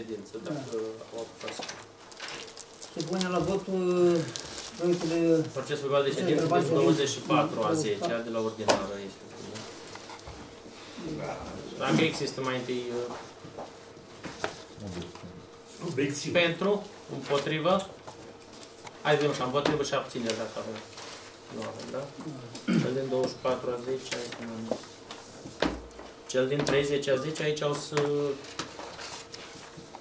ședință, dacă au apucat. Supunem la vot uh, proiectul de... Procesul verbal de ședință Verbal din de 24 a ședință. 10 de la ordinară este. Dacă există mai întâi uh, Obiecții. pentru, împotrivă, hai să vedem așa, împotrivă și abținere dacă avem. Nu avem, da? Cel din 24 a 10, aici nu am. Cel din 30 a 10, aici o să...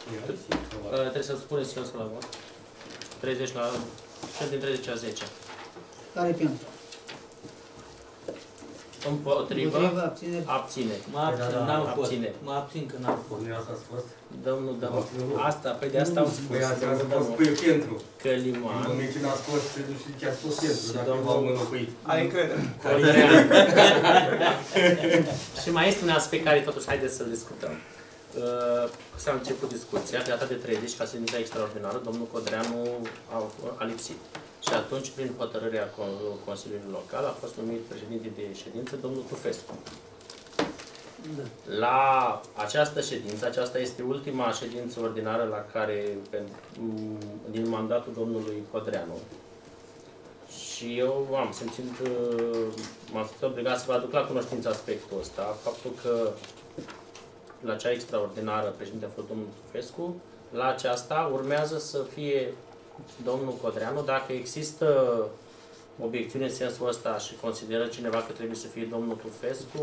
Uh, trebuie să spuneți și la vot. 30 la... Cel din 30 a 10. Care pentru? Împotrivă, Împotrivă, abțineri. abține. Mă abțin, n-am fost. Abține. Mă abțin că n-am fost. Nu asta a fost? Domnul Dămu. Asta, păi de asta am spus. Păi ați domnul a Dămu, fost pe pentru. Că liman, Domnul Mechin a scos, nu știu ce a spus pentru, Și dacă domnul- v-am înlocuit. Ai încredere. Codrean. și mai este un aspect care totuși haideți să-l discutăm. Uh, S-a început discuția, pe data de 30, ca ședința extraordinară, domnul Codreanu a, a lipsit. Și atunci, prin hotărârea Con- Consiliului Local, a fost numit președinte de ședință domnul Tufescu. Da. La această ședință, aceasta este ultima ședință ordinară la care, pe- m- din mandatul domnului Codreanu. Și eu am simțit, uh, m-am simțit obligat să vă aduc la cunoștință aspectul ăsta, faptul că la cea extraordinară președinte a fost domnul Tufescu, la aceasta urmează să fie domnul Codreanu, dacă există obiecțiune în sensul ăsta și consideră cineva că trebuie să fie domnul Tufescu,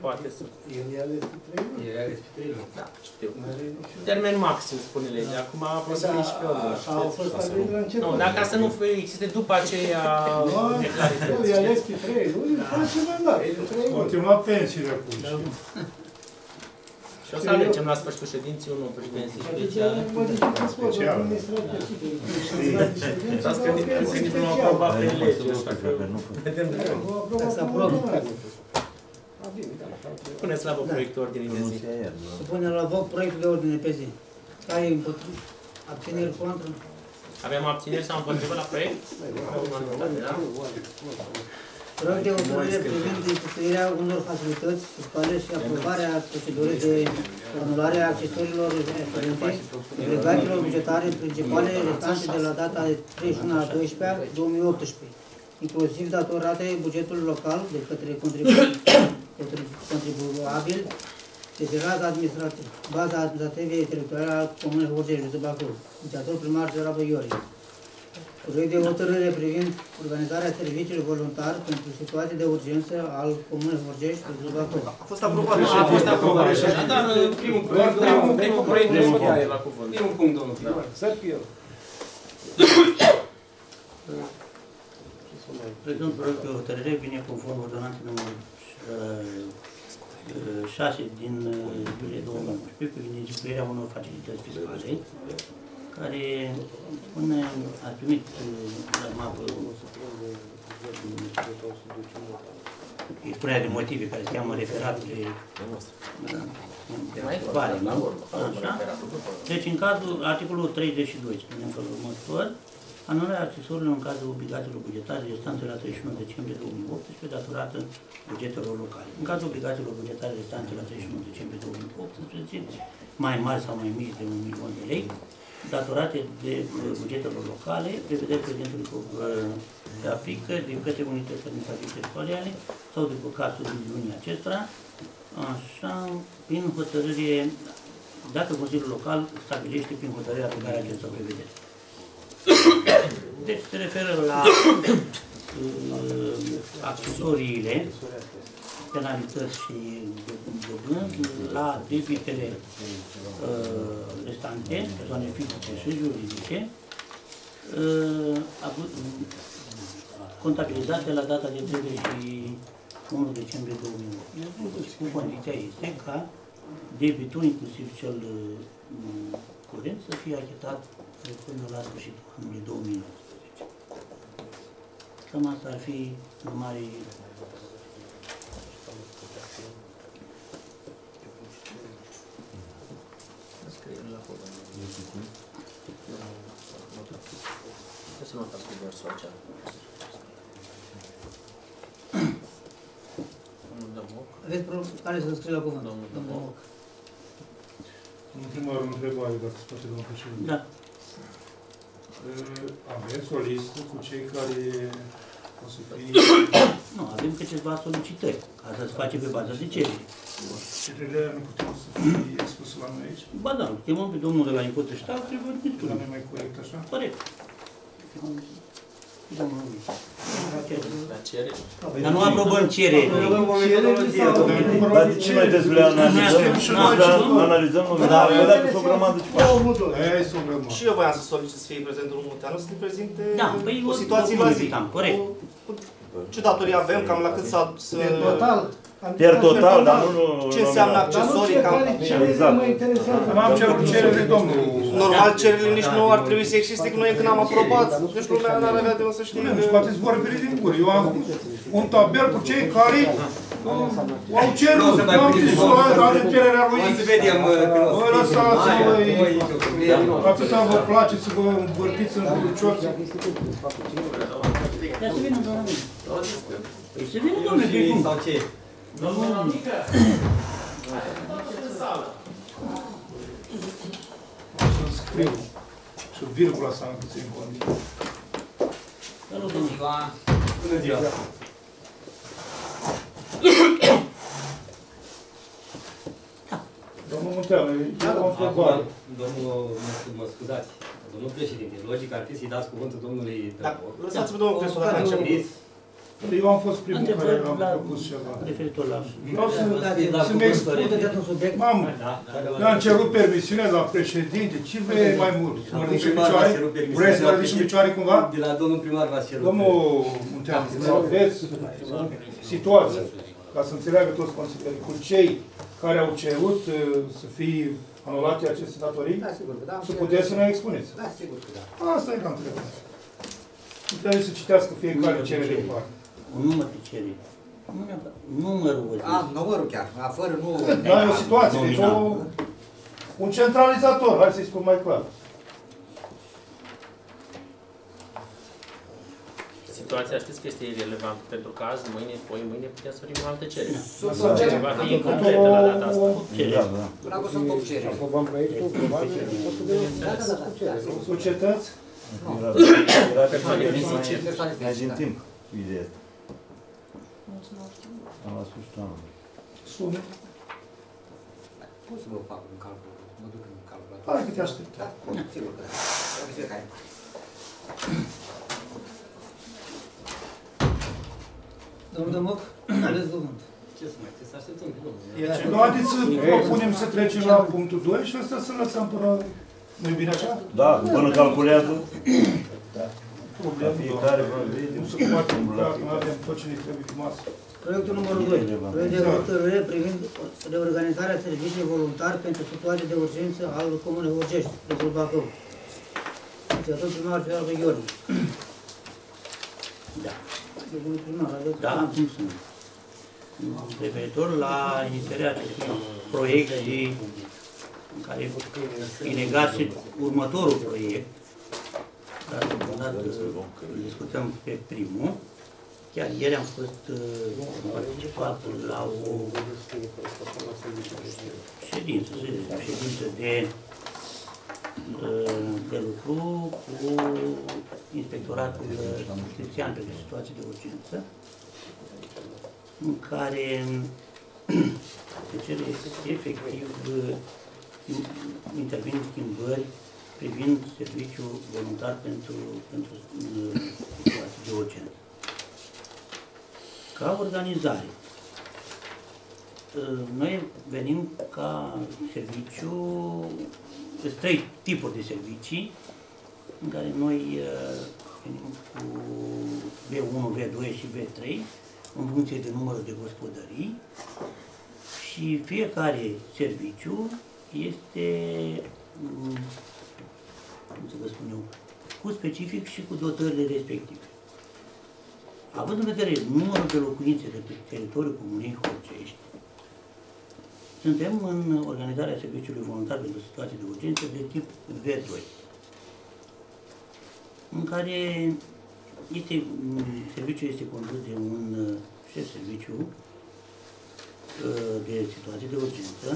poate să... El i-a ales pe trei luni. Era ales pe trei luni. Da, știu. N-are nicio- Termen maxim, spune legea. Acum poate să fie și pe omul. Așa a fost stabilit la început. Nu, dacă asta nu fie, existe după aceea Nu, neclarități. el i-a ales pe trei luni, face mandat. Pe trei luni. Ultima pensie de acum. Și o să alegem la sfârșitul ședinței unul președinte Adică special. modificați codul Special. administrativ. S-a scândit că nici nu am aprobat prin lege, așa că vedem dacă Să aprobă. puneți la vot proiectul ordinii de zi. Supunem la vot proiectul de ordine pe zi. Care e împotrivă? Abțineri contra? Avem abțineri sau împotrivă la proiect? Unanimitate, da? Proiect de hotărâre privind instituirea unor facilități fiscale și aprobarea procedurii de anulare a accesorilor referente obligațiilor bugetare principale restante de la data de 31 a 12 2018, inclusiv datorate bugetului local de către contribu- către contribuabil de pe baza administrativă, baza administrativă teritorială a Comunei Horgești, județul Bacău, inițiator primar Gerabă Iori. Proiect de hotărâre privind organizarea serviciului voluntar pentru situații de urgență al Comunei Horgești, județul Bacău. A fost aprobat. A fost aprobat și așa, dar Primul proiect, primul, primul proiect de primul votare la cuvânt. Primul punct, domnul primar. Să fie. Prezent proiectul de hotărâre vine conform ordonanței numărul uh, 6 din uh, iulie 2011 privind instituirea unor facilități fiscale care până a primit uh, la mapă expunerea de motive care se cheamă referatul de de aprobare, nu? Așa. Deci, în cazul articolul 32, spune în felul următor, anularea accesorilor în cazul obligațiilor bugetare restante la 31 decembrie 2018 datorată bugetelor locale. În cazul obligațiilor bugetare restante la 31 decembrie 2018, mai mari sau mai mici de 1 milion de lei, datorate de uh, bugetelor locale, prevederi prezentului cu uh, se aplică de către unități administrative teritoriale sau după cazul diviziunii acestora, așa, prin hotărâre, dacă Consiliul Local stabilește prin hotărârea pe care acesta o prevede. Deci se referă la uh, accesoriile, penalități și dobând la debitele uh, restante, persoane fizice și juridice, uh, avut- contabilizate la data de 31 decembrie 2008. Cu condiția este ca debitul, inclusiv cel uh, curent, să fie achitat până la sfârșitul anului 2019. Cam asta ar fi în mare Scrie la cuvânt. Trebuie să notați cu versul acela. Domnul Dămoc. Aveți pro- care să scrie la cuvânt? Domnul Domnul Moc. Moc. În primul rând, întrebare, dacă se poate, domnul președinte. Da. Uh, Aveți o listă cu cei care o să fie Nu, avem câteva solicitări, ca să se face pe bază de cerere. cererile nu putem să fie expuse la noi aici? Ba da, chemăm pe domnul de la Imput de Stat, trebuie să Că la noi e mai corect așa? Corect. Domnul Luis. La cerere. Dar nu aprobăm cerere. Dar de ce mai trebuie să le analizăm? Nu, Și nu, nu. analizăm noi, dar vedea că sunt o grămadă ce fac. Ei, sunt grămadă. Și eu voiam să solicit să fie prezent domnul Muteanu, să ne prezinte Da, păi o o- situație o la zi. invitam, corect. Cu- cu Ce datorii avem, cam la cât s-a... să- Uh, uh, Da. Total. Per total, dar nu... nu Ce înseamnă nominal. Da, accesorii, cam... Exact. mă interesează. Am cerut cerere, domnul. Normal, cererile nici nu ar trebui să existe, că noi încă n-am aprobat. Deci lumea n-ar avea de unde să știe. Nu scoateți vorbire din gură. Eu am un tabel cu cei care uh, au cerut. Nu am zis să are cererea lui. să vedem Bă, lăsați-vă, atâta vă place să vă învârtiți în burucioți. Ia să vină domnul Luis. Păi să vină domnul Luis. sau ce? Domnul Luis. Să scriu și virgula să am puțin condiții. Salut, domnul. Bună ziua! Domnul Munteanu, eu am Acum, întrebare. domnul, mă, mă scuzați, domnul președinte, logic ar fi să-i dați cuvântul domnului Da, Tăpor. lăsați-vă domnul Cresu dacă a început. Început. Eu am fost primul care Întrebări am la, propus ceva. referitor la... Vreau să, La să-mi cuvânt, expun. Uite de un subiect. Mam, Da, dacă mi-am cerut permisiune la președinte. Ce vrei mai mult? Să mă ridici în picioare? Vreți să mă ridici în picioare cumva? De la domnul primar v-ați cerut. Domnul Munteanu, aveți situația ca să înțeleagă toți consilierii cu cei care au cerut uh, să fie anulate aceste datorii, Da, sigur că da. să puteți să ne expuneți. Da, sigur că da. Asta era întrebarea. Nu trebuie să citească fiecare cerere în parte. Un număr de cerere. Nu neapărat. Numărul o A, numărul chiar, a, fără nu... Da, e o situație, deci o, un centralizator, hai să-i spun mai clar. Situația știți că este irrelevantă pentru că azi, mâine, poi mâine putem să primim alte cereri. Sub Va fi incompletă la data asta. Da, da. Dacă sunt tot cereri. Aprobăm proiectul, probabil, o să vedem. Da, da, da, da. da. Societăți, Era, era Persoane mai- fizice. Persoane mai din fizice, da. timp ideea asta. Am la sfârșitul anului. sume, Pot să vă fac un calcul, mă duc în calculator. hai că te aștept. Da, sigur că da. Trebuie fiecare. Domnul Dămoc, aveți cuvânt. Ce să mai, trebuie să așteptăm pe domnul. Nu, haideți să propunem să trecem la punctul 2 și asta să lăsăm până... nu-i bine așa? Da, până calculează, la Problemă, fiecare vă Nu se poate lucra, că nu avem tot ce ne trebuie pe masă. Proiectul numărul 2. Proiect de hotărâre privind reorganizarea serviciului voluntar pentru situații de urgență al Comunei Urgești, Prețul Bacău. Inițiator primar Feodor Gheorghe. Da. Domnul primar, aveți Da, cuvânt. cum sunt. Referitor la inițierea acestui proiect și în care e legat și următorul proiect, dar deocamdată îl discutăm pe primul. Chiar ieri am fost uh, am participat la o ședință, să zicem, ședință de, uh, de lucru cu Inspectoratul Justițian pentru situații de urgență, în care se cere efectiv uh, intervin schimbări privind serviciul voluntar pentru, pentru uh, situații de urgență. Ca organizare, uh, noi venim ca serviciu, sunt trei tipuri de servicii, în care noi uh, venim cu V1, V2 și V3, în funcție de numărul de gospodării și fiecare serviciu este, mm, cum să vă spun eu, cu specific și cu dotările respective. Având în vedere numărul de locuințe de pe teritoriul Comunei Horcești, suntem în organizarea serviciului voluntar pentru situații de urgență de tip V2, în care este, serviciul este condus de un uh, șef serviciu uh, de situație de urgență,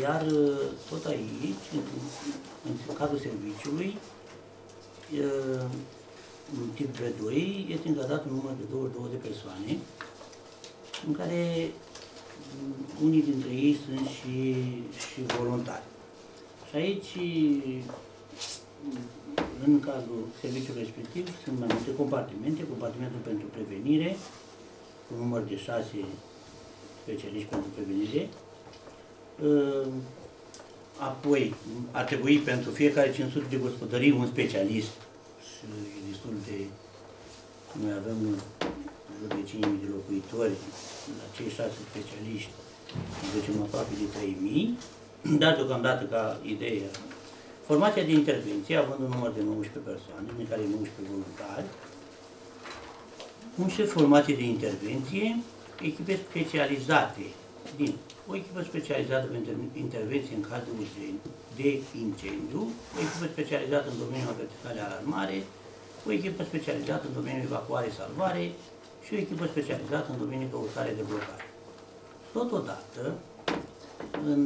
iar uh, tot aici, în, în cadrul serviciului, uh, în tip B2, este încadrat un număr de 22 de persoane, în care mm, unii dintre ei sunt și, și voluntari. Și aici, mm, în cazul serviciului respectiv, sunt mai multe compartimente, compartimentul pentru prevenire, cu număr de șase specialiști pentru prevenire, Uh, apoi ar trebui pentru fiecare 500 de gospodării un specialist și e destul de... Noi avem în jur de 5.000 de locuitori, la cei șase specialiști ducem aproape de 3.000, dar deocamdată ca idee Formația de intervenție, având un număr de 19 persoane, din care 19 voluntari, un șef formație de intervenție, echipe specializate din o echipă specializată pentru intervenție în caz de incendiu, o echipă specializată în domeniul avertizare alarmare, o echipă specializată în domeniul evacuare-salvare și o echipă specializată în domeniul căutare de blocare. Totodată, în,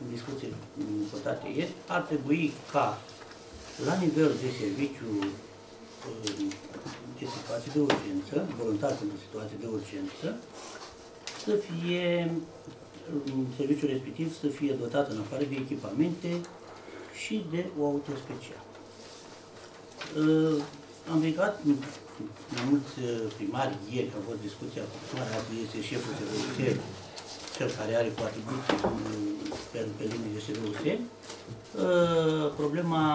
în discuții votate ieri, ar trebui ca la nivel de serviciu de situații de urgență, voluntar pentru situații de urgență, să fie serviciul respectiv să fie dotat în afară de echipamente și de o auto specială. Uh, am vegat mai mulți uh, primari ieri, că a fost discuția cu primarul, astăzi este șeful SVUS, cel care are cu atribuții pe, pe linie de SVUS, uh, problema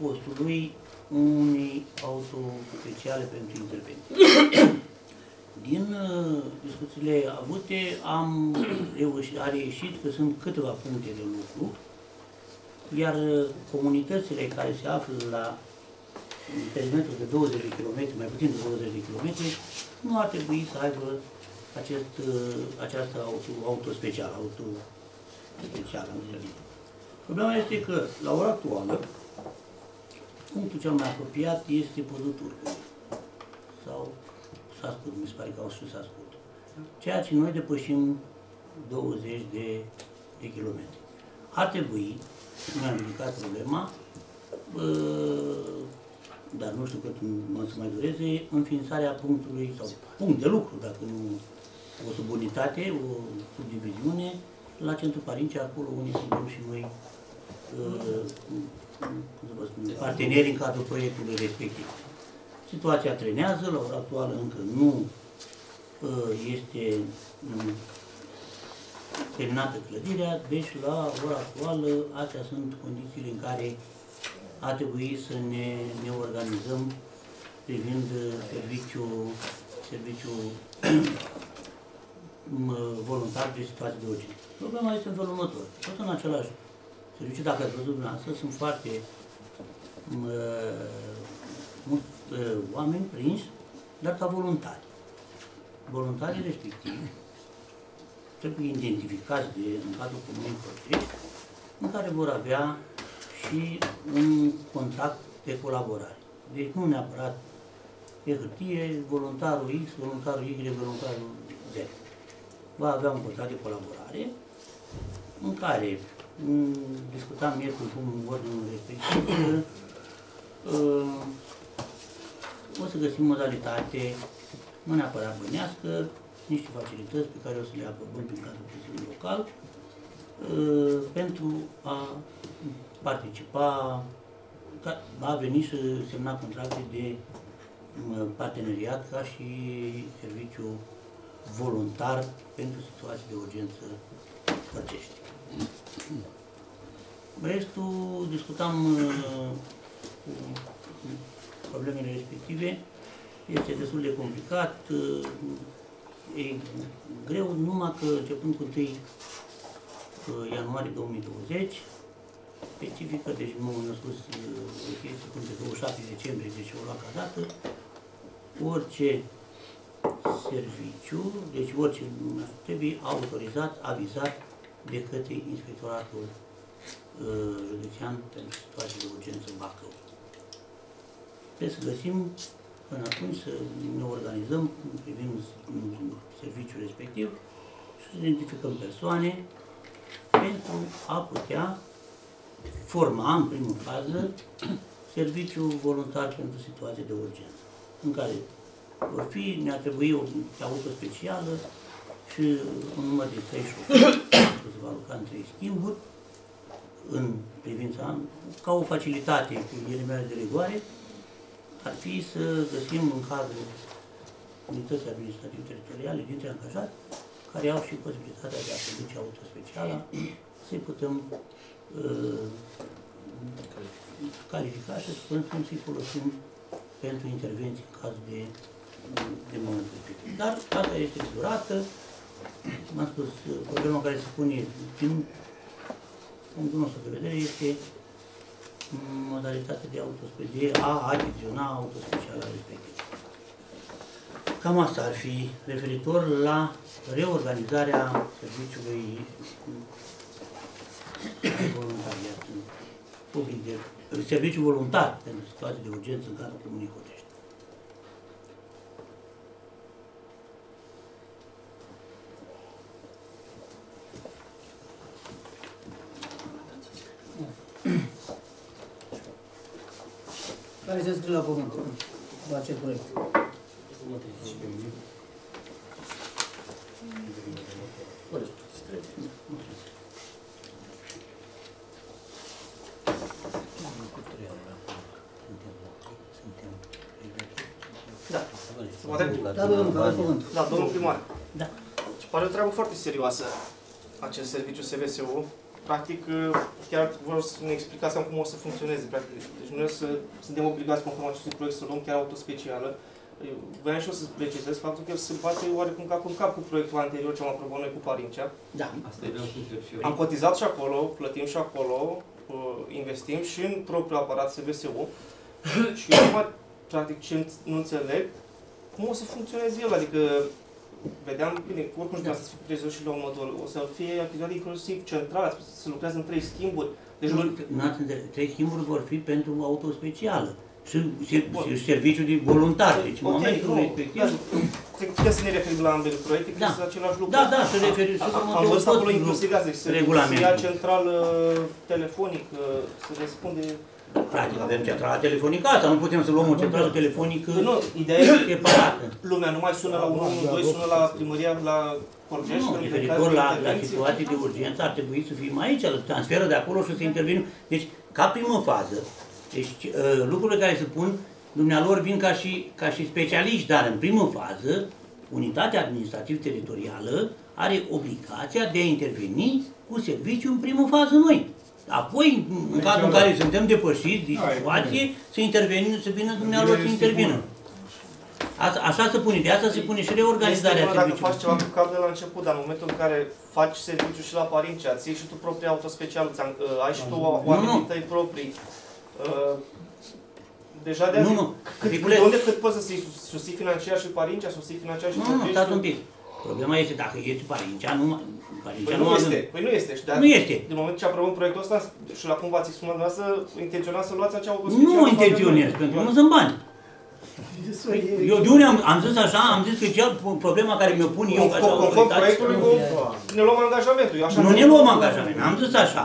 postului unei auto speciale pentru intervenție. Din uh, discuțiile avute am reușit, a reieșit că sunt câteva puncte de lucru, iar uh, comunitățile care se află la perimetrul de 20 de km, mai puțin de 20 de km, nu ar trebui să aibă acest, uh, această auto, auto special, auto special, Problema este că, la ora actuală, punctul cel mai apropiat este Podul Turcului sau ascult, mi se pare că au sus ascult. Ceea ce noi depășim 20 de, de kilometri. Ar trebui, noi am ridicat problema, bă, dar nu știu cât mă să mai dureze, înființarea punctului, sau punct de lucru, dacă nu o subunitate, o subdiviziune, la centru Parince, acolo unde suntem și noi uh, cum să vă spun, parteneri în cadrul proiectului respectiv. Situația trenează, la ora actuală încă nu uh, este um, terminată clădirea, deci la ora actuală astea sunt condițiile în care a trebuit să ne, ne organizăm privind uh, serviciul, serviciul voluntar de situații de urgență. Problema este în felul următor. Tot în același serviciu, dacă ați văzut dumneavoastră, sunt foarte mulți uh, oameni prinși, dar ca voluntari. Voluntarii respectivi trebuie identificați de, în cadrul Comunei Protești, în care vor avea și un contact de colaborare. Deci nu neapărat pe hârtie, voluntarul X, voluntarul Y, voluntarul Z. Va avea un contract de colaborare în care discutam ieri cu ordinul respectiv uh, o să găsim modalitate, nu neapărat bănească, niște facilități pe care o să le aprobăm prin cadrul Consiliului Local, uh, pentru a participa, a veni să semna contracte de uh, parteneriat ca și serviciu voluntar pentru situații de urgență părcești. Restul discutam uh, cu problemele respective. Este destul de complicat, e greu, numai că începând cu 1 ianuarie 2020, specifică, deci nu am spus este până pe 27 decembrie, deci o lua ca dată, orice serviciu, deci orice trebuie autorizat, avizat de către Inspectoratul uh, Județean pentru situații de urgență Bacău trebuie să găsim până atunci să ne organizăm privind serviciul respectiv și să identificăm persoane pentru a putea forma în primă fază serviciul voluntar pentru situații de urgență, în care vor fi, ne-ar trebui o auto specială și un număr de 3 șoferi, se va aloca în 3 schimburi, în privința, ca o facilitate cu eliminarea de rigoare, ar fi să găsim în cadrul unității administrative teritoriale dintre angajați care au și posibilitatea de a produce auto specială, să-i putem uh, califica și să putem să-i folosim pentru intervenții în caz de, de moment respectiv. Dar asta este durată, m-am spus, problema care se pune din punctul nostru de vedere este modalitatea de, de a achiziționa autospeciala respectiv. Cam asta ar fi referitor la reorganizarea serviciului voluntariat public de serviciu voluntar pentru situații de urgență în cadrul Comunei Hotești. Care se scrie la cuvânt cu acest proiect? Da. Se poate? Da, domnul, aveți cuvântul. Da, domnul primar. Da. Și pare o treabă foarte serioasă acest serviciu SVSU. Practic, chiar vreau să ne explicați cum o să funcționeze. Practic. Deci noi să, suntem obligați conform acestui proiect să luăm chiar auto specială. Vreau și eu să precizez faptul că el se bate oarecum cap în cap cu proiectul anterior ce am aprobat noi cu Parincea. Da. Asta e vreau să întreb și eu. Am cotizat și acolo, plătim și acolo, uh, investim și în propriul aparat SVSU. și eu acum, practic, ce nu înțeleg, cum o să funcționeze el, adică vedeam, bine, oricum și să fie și la următor, o să fie achiziționat inclusiv central, ați spus, să lucrează în trei schimburi. Deci Nu, nu, n-ați înțeles. Trei schimburi vor fi pentru auto specială și, și, și serviciul de voluntar. Deci în ok, momentul nu, respectiv... da, cred că putem să ne referim la ambele proiecte, că Da. este același lucru. Da, da, să referi și Am- Am văzut acolo inclusiv asta, deci se, se regulamentul. ția central uh, telefonic, uh, se răspunde... Practic avem centrala telefonică asta, nu putem să luăm o centrală telefonică Nu, ideea e separată. lumea nu mai sună la 112, sună la primăria, la Corgești, Nu, când e referitor cazul de la, la intervenție. situații de urgență ar trebui să fim aici, să transferă de acolo și să intervenim. Deci, ca primă fază, deci uh, lucrurile care se pun, dumnealor vin ca și, ca și specialiști, dar în primă fază, unitatea administrativ-teritorială are obligația de a interveni cu serviciu în primă fază noi. Apoi, în cazul în care suntem depășiți de situație, să intervenim, să vină dumnealor să intervină. Așa, așa se pune, de asta se pune și Este reorganizarea bună dacă serviciului. faci ceva cu cap de la început, dar în momentul în care faci serviciu și la Parincea, ți iei și tu propria autospecială, ți ai și tu oamenii tăi proprii. Uh, Deja de Nu, azi, nu. cât, Regule- de unde cât poți să susții financiar și Parincea, susții financiar și Nu, nu, Corgești? stați un pic. Problema este dacă este parincea, nu, parincea Păi nu, nu avem. este, păi nu este. Și de Nu este. Din moment ce aprobăm proiectul ăsta și la cum v-ați exprimat dumneavoastră, intenționați să luați acea Nu autospecială? intenționez, pentru că nu sunt bani. Eu de unde am, am zis așa, am zis că cea problema care mi-o pun eu ca și Conform autoritate, proiectului, ne luăm angajamentul. Eu așa nu ne înțeleg. luăm angajament, am zis așa.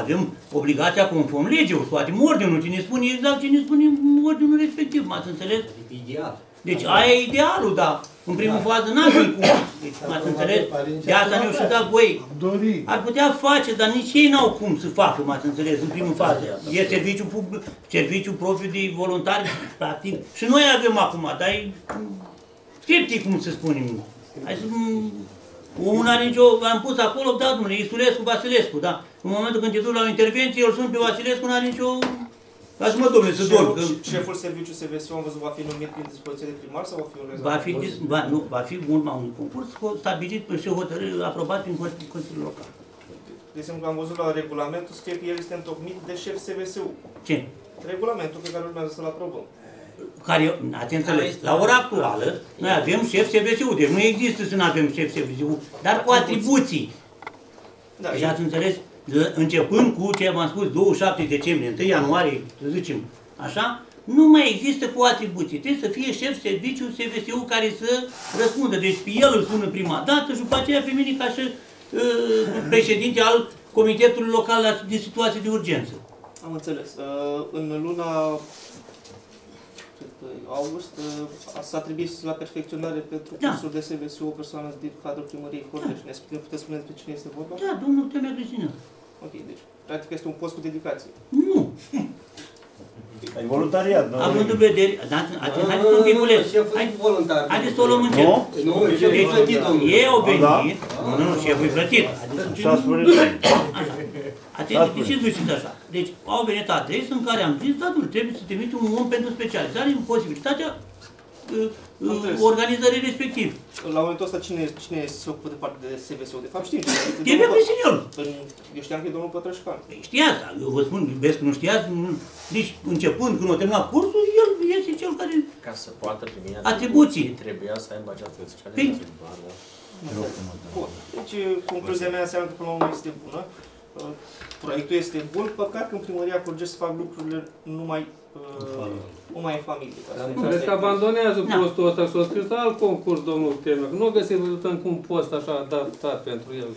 Avem obligația conform legii, o scoatem ordinul, cine spune exact cine spune ordinul respectiv, m-ați înțeles? Adică ideal. Deci aia e idealul, da. În primă fază n-avem cum. Deci m-ați înțeles? De asta ne-o și dat voi. Dori. Ar putea face, dar nici ei n-au cum să facă, m-ați înțeles, în primul fază. E serviciu, public, serviciu propriu de voluntari, practic. Și noi avem acum, dar e sceptic, cum să spunem. Hai să... Omul n-are nicio... Am pus acolo, da, domnule, Isulescu, Vasilescu, da. În momentul când te duci la o intervenție, îl sun pe Vasilescu, n-are nicio... Lasă-mă, domnule, să dorm. Că... Șeful- Șeful serviciu SVSU am văzut va fi numit prin dispoziție de primar sau va fi un rezervat? Va fi, dis- va, nu, va fi în urma unui concurs stabilit și hotărât, aprobat prin Consiliul Consiliul Local. De exemplu, am văzut la regulamentul, scrie că el este întocmit de șef SVSU. Ce? Regulamentul pe care urmează să-l aprobăm. care, ați înțeles, la ora actuală, noi avem șef SVSU, deci nu există să nu avem șef SVSU, dar cu atribuții. Da, Deci ați înțeles, L- începând cu ce v-am spus, 27 decembrie, 1 ianuarie, să zicem, așa, nu mai există cu atribuții. Trebuie să fie șef serviciu SVSU care să răspundă. Deci pe el îl sună prima dată și după aceea pe mine ca și uh, președinte al Comitetului Local de Situații de Urgență. Am înțeles. Uh, În luna cred că august uh, s-a trimis la perfecționare pentru Da. cursul de SVSU o persoană din cadrul primăriei Cordeș. Ne spune- puteți spune despre cine este vorba? Da, domnul Temea Cristina. Ok, deci practic este un post cu dedicație. Nu. E voluntariat, nu? Având în vedere, da, atunci, haideți un piculeț. Șeful Hai, e voluntar. haideți să o luăm încet. Nu? Nu, șeful e plătit, domnule. Ei au venit, Da. nu, nu, nu, șeful e plătit. Haideți S-a să spus. Așa. Atenție, de ce ziceți așa? Deci au venit adrese în care am zis, da, domnule, trebuie să trimite un om pentru specializare în posibilitatea uh, uh, Înțeles. Organizării respective. La momentul ăsta cine, cine se ocupă de parte de SVSU? De fapt știm. cine este Trebuie domnul pe senior. În- Eu știam că e domnul Pătrășcan. Păi Știați, eu vă spun, vezi că nu știați, nu- deci începând, când a terminat cursul, el este cel care... Ca să poată primi Atribuții. trebuia să aibă această specialitate. Păi- Bun. Deci concluzia mea înseamnă că până la urmă este bună. Uh, Proiectul este bun, păcat că în primăria Corgeș se fac lucrurile numai, uh, numai în familie. Ca să- Am Înțeles că abandonează Da. postul ăsta și s-a scris la alt concurs, domnul Temer. Nu a găsit văzut încă un post așa adaptat pentru el.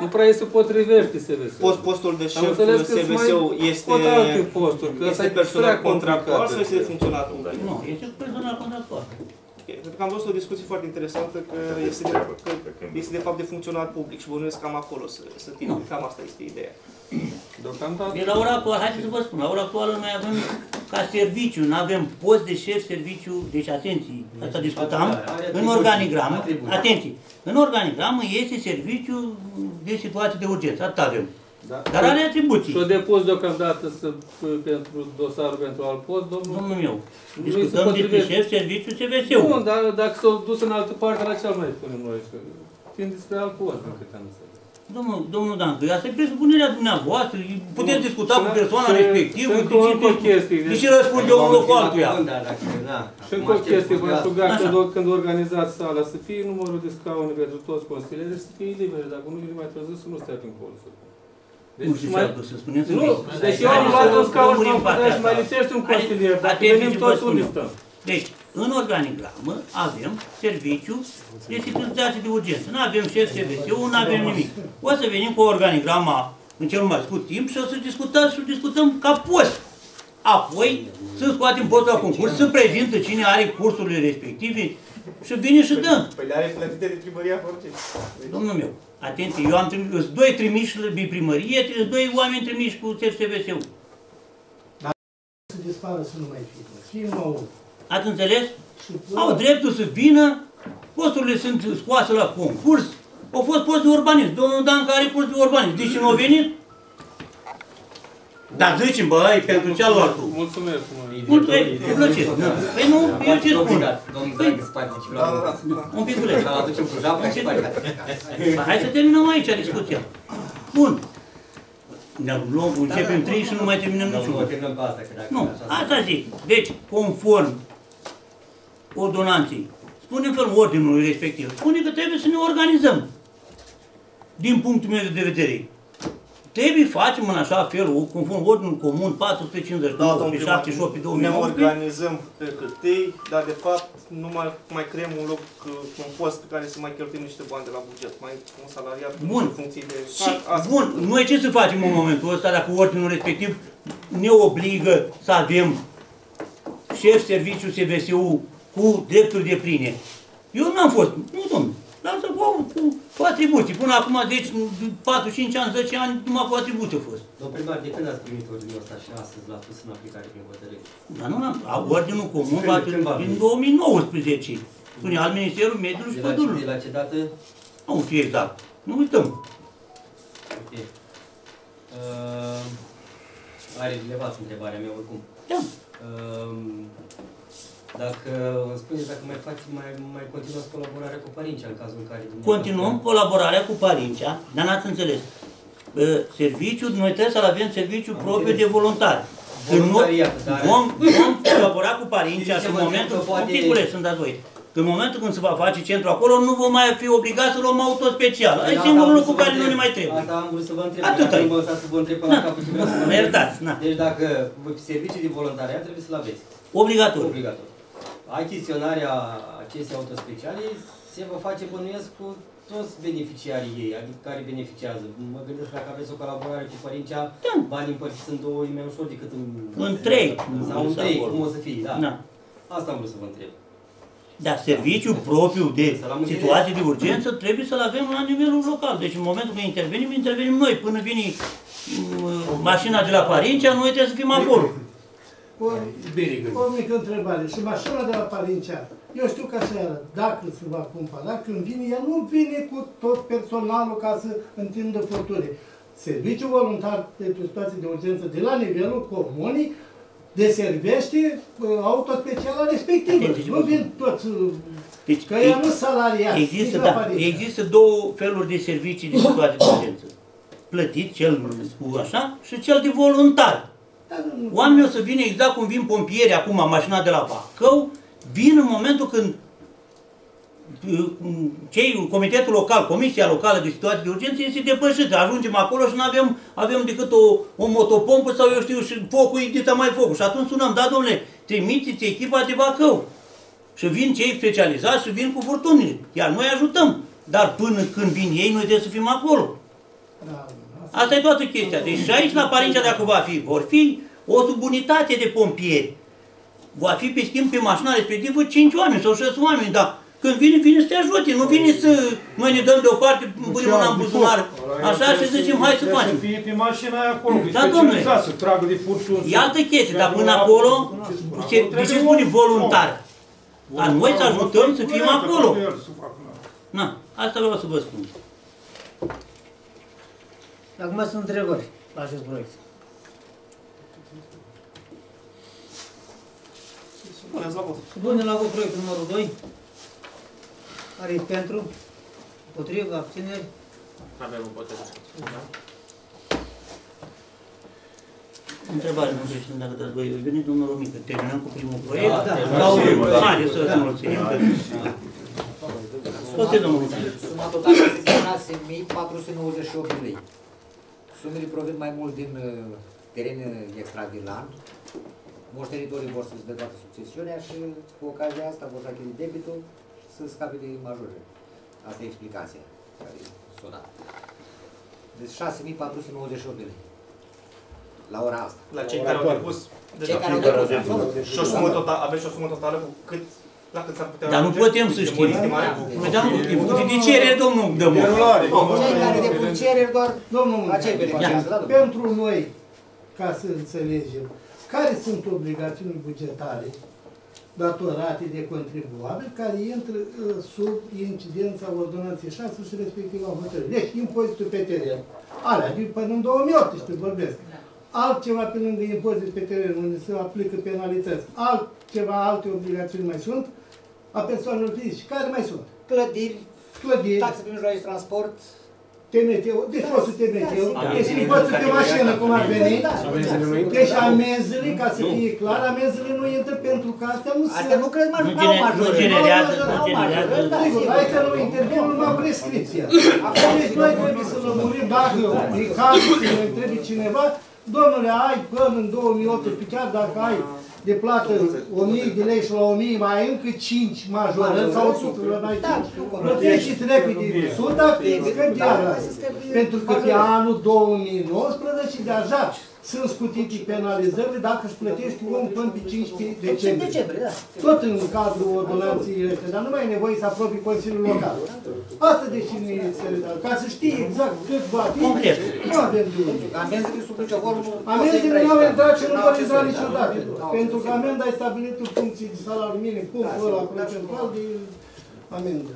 Nu prea îi se potrivește SVS. Post, postul de Am șef înțeles că SVSU mai este, pot alte posturi, că ăsta este e personal prea contractual complicat. sau este de funcționar public? Nu, este personal contractual. Ok, Pentru că am văzut o discuție foarte interesantă că este de, că este de fapt de funcționar public și bănuiesc cam acolo să, să tine. Nu. Cam asta este ideea. Deocamdată. De la ora actuală, haideți să vă spun, la ora actuală noi avem ca serviciu, nu avem post de șef serviciu, deci atenție, asta discutam, în organigramă, atenție, în organigramă este serviciu de situații de urgență, atât avem. Da. Dar are atribuții. Și-o depus deocamdată să, pentru dosarul pentru alt post, domnul... Domnul meu, Nu discutăm se despre potrivește. șef serviciu Nu, SVSU. dar dacă s-au dus în altă parte, la ce mai spunem noi? Că fiind despre alt post, din câte am înțeles. Domnul, domnul Dancu, asta e presupunerea dumneavoastră, puteți Nu. discuta cu Și- persoana și- respectivă, și de încă ce, încă o chestie. de ce răspunde unul locul altuia. Da, dacă, da. Și încă o chestie, vă aș ruga Așa. când, când organizați sala să fie numărul de scaune pentru toți consilierii să fie libere, dacă nu vine mai târziu să nu stea prin colțul. Nu știu ce să spunem să Nu, fie. deci eu am luat un scaun și lămurim am partea pus și mai asta. lipsește un Haideți- consilier, dacă atenție venim ce vă toți spun unde eu. stăm. Deci, în organigramă avem serviciu de securitate de urgență. Nu avem șef SVSU, nu avem nimic. O să venim cu organigrama în cel mai scurt timp și o să discutați și discutăm ca post. Apoi să scoatem postul la concurs, să prezintă cine are cursurile respective și vine și dă. Păi le are plătite de primăria Corgeș. Domnul meu, atenție, eu am trimis, îs doi trimiși de primărie, îs doi oameni trimiși cu SVSU. să dispară să nu mai fie. Fie numai unul. Ați înțeles? Și Au dreptul să vină, posturile sunt scoase la concurs, au fost post de urbanism. Domnul Dan care are post de urbanism, de ce nu a venit? Dar zicem, băi, pentru cealaltă. Mulțumesc, mă. Mulțumesc, cu plăcere. Nu. Păi nu, eu ce spun? Domnul Păi- Dragă să participe la Un piculeț. Să aducem cu japă și participe. Păi Hai să terminăm aici discuția. Bun. Ne luăm, începem trei și nu mai terminăm Nu, nu, niciunul. terminăm pe asta, că dacă Nu, așa asta zic. Deci, conform ordonanței, spune în felul ordinului respectiv, spune că trebuie să ne organizăm. Din punctul meu de vedere. Trebuie facem în așa fel, o- conform ordinului comun 459 domnul pe primar, 78 pe Ne 2019, organizăm pe hârtii, dar de fapt nu mai, mai creăm un loc, uh, un post pe care să mai cheltuim niște bani de la buget, mai un salariat Bun. în funcție de... Și, Asta- bun, noi ce să facem în momentul ăsta dacă ordinul respectiv ne obligă să avem șef serviciu SVSU cu drepturi de pline? Eu n-am fost, nu domnule, lasă cu, cu, cu atribuții. Până acum, deci, 4-5 ani, 10 ani, numai cu atribuții a fost. Domnul primar, de când ați primit ordinul ăsta și astăzi l-ați pus în aplicare prin hotărâre? Dar nu am, a, ordinul comun Când- va când va din veni? 2019. Spune al Ministerul Mediului și De la, ce, Pădurilor. de la ce dată? Nu știu exact. Nu uităm. Ok. Uh, are relevanță întrebarea mea oricum. Da. Uh, dacă îmi spuneți dacă mai faci, mai, mai continuați colaborarea cu Parincea în cazul în care... dumneavoastră- Continuăm colaborarea cu Parincea, dar n-ați înțeles. Uh, Serviciul, noi trebuie să avem serviciu Am propriu înțeles. de voluntari. Când nu, Voluntariat, dar- vom, vom colabora cu Parincea și Zice, în vă momentul, zic că un poate- piculeț, sunt dați voi. că în momentul când se va face centru acolo, nu vom mai fi obligați să luăm auto special. Păi Ai asta singurul am vrut lucru să vă care nu întreb. ne mai trebuie. Asta am vrut să vă întreb. Atât Atât ai. Nu mă lăsați să vă întreb până la Na. capăt ce vreau să vă Mă întreb. iertați, na. Deci dacă servicii de voluntariat trebuie să-l aveți. Obligatoriu. Obligatoriu. Achiziționarea acestei autospeciale se va face, bănuiesc, cu toți beneficiarii ei, adică care beneficiază. Mă gândesc dacă aveți o colaborare cu Părincea, banii împărțiți în două e mai ușor decât în... În trei. Sau în trei, cum o să fie, da. Da. Asta am vrut să vă întreb. Dar serviciul propriu de Să l-am înțeles. situații de urgență trebuie să-l avem la nivelul local. Deci în momentul când intervenim, intervenim noi. Până vine mm, mașina de la Parincea, noi trebuie să fim acolo. O, o mică întrebare. Și mașina de la Parincea, eu știu că așa era, dacă se va cumpăra, când vine, ea nu vine cu tot personalul ca să întindă furturi. Serviciul voluntar pentru situații de urgență de la nivelul comunii deservește uh, autospeciala respectivă. Deci, Nu vin toți, uh, Deci, că ea nu salariați. Există, nici la da, Parincea. există două feluri de servicii de situații de urgență. Plătit, cel cu așa, și cel de voluntar. Dar nu- Oamenii o să vină exact cum vin pompieri acum, mașina de la Bacău, vin în momentul când uh, cei, comitetul local, comisia locală de situații de urgență este depășită. Ajungem acolo și nu avem, avem decât o, o motopompă sau eu știu, și focul e dita mai focul. Și atunci sunăm, da domnule, trimiteți echipa de Bacău. Și vin cei specializați și vin cu furtunile. Iar noi ajutăm. Dar până când vin ei, noi trebuie să fim acolo. Da, Asta e toată chestia. Deci și aici la Parincea, dacă va fi, vor fi o subunitate de pompieri. Va fi pe schimb pe mașina respectivă 5 oameni sau 6 oameni, dar când vine, vine să te ajute, nu vine să noi ne dăm deoparte, punem mâna în buzunar, așa și zicem, hai să facem. Să fie pe mașina aia acolo, că Da, e domnule. specializat să tragă de furtuni. E altă chestie, dar până acolo, se, de ce spune voluntar? A noi să ajutăm să fim acolo. Na, asta vreau să vă spun. Acum sunt întrebări la acest proiect. Puneți la vot. Supunem la vot proiectul numărul 2. Care e pentru? Împotrivă? Abțineri? Avem împotrivă. Da? Întrebare, nu știu dacă dați voi, venit domnul Romică, terminăm cu primul proiect? Da, da. Sau, Da. haideți să Da. mulțumim. Poate domnul Romică. Suma totală este de 6.498 de lei. Sumele provin mai mult din uh, teren extravilan. Moștenitorii vor să-și dă toată succesiunea și cu ocazia asta vor să achite debitul și să scape de majore. Asta e explicația care e sunat. Deci 6.498 de lei. La ora asta. La cei care au depus. Cei care au depus. Și o sumă totală, aveți o sumă totală cu cât, la cât s-ar putea Dar nu ajunge? putem să Este știm. o estimare? Păi, dar nu, e funcție de cerere, domnul Dămu. Cei care depun cereri doar Domnul acei Munteanu, beneficiază, da, domnule? pentru noi, ca să înțelegem, care sunt obligațiuni bugetare datorate de contribuabil care intră uh, sub incidența ordonanței 6 și respectiv a hotărârii. Deci, impozitul pe teren, alea, din până în 2018 vorbesc. Altceva pe lângă impozitul pe teren, unde se aplică penalități. Altceva, alte obligațiuni mai sunt a persoanelor fizice. Care mai sunt? Clădiri, Clădiri, taxe pe mijloace de transport, TMT, deci fostul TMT, Da, deci da. impozitul pe mașină, cum ar veni. Da, da. Deci amenzile, ca să fie clar, amenzile nu intră pentru că astea nu Astea nu cred mai Nu nu au gene- majore. nu generează- Nu au nu majore, generează- da, Sigur, sigur. aici nu intervine numai prescripția. Deci noi trebuie să lămurim dacă e cazul să ne întrebi cineva, domnule, ai până în 2018, chiar dacă ai de plată 1000 de lei și la 1000 mai ai încă 5 majore sau 100 la mai Da, 5. Plătești. repede. 100, scădeala. Pentru că pe anul 2019 deja sunt scutite penalizările dacă își plătești om până pe 15 decembrie. decembrie, da. Tot în cadrul ordonanței ăstea, dar nu mai e nevoie să apropii Consiliul Local. Asta deci ne se ca să știi exact cât va fi, Concret. nu avem de unde. Amenzile sub nicio formă nu Amenzile nu au intrat și nu vor intra niciodată. Da. Pentru că amenda e stabilită în funcție de salariul minim, punctul ăla procentual de amendă.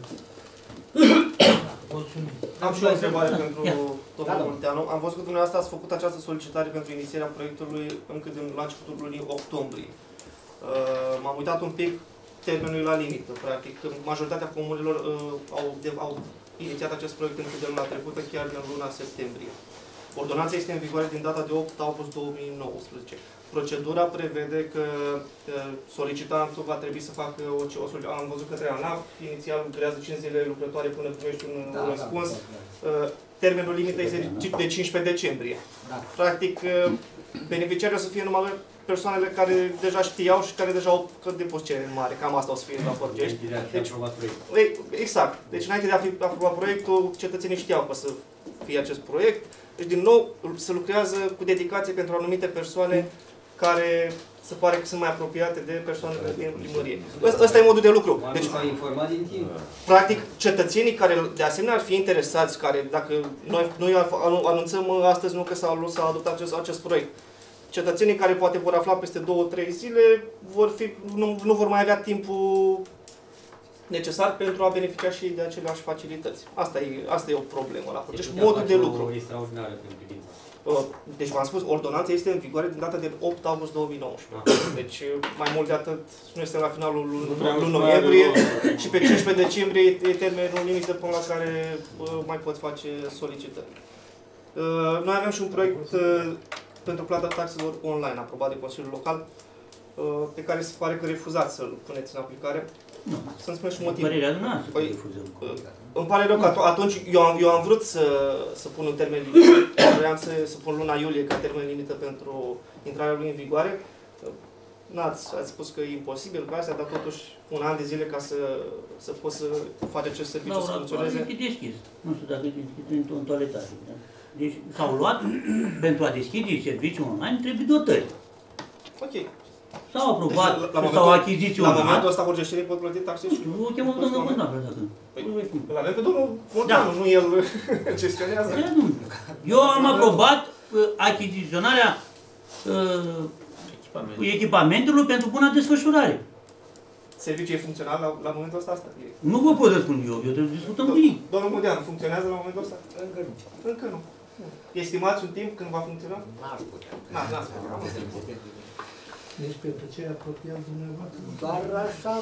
Am și o întrebare pentru Ia. domnul Da, da. Munteanu. Am văzut că dumneavoastră ați făcut această solicitare pentru inițierea proiectului încă din la începutul lunii octombrie. Uh, M-am uitat un pic, termenul e la limită, practic. Majoritatea comunilor uh, au, de, au inițiat acest proiect încă de luna trecută, chiar din luna septembrie. Ordonanța este în vigoare din data de 8 august 2019. Procedura prevede că uh, solicitantul va trebui să facă o, o solic- am văzut că de ANAF, inițial lucrează 5 zile lucrătoare până primești un, Da, un da, răspuns. da, da. Uh, Termenul limită este de 15 decembrie. Da. Practic, uh, beneficiarii o să fie numai persoanele care deja știau și care deja au depus cerere mare. Cam asta o să fie la Forgești. Deci, aprobat proiectul. Ei, Exact. Deci înainte de a fi aprobat proiectul, cetățenii știau că să fie acest proiect. Deci, din nou, se lucrează cu dedicație pentru anumite persoane care se pare că sunt mai apropiate de persoanele din primărie. Ăsta- Ăsta e modul de lucru. Oamenii Deci, s-au informat din timp. practic, cetățenii care de asemenea ar fi interesați, care dacă noi, noi anu- anunțăm uh, astăzi nu că s-a, luat- s-a adoptat acest, acest proiect, cetățenii care poate vor afla peste două, trei zile, vor fi, nu, nu vor mai avea timpul necesar pentru a beneficia și de aceleași facilități. Asta e, asta e o problemă la proces. Putea Modul face de o lucru. extraordinară în privința. Uh, Deci v-am spus, ordonanța este în vigoare din data de 8 august 2019. Deci uh, mai mult de atât, nu este la finalul Nu lunii prea luni mai noiembrie are și pe 15 decembrie e termenul limită până la care uh, mai pot face solicitări. Uh, Noi avem și un proiect uh, pentru plata taxelor online, aprobat de Consiliul Local, uh, pe care se pare că refuzați să-l puneți în aplicare. Nu. Să-mi spuneți și motivul. Părerea noastră Păi, refuzăm. Îmi pare rău că at- atunci eu am, eu am vrut să, să pun un termen limită, vreau să, să pun luna iulie ca termen limită pentru intrarea lui în vigoare. N-ați, ați spus că e imposibil ca asta, dar totuși un an de zile ca să, să poți să faci acest serviciu să Laura, funcționeze. e deschis. Nu știu dacă e deschis în, în toaletate. Da? Deci s-au luat, pentru a deschide serviciul online, trebuie dotări. Ok. S-au aprobat, Deci, la, la, s-au momentul, la achiziționat. momentul ăsta vorgeștinii pot plăti taxe și... O chemăm domnul Contabil, dacă. Păi, îl avem pe domnul Montanu, nu el gestionează. Da, nu. Eu am aprobat uh, achiziționarea uh, echipamentelor pentru buna desfășurare. Serviciul e funcțional la, la momentul ăsta? asta? E. Nu vă pot răspunde eu, eu trebuie să discutăm cu ei. Domnul Modeanu, funcționează la momentul ăsta? Încă nu. Încă nu. Estimați un timp când va funcționa? N-aș putea. Na, n-ați putea, am înțeles. Deci pentru ce apropiat dumneavoastră. Doar așa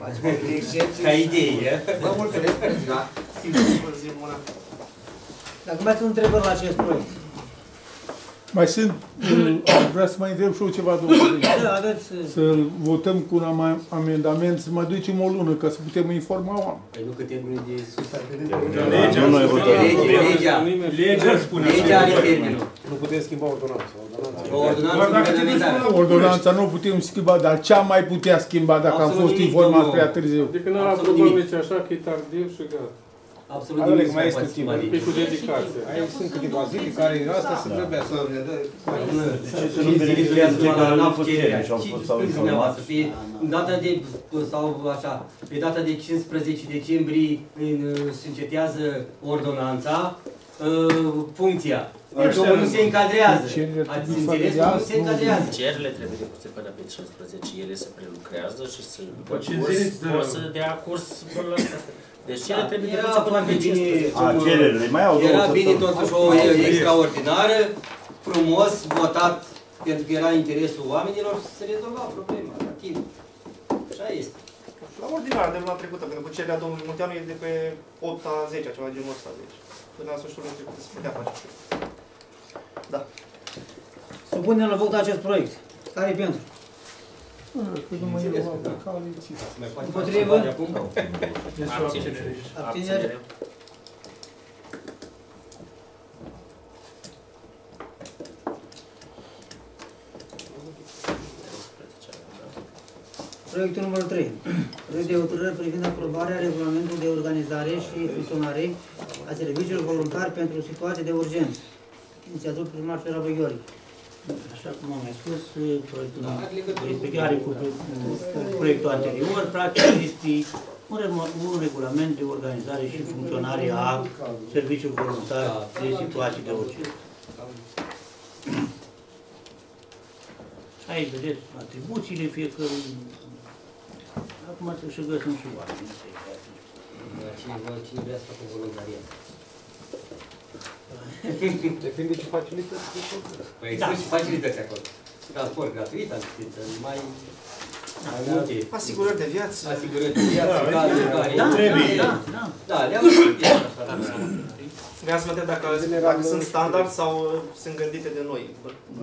facem o excepție. Ca idee, Vă mulțumesc pentru ziua. Sigur, zi bună. Dacă mai sunt întrebări la acest proiect. Mai sunt, uh, aș vrea să mai întreb și eu ceva, domnule. Da, aveți... uh, Să votăm cu un ama- amendament, să mai ducem o lună, ca să putem informa oameni. Păi nu că termenul de sus. Legea nu noi votăm. Legea, legea. Legea spune așa. Legea are termenul. Nu putem schimba ordonanța. O ordonanță Doar dacă guvernamentală. Ordonanța nu putem schimba, dar ce am mai putea schimba dacă am Absolut fost nimic, informați domnul. prea târziu? Adică nu Absolut aprobăm nimic. nici așa că e tardiv și gata. Absolut Adole, nimic că mai nu este poate schimba timp. E legea. cu dedicație. Aici sunt câteva zile care asta se grăbească. Și să nu beneficiază cei care nu au fost cererea. cererea și au Și fost sau spuneți informați. dumneavoastră, pe data de, sau așa, pe data de 15 decembrie în, se încetează ordonanța, uh, funcția. Deci omul nu se încadrează. Cererea Ați trebuie să înțeles? dea, Nu se nu- încadrează. Cererile trebuie depuse până pe 15, ele se prelucrează și se după ce curs, zile de- o să dea curs până la asta. Deci cererile Da, trebuie era depuse până pe foarte bine. 15. A, cererile, mai au două Era bine săptămâni. totuși o extraordinară, frumos, votat, pentru că era interesul oamenilor, se rezolva problema la timp. Așa este. La ordinară de luna trecută, pentru că cererea domnului Munteanu e de pe 8 a 10 ceva genul ăsta. Deci, până la sfârșitul lunii trecute se putea face. Da. Supunem la vot acest proiect. Care e pentru? Că nu mai e o cale, ți- Mai poate Împotrivă? face ceva de acum? Abținere. Abținere. Proiectul numărul 3. Proiect de hotărâre privind aprobarea regulamentului de organizare și funcționare a serviciilor voluntari pentru situații de urgență. Inițiator primar Ferabă Gheorghe. Așa cum am mai spus, proiectul respectare cu, cu proiectul anterior, practic este un, remo- un regulament de organizare și funcționare a serviciului voluntar de situații de urgență. Aici vedeți atribuțiile fiecărui. Acum trebuie să găsim și oameni. Cine, cine vrea să facă voluntariat. Depinde ce facilități. Păi există și facilități acolo. Transport gratuit, asistență, mai... Mai multe. Asigurări de viață. Asigurări de viață, cazuri care... Da, Trebuie. da, da. Da, le-am studiat așa. Vreau să vă întreb dacă, dacă sunt standard sau uh, sunt gândite de noi.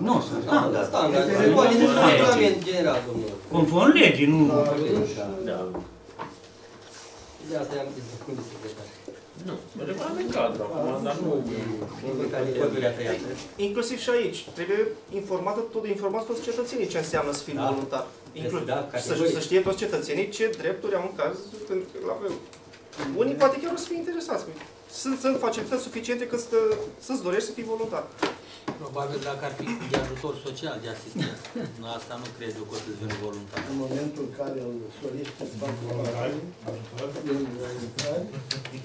Nu, sunt standard. Standard. Este Se poate conform de legii. regulament general, domnule. Conform legii, nu... Da. De asta i-am zis, cum de secretar. Nu, regulament cadru acum, dar nu... Inclusiv și aici. Trebuie informată tot, informați toți cetățenii ce înseamnă să fii Da. voluntar. Inclu- Da, să, categoric. să știe toți cetățenii ce drepturi au în caz, pentru că la fel. Unii poate chiar o să fie interesați. Sunt, sunt facilități suficiente cât să, să-ți dorești să fii voluntar. Probabil dacă ar fi de ajutor social, de asistență. Nu, asta nu cred eu că o să-ți vină voluntar. În momentul în care îl solicită să facă voluntarii,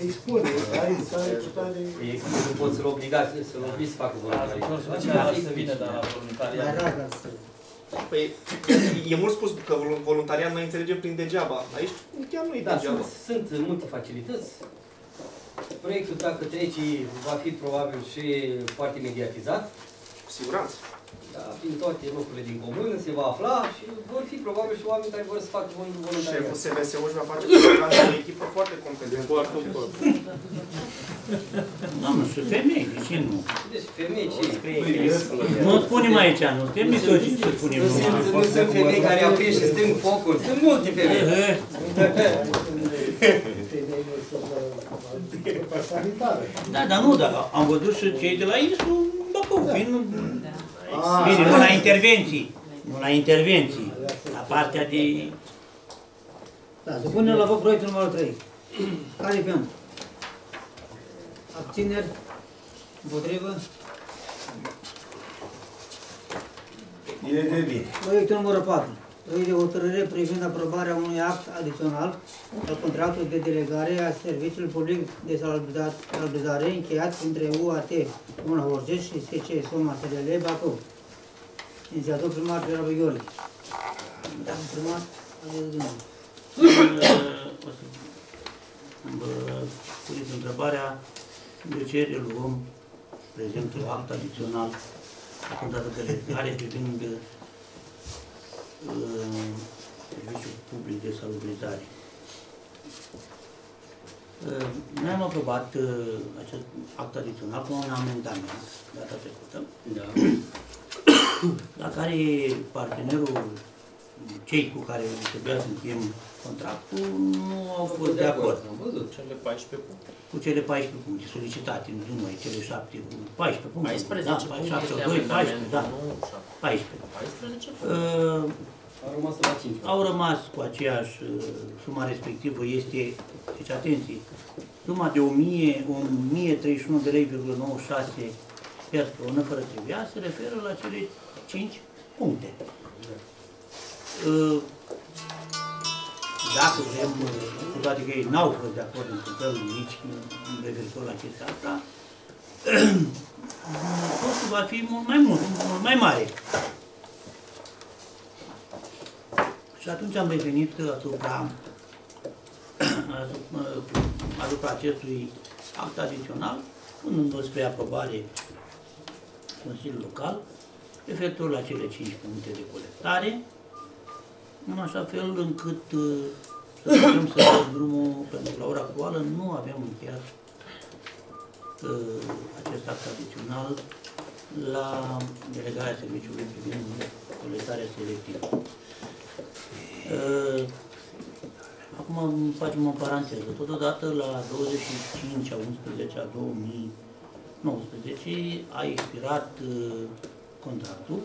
îi spune, ai stare cu tare... Ei nu pot să-l obligați, să-l obligi să facă voluntariat. Ajutor social să vină de la voluntariat. Mai rar ar să... Păi, e mult spus că vol- voluntariat noi înțelegem prin degeaba. Aici chiar nu e Da, degeaba. sunt, sunt multe facilități. Proiectul, dacă trece, va fi probabil și foarte mediatizat. Cu siguranță. Da, prin toate locurile din comun se va afla și vor fi probabil și oameni care vor să facă voluntariat. Șeful SVSU își va face cu o echipă foarte competentă. Foarte Doamne, și femei, de ce nu? Deci femei ce? Nu spunem aici, nu suntem misogi să spunem Nu sunt, nu sunt femei care aprins și strâng focuri, sunt multe femei. Eh, sanitară. Da, dar nu, dar am văzut și cei de la ISU Bacău, vin... Ah, Bine, nu la intervenții, nu la intervenții, la partea de... Da, să punem la vot proiectul numărul 3. Care e pentru? Abțineri? Împotrivă? E de bine. Proiectul numărul 4. Proiect de hotărâre privind aprobarea unui act adițional al contractului de delegare a Serviciului Public de Salubrizat- Salubrizare încheiat între UAT Una Horgeș și SC Soma SLL Bacău. Inițiator primar Piera Gheorghe. Domnul primar, aveți gândul. O să vă puneți întrebarea de ce reluăm prezentul act adițional a contractului de delegare privind uh, Serviciul Public de Salubrizare. Uh, Noi am aprobat uh, acest act adițional cu un amendament data trecută, Da. la care partenerul, cei cu care trebuia să încheiem contractul, nu au fost de acord. Am văzut. Cele 14 puncte. Cu cele 14 puncte solicitate, nu din noi, cele 7, 14 puncte. 14 da, puncte 7, este 2, 14, amendament, da, nu 7. 14. 14 puncte. Uh, Au rămas la 5. au rămas cu aceeași uh, suma respectivă, este, deci atenție, suma de 1000, 1031 de lei,96 per tonă fără trebuia se referă la cele 5 puncte. Uh, Dacă vrem, uh, cu toate că ei n-au fost de acord într-un fel nici referitor la chestia asta, costul va fi mult mai mult, mult mai mare. Și atunci am revenit asupra, asupra, asupra acestui act adițional, punându-l spre aprobare Consiliul Local, referitor la cele 5 puncte de colectare, în așa fel încât uh, să putem să dăm drumul, pentru că la ora actuală nu avem încheiat uh, acest act adițional la delegarea serviciului privind colectarea selectivă. Uh, Acum facem o paranteză. Totodată, la 25 a 11 a 2019 a expirat uh, contractul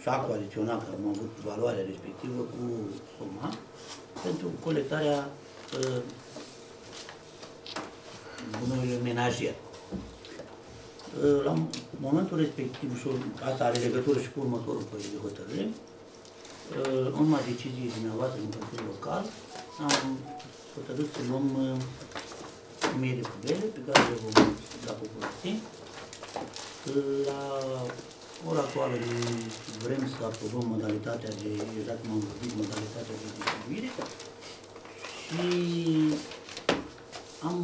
și actul adițional care am avut valoarea respectivă cu suma pentru colectarea uh, bunurilor menajere. Uh, La momentul respectiv, și asta are legătură și cu următorul proiect de hotărâre, uh, în urma deciziei dumneavoastră din Consiliul Local, am hotărât să luăm uh, mii de pubele pe care le vom da populației. La ora actuală vrem să aprobăm modalitatea de, exact cum am vorbit, modalitatea de distribuire și am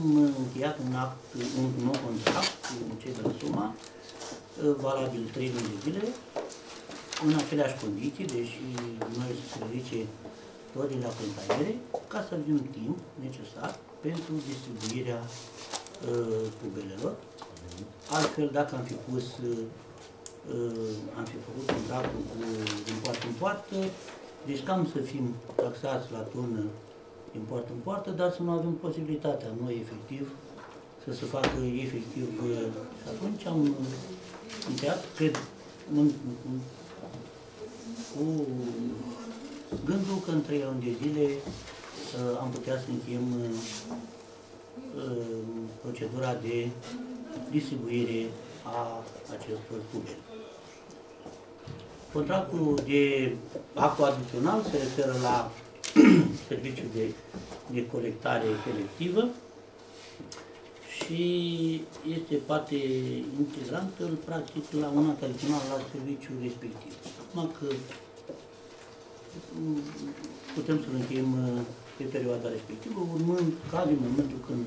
încheiat un act, un nou contract cu cei de la Suma, uh, valabil 3 luni de zile, în aceleași condiții, deși noi să se ridice tot din la containere, ca să avem timp necesar pentru distribuirea uh, pubelelor. Altfel, dacă am fi pus, uh, uh, am fi făcut contractul cu din poartă în poartă, riscam să fim taxați la tonă din poartă în poartă, dar să nu avem posibilitatea noi efectiv să se facă efectiv. uh, Și atunci am uh, încheiat, cred, în, în, cu gândul că în trei luni de zile uh, am putea să încheiem uh, uh, procedura de distribuire a acestor puberi. Contractul de actul adițional se referă la serviciul de, de colectare selectivă și este parte integrantă, practic, la un act adițional la serviciul respectiv. Numai că mm, putem să-l încheiem uh, pe perioada respectivă, urmând ca din momentul când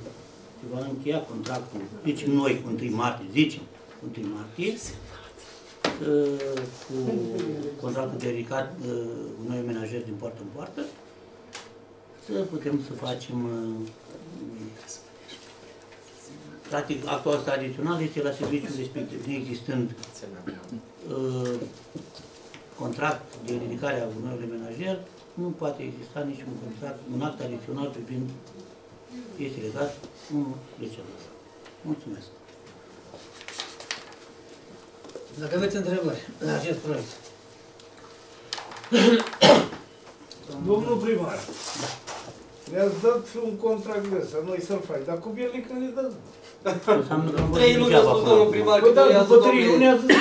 se va încheia contractul, deci noi cu 1 martie, zicem, cu 1 martie, uh, cu contractul de ridicat uh, noi menajeri din poartă în poartă, să putem să facem uh, practic actul ăsta adițional este la serviciul respectiv, neexistând uh, contract de ridicare a gunoiului menajer, nu poate exista niciun contract, un act adițional privind este legat unul de celălalt. Mulțumesc. Dacă aveți întrebări la acest proiect. Domnul primar, ne-ați dat un contract de ăsta, noi să-l faci, dar cu biele când le dăm? Trei luni a spus domnul primar că Păi da, durează, după trei domnule. luni a zis.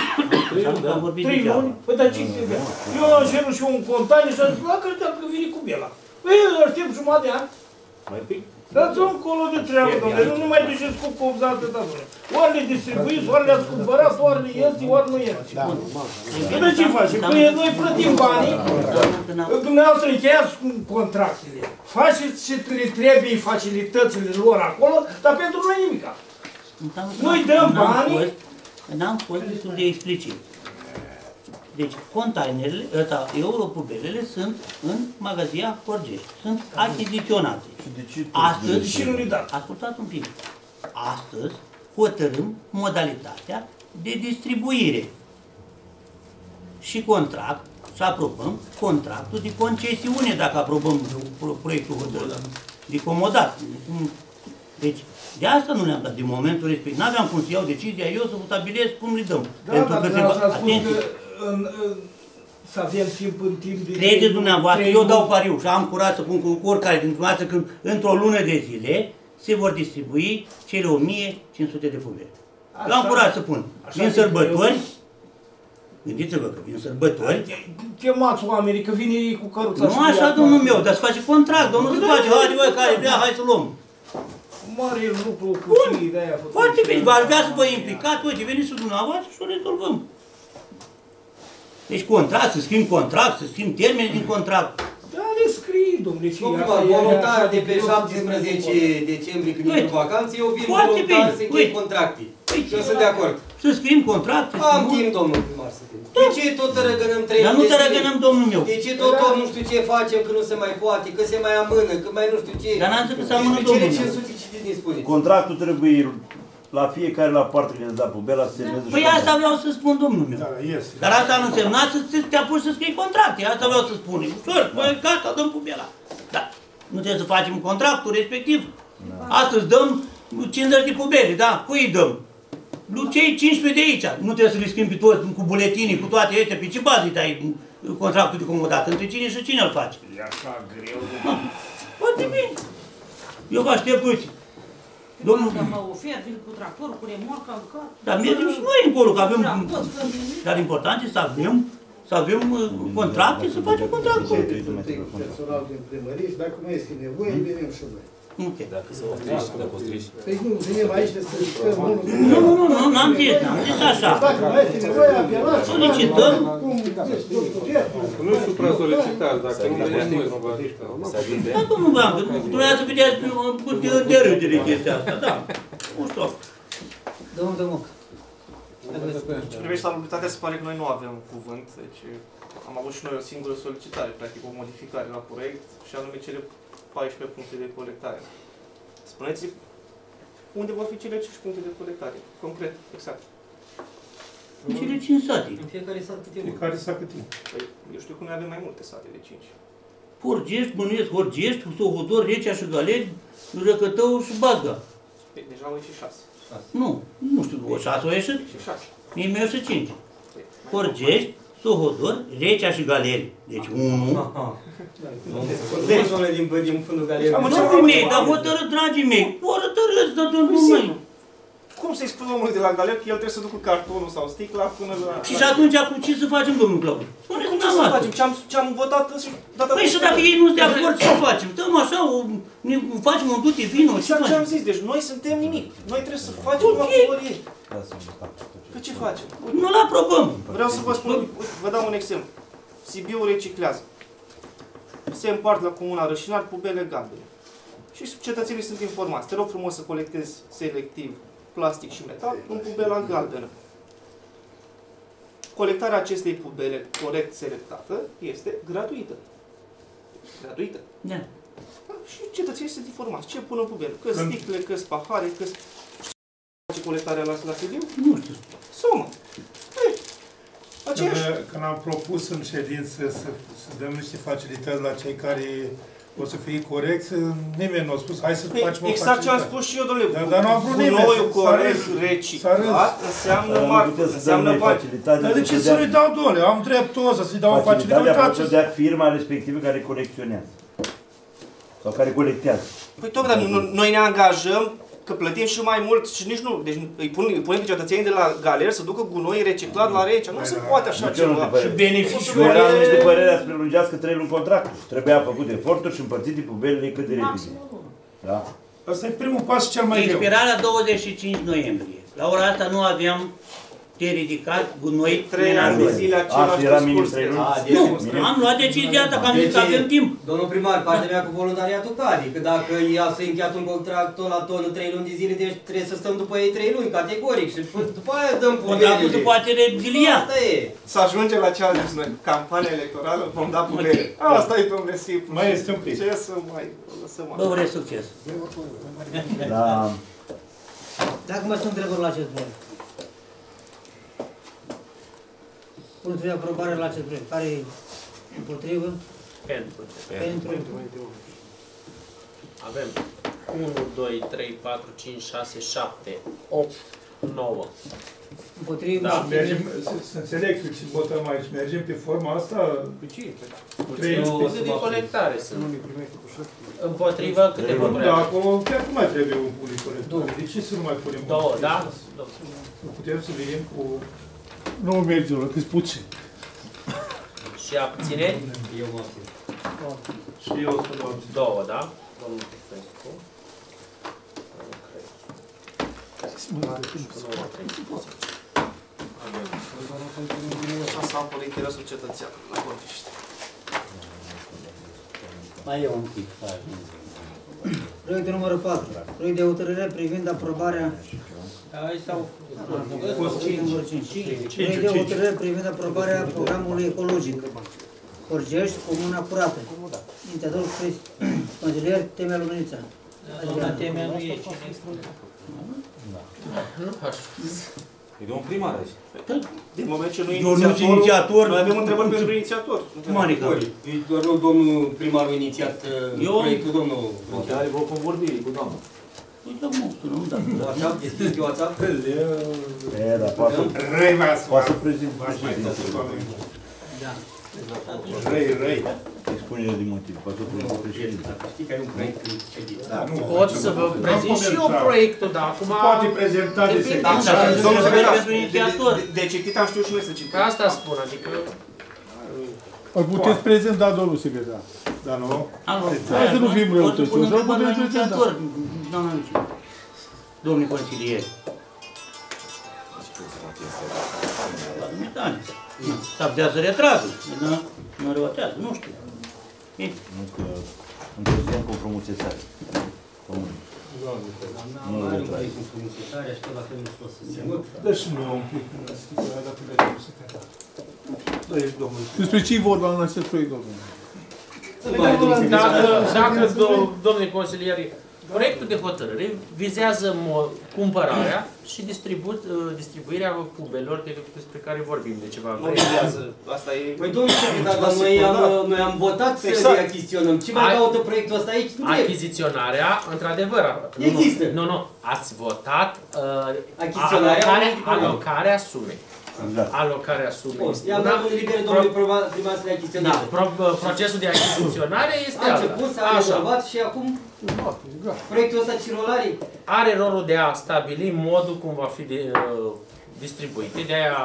Trei luni? Păi dar ce trebuie? Eu am cerut și eu un container și am zis, la că că vine cu biela. Păi eu aștept jumătate de an. Mai pic. Dați-o încolo de treabă, domnule, nu ne mai duceți cu copza atâta, domnule. Ori le distribuiți, ori le-ați cumpărat, ori le iese, ori nu iese. Da, Păi de ce facem? Păi noi plătim banii, dumneavoastră încheiați cu contractele. Faceți ce le trebuie facilitățile lor acolo, dar pentru noi nimica. Noi dăm N-am banii. fost- N-am fost destul de explicit. Deci, containerele, ăsta, europubelele sunt în magazia Corgești. Sunt achiziționate. Astăzi, Și nu le dați. ascultați un pic. Astăzi hotărâm modalitatea de distribuire și contract, să aprobăm contractul de concesiune, dacă aprobăm pro- proiectul hotărât, de comodat. Cum- Deci, de asta nu le-am dat din momentul respectiv. N-aveam cum să iau decizia eu să vă stabilez cum le dăm. Da, Pentru dar că se dumneavoastră va... a spus Atenție, că în, în, să avem timp în timp de... Credeți dumneavoastră, trei eu dau luni. pariu și am curat să pun cu oricare dintre dumneavoastră că într-o lună de zile se vor distribui cele 1500 de pubere. Eu am Așa- curat să pun. așa Vin zic sărbători, eu. gândiți-vă că vin sărbători, Chemați oamenii, că vine ei cu căruța nu și cu așa, ea domnul acasă. meu, dar să face contract, domnul să Da, face, da, haide, da, bă, care da, vrea, da. hai să luăm. Mare lucru cu cei de-aia făcut. Foarte bine, v-aș vrea să vă implicați, uite, veniți și dumneavoastră și o rezolvăm. Deci contract, să schimb contract, să schimb termeni din contract. Da, le scrii, domnule, și Domnul asta e voluntar așa de pe greu să 17 decembrie când Uite. intru vacanță, eu vin Foarte voluntar bine, să închei uite. contracte. Uite. Eu sunt de acord. Să scriem contract, să Am scriem- timp, domnul primar, să fim. De ce tot tărăgănăm trei Dar luni nu de zile? tărăgănăm, domnul meu. De ce tot ori nu știu ce facem, că nu se mai poate, că se mai amână, că mai nu știu ce. Dar n-am zis că se amână, Despre cele domnul meu. 500 citiți din spuneți. Contractul trebuie la fiecare la parte când îți da pubela să semneze Păi și asta vreau să spun, domnul meu. Da, este. Dar asta nu însemna să te, te apuci să scrii contracte. Asta vreau să spun. E ușor, băi, gata, dăm pubela. Da. Nu trebuie să facem contractul respectiv. Astăzi dăm 50 de pubele, da? Cui îi dăm? Lui cei 15 de aici. Nu trebuie să le schimbi pe toți cu buletinii, cu toate astea. Pe ce bază îi dai contractul de comodat? Între cine și cine îl faci? E așa greu. Foarte bine. Eu vă aștept, uite. Domnul, Dacă mă ofer, vin cu tractor, cu remorca, în car. dar mergem și noi încolo, că avem... Da, pot să vin. Dar important este să avem, să avem uh, contracte, să facem contractul. personal din primărie și dacă mai este nevoie, venim și noi. Ok. Dacă se ostriși, dacă ostriși. Păi nu, venim aici să zicăm unul cu Nu, nu, nu, nu, n-am zis, n-am zis așa. Dacă mai este nevoie, apelați. Solicităm. Cum, deci, nu puteți. Că nu supra-solicitați, dacă nu vedeți noi, nu vă ajută. Da, domnul Bram, că trebuia să vedeți uh, de râdere chestia asta, da. Ușor. Domnul Dămoc. Ce privește salubritatea, se pare că noi nu avem cuvânt, deci am avut și noi o singură solicitare, practic o modificare la proiect, și anume cele 14 puncte de colectare. Spuneți unde vor fi cele 5 puncte de colectare. Concret, exact. În cele 5 sate. În fiecare sat câte unul. Fiecare sat câte unul. Păi, eu știu că noi avem mai multe sate de 5. Horgești, bănuiesc Horgești, Sohodor, Recea și Galeri, Răcătău și Bazga. Păi, deja au ieșit 6. Nu, nu știu, o șase au ieșit? Și 6. Mie mi-au ieșit cinci. Horgești, Sohodor, Recea și Galeri. Deci unu. Deci, domnule, din, din fundul galerei. Dragii mei, dar hotărât, dragii mei, hotărâți, dar domnul măi. Cum să-i spui omului de la galer că el trebuie să ducă cartonul sau sticla până la... Și și atunci, cu ce să facem, domnul Claudiu? Spuneți Cum ce să dumneavoastră. facem? Ce am, ce am votat și data Păi și dacă ei nu sunt de acord, ce facem? Stăm așa, o, ne facem un dute vino, ce Exact ce am facem? zis, deci noi suntem nimic. Noi trebuie să facem Ok. okay. cu ei. Că ce facem? Nu-l aprobăm. Vreau să vă spun, uite, vă dau un exemplu. Sibiu reciclează. Se împart la comuna Rășinar pubele galbene. Și cetățenii sunt informați. Te rog frumos să colectezi selectiv plastic și metal în pubela galbenă. Colectarea acestei pubele corect selectată este gratuită. Gratuită. Da. Și cetățenii sunt informați. Ce pun în pubele? Că sticle, că pahare, că face colectarea la, la Sibiu? Nu știu. Somă. Ei, aceeași. Când, când am propus în ședință să, să dăm niște facilități la cei care o să fie corecți, nimeni nu a spus, hai să Păi, facem o exact ce am facilitate. spus și eu, domnule. Dar, dar nu am vrut nimeni. Gunoiul s-a corect râs. S-a reciclat râs. înseamnă Dar nu marfă, puteți să înseamnă dăm noi bani. facilitate Dar de ce să le dau, domnule? Am dreptul ăsta să-ți dau o facilitate. Facilitatea Uitați, poate să dea firma respectivă care colecționează. Sau care colectează. Păi tocmai, dar nu- noi ne angajăm că plătim și mai mult și nici nu. Deci îi, pun, îi punem pe cetățenii de la galer să ducă gunoi reciclat la rece. Nu se poate așa Nici eu nu ceva. de părere. Eu eram nici de părere să prelungească trei luni contractul. Trebuia făcut eforturi și împărțite pubelele cât de repede. Da? Asta e primul pas cel mai greu. Inspirarea 25 noiembrie. La ora asta nu aveam de ridicat gunoi Trei ani de zile același era discurs. minim trei luni? A, deci- Nu, am luat decizia asta, că am zis că avem timp. Domnul primar, partea mea cu voluntariatul cade, că dacă ea să încheiat un contract tot la ton în 3 luni de zile, deci trebuie să stăm după ei 3 luni, categoric, și după- după aia dăm Contractul pubelele. se poate rezilia. Asta e. Să ajungem la ce am zis noi. Campania electorală vom da pubele. Asta e, domnule Sip. Mai este un pic. Ce să mai o lăsăm Vă urez succes. Da. Dacă mai sunt întrebări la acest proiect. Punctul de aprobare la acest proiect. Care e împotrivă? Pentru. Pentru. Avem 1, 2, 3, 4, 5, 6, 7, 8, 9. Împotrivă? Da, Mergem, să, să înțeleg că ce votăm aici. Mergem pe forma asta? Pe ce? Trei Puncte de colectare sunt. Împotrivă câte Nu, voturi da, avem? acolo chiar nu mai trebuie un punct de colectare. De ce să nu mai punem un Două, punct? da? Nu putem să venim cu... Nu merge, că câți puțin. Și abțineri? Eu mă abțin. Și eu să dau. Două, da? Domnul Popescu. Domnul Așa apără interesul cetățeanului la Cortiște. Mai e un pic. Proiectul numărul 4. Proiect de hotărâre privind aprobarea Aici stau. Proiect numărul 5. Proiect de hotărâre privind aprobarea programului ecologic. Horgești, Comuna Curată. Inițiator consilier Temea Luminița. Doamna Temea nu e cine E domnul primar aici. Din moment ce nu Eu nu sunt inițiatorul, inițiator. noi avem întrebări pentru inițiator. Cum adică? E doar nu domnul primarul inițiat uh, Eu- proiectul, domnul Poate are vreo convorbire cu doamna. Păi da, mă, sunăm, da. WhatsApp, deschis pe WhatsApp. E, dar poate să... Răi v-ați Poate să prezint V-ați mai dat Da. Răi, răi. expunere de motiv. Poate să prezint președinte. Știi că ai un proiect în ședință. Da, nu. Pot să vă prezint și eu proiectul, dar acum... Poate prezenta de Depinde. secretar. Da, Domnul Domnul secretar, pentru de, inițiator. de, de citit am știut și noi să citim. Pe asta spun, adică... Îl puteți prezenta, domnul secretar. Da, nu? Alo. Hai să nu fim Pot răutăcioși, pun să întrebări la putem prezenta. Inițiator, doamna Lucie. Domnul consilier. Dumitale. S-ar putea să retragă. Nu, nu reotează, nu știu. E, Nu că întârziem cu frumusețare. Comun. Nu Are un retrag. proiect în frumusețare, așa la fel nu pot să se mult. Dă și mie un pic în sticla, dacă mergem secretar. Da, ești domnul. Despre ce e vorba în acest proiect, domnule? Dacă, dacă do- domnule consilier Proiectul de hotărâre vizează mo- cumpărarea și distribu- uh, distribuirea pubelor de- despre care vorbim de ceva Nu vreme. vizează. Asta e... Păi domnul secretar, dar noi am, noi am votat să Exact. le achiziționăm. Ce mai Ai- caută proiectul ăsta aici? Nu trebuie. Achiziționarea, într-adevăr, nu, Există. Nu, nu, ați votat uh, Achiziționarea alocarea, unui program. alocarea sumei. Exact. Alocarea sumei. Bun, I-am dat un liber domnului prima- primar să le Da, achiziționeze. pro- procesul de achiziționare este A alta. început, s-a Așa. rezolvat și acum proiectul ăsta ce rol are? Are rolul de a stabili modul cum va fi de, uh, distribuite, de aia...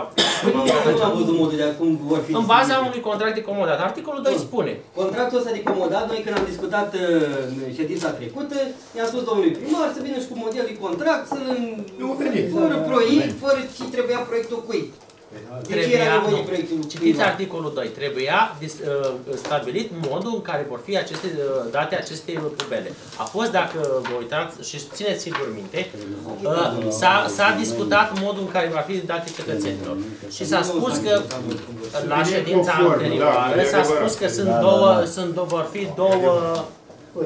Păi nu, nu am văzut modul de acum vor fi În baza distribuite. unui contract de comodat. Articolul 2 spune. Contractul ăsta de comodat, noi când am discutat uh, în ședința trecută, i-am spus domnului primar să vină și cu modelul de contract, să-l fără proiect, fără ce trebuia proiectul cui. De ce era nevoie de nu, proiectul citiți primar? articolul 2, trebuia dis- uh, stabilit modul în care vor fi aceste, uh, date aceste pubele. A fost, dacă vă uitați și țineți sigur minte, uh, s-a, s-a discutat modul în care va fi date cetățenilor. Și s-a spus că la ședința anterioară s-a spus că sunt două, sunt două, vor fi două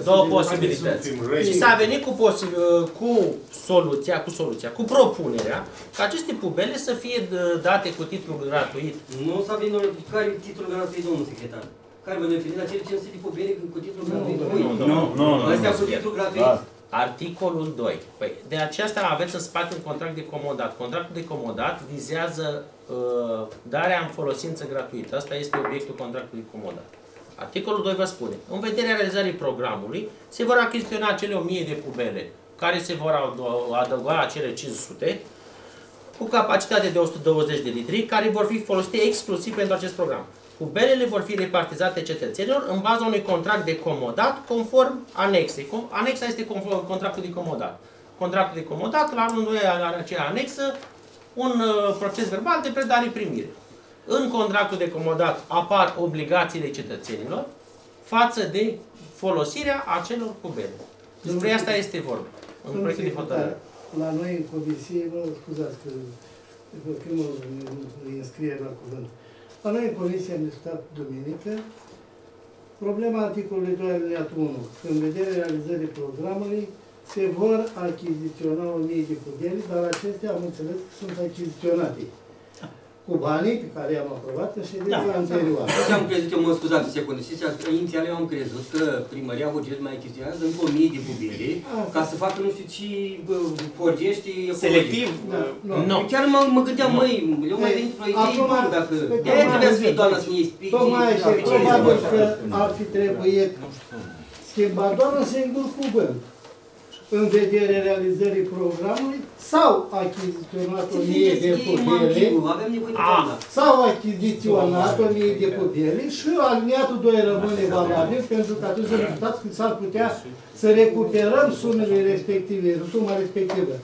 două posibilități. Și s-a venit cu, posi- cu soluția, cu soluția, cu propunerea ca aceste pubele să fie d- date cu titlu gratuit. Nu s-a venit domnul, care e titlul gratuit, domnul secretar? Care vă referiți la cele 500 de pubere cu titlul gratuit? Cui? Nu, nu, nu, nu. Astea cu titlul gratuit? Da. Articolul 2. Păi, de aceasta aveți în spate un contract de comodat. Contractul de comodat vizează uh, darea în folosință gratuită. Asta este obiectul contractului de comodat. Articolul 2 vă spune, în vederea realizării programului, se vor achiziționa cele 1000 de pubele care se vor adu- adăuga la cele 500 cu capacitate de 120 de litri, care vor fi folosite exclusiv pentru acest program. Pubelele vor fi repartizate cetățenilor în baza unui contract de comodat conform anexei. Com- Anexa este conform contractul de comodat. Contractul de comodat, la rândul ei are acea anexă, un uh, proces verbal de predare-primire. În contractul de comodat apar obligațiile cetățenilor față de folosirea acelor pubele. Despre asta este vorba în Domnul proiectul de secretar, hotărâre. La noi în comisie, mă scuzați că că primul îi înscrie la cuvânt. La noi în comisie am discutat duminică problema articolului 2 alineatul 1. În vederea realizării programului se vor achiziționa 1000 de pubeli, dar acestea am înțeles că sunt achiziționate cu banii pe care i-am aprobat în ședința Da. anterioară. Ce am crezut eu, mă scuzați o secundă, știți, inițial eu am crezut că primăria Buget mai achiziționează încă o mie de pubere ca să facă nu știu ce bă, forgești ecologic. Selectiv? Da. Nu. Nu. Chiar mă, mă gândeam, Nu. măi, eu mai Ei, venit proiecte acum- bun, dacă... pe De-aia tocmai trebuia să fie zic, doamna să ne explice. Tocmai și ce- ce probabil este că vorba. ar fi trebuit schimbat doar un singur cuvânt în vederea realizării programului sau achiziționat o mie de pubele avem nevoie de A, doamna. sau achiziționat o mie de pubele și aliniatul 2 rămâne valabil pentru că atunci am discutat că s-ar putea să recuperăm sumele respective, suma respectivă.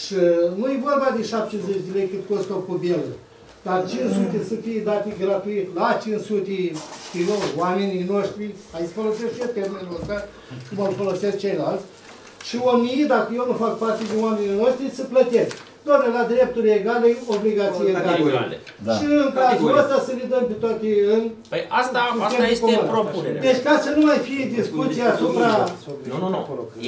Și nu e vorba de 70 de lei cât costă o pubelă, dar 500 să fie date gratuit la 500, știu eu, oamenii noștri, hai să folosesc eu termenul ăsta, cum îl folosesc ceilalți, și 1000, dacă eu nu fac parte din oamenii noștri, să plătesc. Doar la drepturi egale, obligații egale. Egale. Da. Și în cazul Categoric. ăsta să le dăm pe toate în Păi asta, în asta sistemul este comun. propunerea. Deci ca să nu mai fie discuție asupra... Nu, nu, nu.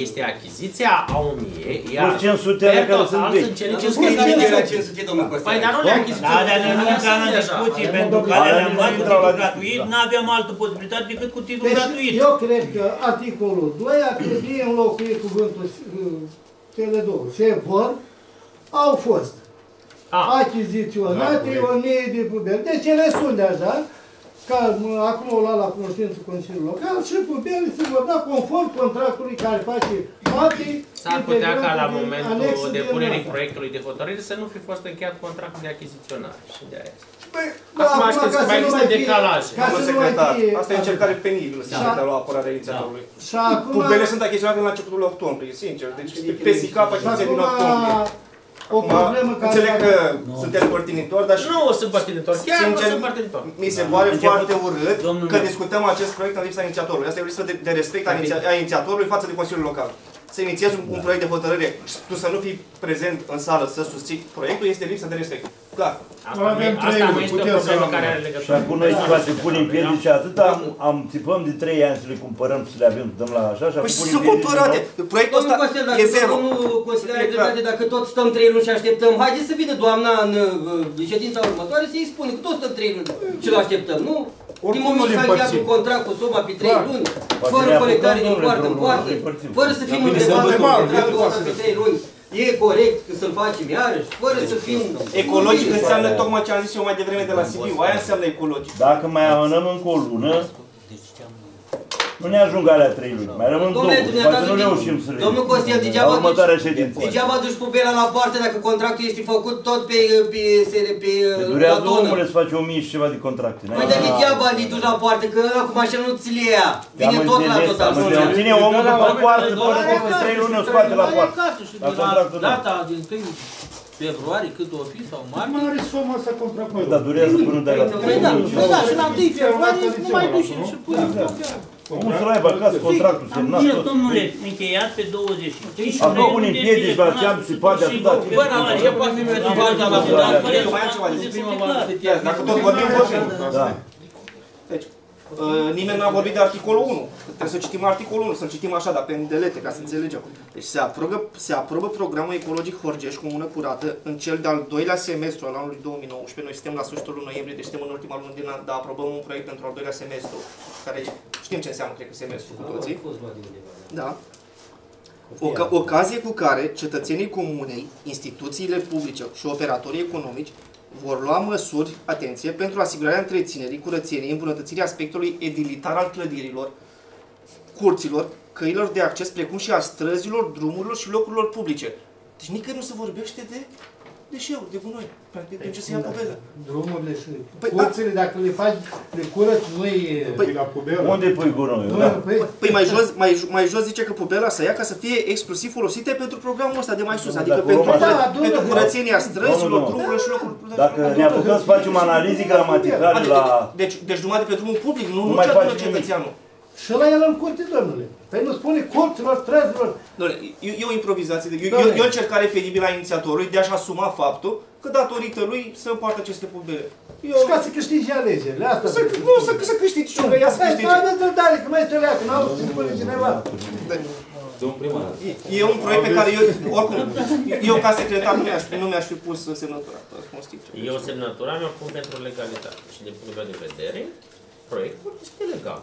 Este achiziția a 1000, iar Plus 500 per ale care total sunt vechi. sunt cele Dar 500 cum să de era lei. 500, domnul Costa? Păi dar nu le Da, achiziționăm. dar ne nu intrăm în deja. discuție, Avem pentru că două- alea Alea le nu mai cu intrau titlul la gratuit, nu avem altă posibilitate decât cu titlul Deci gratuit. eu cred că articolul 2 ar trebui înlocuit cuvântul uh, cele două. Se vor, au fost. Achiziționate Da, o mie de pubele. Deci ele sunt deja, ca mă, acum o lua la cunoștință Consiliul Local și pubele se vor da conform contractului care face parte S-ar putea ca la integrante din momentul anexul din depunerii asta. proiectului de hotărâre să nu fi fost încheiat contractul de achiziționare și de aia. Da, Acum acum, știți ca că să mai nu există mai fie- decalaje. ca să Domnul nu mai secretar, fie- asta e încercare penibilă, Da. secretarul la apărarea inițiatorului. Și acum... Pubele sunt achiziționate la începutul octombrie, sincer. Deci pe- pe SICAP Și achiziția din acum, octombrie. O Acum, problemă care... Înțeleg că sunteți părtinitori, dar și Nu sunt părtinitor, chiar nu Sincer, sunt părtinitor. mi se pare Început- foarte urât Domnul că meu. discutăm acest proiect în lipsa inițiatorului. Asta e o lipsă de, de respect a, iniția, a inițiatorului față de Consiliul Local. Să inițiezi un, un proiect de hotărâre și tu să nu fii prezent în sală să susții proiectul, este lipsa de respect. Clar. Asta, nu, e- asta nu este o problemă care are Și legătură acum noi ceva să punem piedici atâta, am, am țipăm de 3 ani să le cumpărăm, să le avem, să dăm la așa și Păi acum sunt punem piedici cumpărate. din nou. Proiectul ăsta Domnul Costel, dacă e zero. domnul Consiliar are dreptate, dacă tot stăm trei luni și așteptăm, haideți să vină doamna în uh, ședința următoare să-i spune că tot stăm trei luni și îl așteptăm, nu? Din Oricum moment nu ce le s-a încheiat împărțim. un contract cu soma pe trei Clar. luni, Poate fără ne colectare apucăm, din domnule, poartă în domnule, poartă, nu le împărțim. fără să fim bine, undeva sărbători, pe normal, contractul el ăsta poate pe să- trei luni. E corect să-l facem iarăși, fără să fim... Ecologic înseamnă tocmai ce am zis eu mai devreme de la Sibiu. Aia înseamnă ecologic. Dacă mai amânăm încă o lună, nu ne ajung alea 3 luni, mai rămân două, Domnule, poate dumneavoastră, nu reușim să le Domnul Costel, la degeaba următoarea duci, ședință. degeaba duci pubela la poartă dacă contractul este făcut tot pe, pe, pe, pe, Păi la Durează tonă. omule să faci o mie și ceva de contracte. n-ai? Păi dar degeaba îi duci la poartă, că ăla cu mașina nu ți le ia. Vine Am tot la înțeles, total. am înțeles. Vine omul după poartă, fără Are că 3 luni o scoate la poartă. Și La de la contractul nou. data din 1 februarie, cât o fi sau mai Mai are soma asta contractul. Păi, dar durează până de la Păi da, păi da, și la 1 februarie nu mai duci și pui Omul să-l aibă acasă contractul semnat Bine, tot. domnule, încheiat pe 25. Și Acum punem piedici la ce am țipat de atâta timp. Bă, dar ce poate fi pentru faza la Da, da, Eu mai am ceva de zis. Dacă tot vorbim, vorbim. Da. Deci, uh, nimeni n-a vorbit de articolul 1. Trebuie să citim articolul 1, să-l citim așa, dar pe îndelete, ca să înțelegem. Deci se aprobă, se aprobă programul ecologic Horgeș cu mână curată în cel de-al doilea semestru al anului 2019. Noi suntem la sfârșitul lui noiembrie, deci suntem în ultima lună din an, dar aprobăm un proiect pentru al doilea semestru, care știm ce înseamnă, cred că semestru cu toții. Da. Oca- ocazie cu care cetățenii comunei, instituțiile publice și operatorii economici vor lua măsuri, atenție, pentru asigurarea întreținerii, curățeniei, îmbunătățirii aspectului edilitar al clădirilor, curților, căilor de acces, precum și a străzilor, drumurilor și locurilor publice. Deci nicăieri nu se vorbește de deșeuri, de gunoi. Practic, de ce se ia pobelă? Drumurile și Păi, curțile, dacă le faci, le curăți, nu e Păi, la pubelă. Unde pui gunoiul? Nu, Da. păi, Păi mai jos, mai, mai jos zice că pubela să ia ca să fie exclusiv folosite pentru programul ăsta de mai sus, Domnule, adică dacă pentru, luăm așa- cură- Da, pentru domnule, curățenia străzilor, domnule. drumurilor și locurilor. Dacă ne apucăm să facem analize gramaticale Adică, la... deci, deci numai de pe drumul public, nu, Nu nu mai ce adună face nimic. cetățeanul. Și la el în curte, domnule. Păi nu spune curților, străzilor. Dom'le, e, e o improvizație, de, e, Dom'le. e, e o încercare penibilă a inițiatorului de a-și asuma faptul că datorită lui se împartă aceste pubele. Eu... Și ca să câștigi alegerile, asta. Să, nu, să, să câștigi și că ea să Hai, câștige. Hai, dă dreptate, că mai este o leacă, n-au să spune cineva. Domnul primar. E, e un proiect pe care eu, oricum, eu ca secretar nu mi-aș, nu mi-aș fi pus semnătura. Cum știu ce. Eu semnătura mi-o pun pentru legalitate. Și din punctul meu de vedere, proiectul este legal.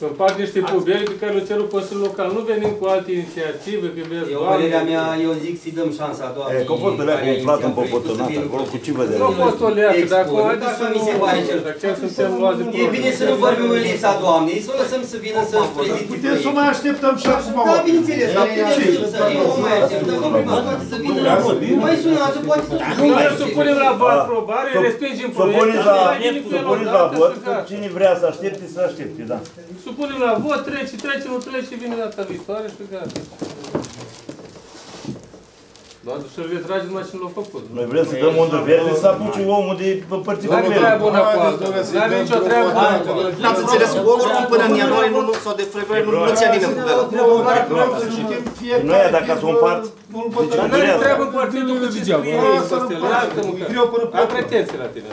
Sunt fac niște pubele pe care le cerut Consiliul Local. Nu venim cu alte inițiative, că vezi, Eu, Doamne, părerea mea, eu zic să-i dăm șansa a doua. E, că a fost o leacă umflată în popoțănat acolo, cu ce vă de Nu a fost o leacă, dar acum Expun, haideți așa să mi se nu... pare cel Dacă chiar suntem luați de E program. bine să nu vorbim în lipsa doamnei, să o lăsăm să vină să-și prezinte Putem să mai așteptăm și acum. Da, bineînțeles, dar putem să să nu mai așteptăm, domnul primar, poate să vină la vot. Mai sunați, poate să Nu vrem să punem la vot aprobare, Să- respingem Să puneți proiectul, la, mai nimic să fel, puneți odată la vot, și că gata. cine vrea să aștepte, să aștepte, da. Supunem la vot, trece, trece, nu trece, vine data viitoare și gata. Doar să le trage numai cine l-a făcut. Noi vrem să dăm undă verde să apuce omul de părțit N-are treabă una cu alta. N-are nicio treabă cu alta. N-ați înțeles, oricum până în ianuarie nu, nu, sau de februarie nu, nu ți-a nimeni pubela. Noi dacă să o împart, deci Dar nu n-are durează. treabă cu partidul cu ce scrie ei, Costel. Iartă-mă că am pretenții la tine.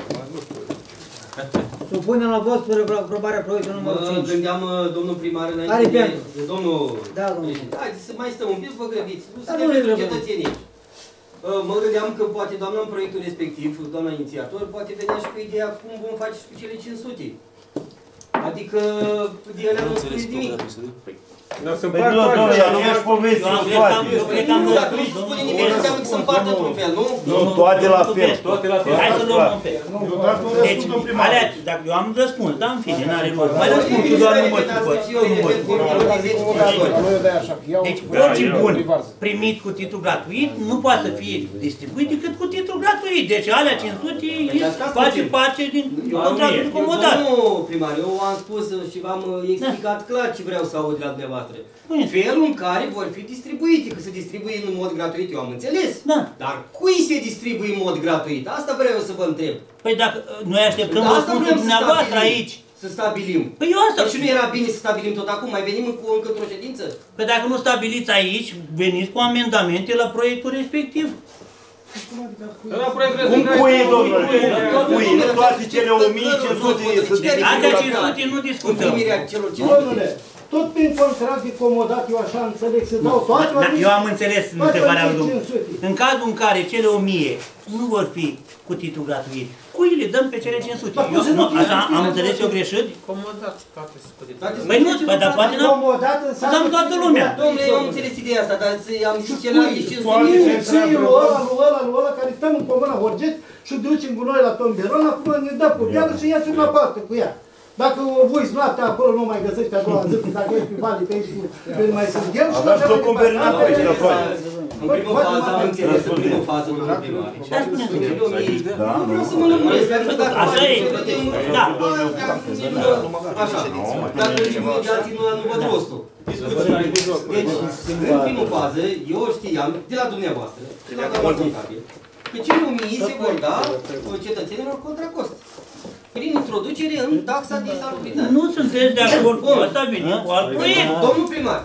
Acum, nu știu. Supunem la vot spre aprobarea proiectului numărul Mă 5. gândeam, uh, domnul primar, Care înainte de... pentru? Domnul... Da, domnul. președinte, Haideți să mai stăm un pic, vă grăbiți. Nu Da, suntem nu ne pentru grăbim. cetățenii aici. Uh, Mă gândeam că poate doamna în proiectul respectiv, doamna inițiator, poate venea și cu ideea cum vom face și cu cele 500. Adică de alea nu spune nimic. Dar se Păi împart nu, toate. domnule, e aceeași poveste, Eu nu am- eu toate. am- eu cred că am Nu, dacă nu spune nimic, înseamnă că se împart într-un fel, nu? Nu, toate la fel. Toate la fel. Hai să luăm un fel. Eu dacă nu Deci, răspund în primar. alea, dacă eu am răspuns, da, în fine, n-are rost. Mai răspund tu doar nu mă supăr. Eu nu mă supăr. Deci, orice bun primit cu titlu gratuit nu poate să fie distribuit decât cu titlu gratuit. Deci, alea 500 face parte din Eu am contractul de eu, comodare. Domnul primar, eu am spus și v-am uh, explicat clar ce vreau să aud de la dumneavoastră. Felul în care vor fi distribuite, că se distribuie în mod gratuit, eu am înțeles. Da. Dar cui se distribuie în mod gratuit? Asta vreau eu să vă întreb. Păi dacă uh, noi așteptăm Da, asta răspunsul vrem să dumneavoastră stabilim. aici, să stabilim. Păi eu asta... Și nu era bine să stabilim tot acum, mai venim cu încă într-o ședință? Păi dacă nu stabiliți aici, veniți cu amendamente la proiectul respectiv. La proiectul Cum respectiv- cuie, domnule? Cuie, toate cele 1500 sunt Astea 500 nu discutăm. Împrimirea celor Domnule, tot prin contract de comodat, eu așa înțeleg, să dau toate la Da, niște- eu am înțeles toate la întrebarea lui niște domnul. 500. În cazul în care cele 1000 nu vor fi cu titlu gratuit, cui le dăm pe cele 500? Dar cum Eu, să nu nu, fie așa gratuit? am înțeles eu greșit? Comodat, toate sunt cu Păi nu, bă, dar poate n-am... Comodat înseamnă... Dăm toată lumea. Domnule, eu am înțeles ideea asta, dar să- am zis celălalt de 500. Ție, ție, lui ăla, lui ăla, lui ăla, care stăm în comuna Horget și ducem cu noi la tomberon, acum ne dă cu piatră și ia și la parte cu ea. Dacă o uiți noaptea acolo, nu mai găsești a doua zi, dacă ești pe vale pe aici, pe mai sunt el și Aveam așa să o mai cumperi departe. înapoi și la foaie. În prima fază am înțeles, în prima fază, domnul primar. Și am spus că cele 1000, Da, nu vreau să mă lămuresc, adică dacă Așa e. să vedem, Da. Așa, dacă imediații nu, nu văd rostul. Discuții. Deci, în prima fază, eu știam, de la dumneavoastră, de la doamna contabil, că cele 1000 se vor da cetățenilor contra cost. Prin introducere în taxa de salubritate. Nu sunteți de acord cu asta, vine cu alt proiect. Domnul primar,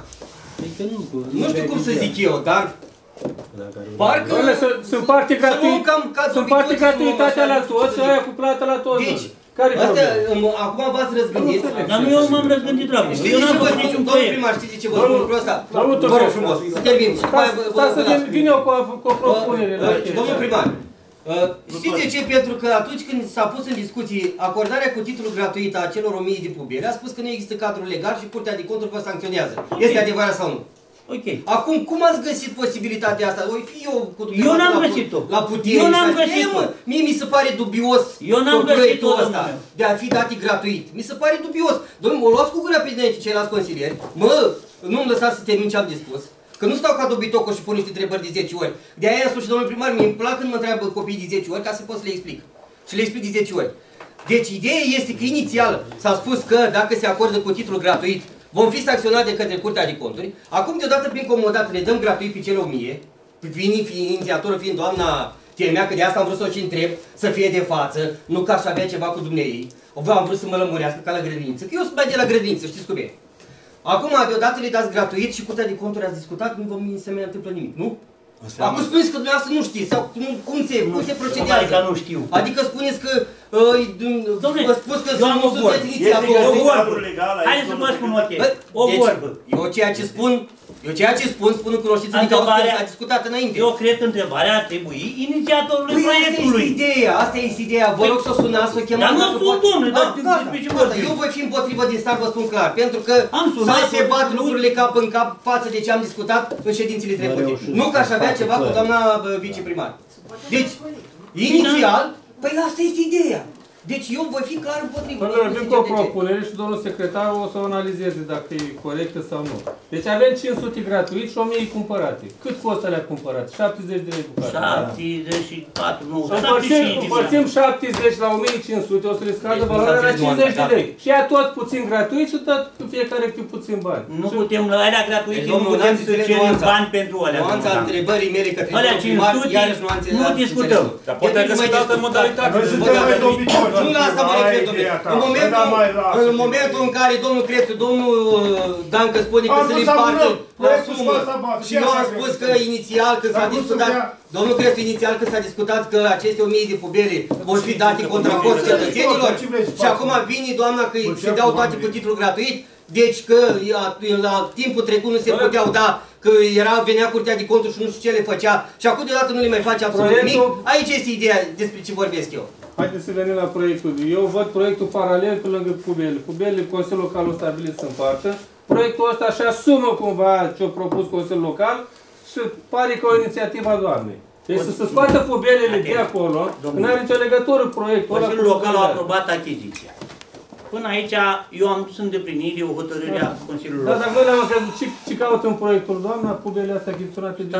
nu știu cum să zic eu, dar parcă... Doamne, sunt- Sunt parte Să nu gratuit, cam ca sunt dobitoți, parte să nu gratuitatea așa, la nu știu toți, să și zic. aia cu plata la toți. Deci, care e Astea, problema? în- acum v-ați răzgândit. Dar nu eu m-am răzgândit, dragul. Știți Eu de ce n-am vă făcut spun, niciun domnul proiect. primar, știți de ce vă spun lucrul ăsta? Domnul Vă rog Tăfăr. frumos, să termin. și după aia vă- Stați să vă- vin- vin eu cu, cu o propunere la Uh, chestia. Domnul primar, uh, știți de ce? Pentru că atunci când s-a pus în discuție acordarea cu titlu gratuit a celor 1000 de pubiere, a spus că nu există cadru legal și Curtea de Conturi vă sancționează. Este adevărat sau nu? Ok. Acum, cum ați găsit posibilitatea asta? Oi fi eu cu Eu n-am la pu- găsit-o. La putere. Eu n-am și așa. găsit-o. E, mă, Mie mi se pare dubios Eu n-am cu găsit-o, proiectul domnule ăsta meu. de a fi dat gratuit. Mi se pare dubios. Domnule, mă luați cu gura pe dinainte ceilalți consilieri. Mă, nu-mi lăsați să termin ce am de spus. Că nu stau ca dobitocul și pun niște întrebări de 10 ori. De aia am spus și domnul primar, mie îmi plac când mă întreabă copiii de 10 ori ca să pot să le explic. Și le explic de 10 ori. Deci ideea este că inițial s-a spus că dacă se acordă cu titlu gratuit, vom fi sancționați de către Curtea de Conturi. Acum deodată prin comodat le dăm gratuit pe cele 1000, fiind, fiind inițiatoră fiind doamna Temea, că de asta am vrut să o și întreb, să fie de față, nu că aș avea ceva cu dumneei. O am vrut să mă lămurească ca la grădiniță, că eu sunt mai de la grădiniță, știți cum e. Acum, deodată le dați gratuit și Curtea de Conturi ați discutat, nu vă mi se mai întâmplă nimic, nu? Acum spuneți că dumneavoastră nu știți, sau cum, cum se, cum se procedează? Adică nu știu. Adică spuneți că, uh, Dom'le, vă spus că eu am nu o vorbă. sunteți inițiatori. O vorbă. Haideți să vă spun o chestie. O Deci, vorbă. Eu ceea ce spun, eu ceea ce spun, spun în cunoștință din cauza că Întrebarea- s-a discutat înainte. Eu cred că întrebarea ar trebui inițiatorului Păi asta proiectului. este ideea, asta este ideea. Vă Păi, rog să o sunați, să o chemați. dar nu dacă sunt, poate. domnule, dar Ah, de- gata, despre ce gata. vorbim? Eu voi fi împotrivă din start, vă spun clar, pentru că Am sunat, să se am bat sunat. lucrurile cap în cap față de ce am discutat în ședințele trecute. Nu că aș avea ceva cu doamna bă, viceprimar. Deci, inițial, păi asta este ideea. Deci eu voi fi clar împotrivă. Păi, noi vin cu o propunere și domnul secretar o să o analizeze dacă e corectă sau nu. Deci avem 500 gratuit și 1000 cumpărate. Cât costă alea cumpărate? 70 de lei bucate. 74, nu, Să împărțim, 75 împărțim 70 la 1500, o să le scadă Deci, valoarea la nu 50 de da. lei. Și ia tot puțin gratuit și tot cu fiecare cu puțin bani. Nu putem, la alea gratuite, Deci, nu domnul, putem n-ați să înțeles cerem nuanța. bani pentru alea. Nuanța domnule. întrebării mele către Alea domnul primar, 500, iarăși nuanțe nu la discutăm. înțelesul. Dar poate Deci că nu mai sunt altă discutați. modalitate. Noi Bă, suntem dar- mai dobitoci. Nu la asta mă Hai, refer, domnule. ideea ta. În Bă, momentul, da, mai lasă, în ideea. momentul în care domnul Crețu, domnul uh, Dancă spune că Am să vrut le să împartă amânăm la proiectul sumă. și asta, bă, Și și eu așa am cred. spus că inițial când s-a Dar vrut să discutat, dea- domnul Crețu inițial când s-a discutat că aceste 1000 de pubele vor fi date contra cost cetățenilor Ce vrei să și faci? acum vine doamna că Cu se ce dau cu toate banii? cu titlu gratuit, deci că la, la timpul trecut nu se puteau da, că era, venea curtea de conturi și nu știu ce le făcea și acum deodată nu le mai face absolut nimic. Proiectul- Aici este ideea despre ce vorbesc eu. Haideți să venim la proiectul. Eu văd proiectul paralel pe lângă Pubele. Pubele, Consiliul Local o stabilit să împartă. Proiectul ăsta și asumă cumva ce-a propus Consiliul Local și pare că o inițiativă a doamnei. Deci să se scoată pubelele de acolo, că nu are nicio legătură cu proiectul ăla. Consiliul cu Local a pubele. aprobat achiziția. Până aici, eu am sunt îndeplinire o hotărâre a Consiliului Da, Local. dar noi le-am crezut ce, ce caută în proiectul doamna, pubele astea achiziționate de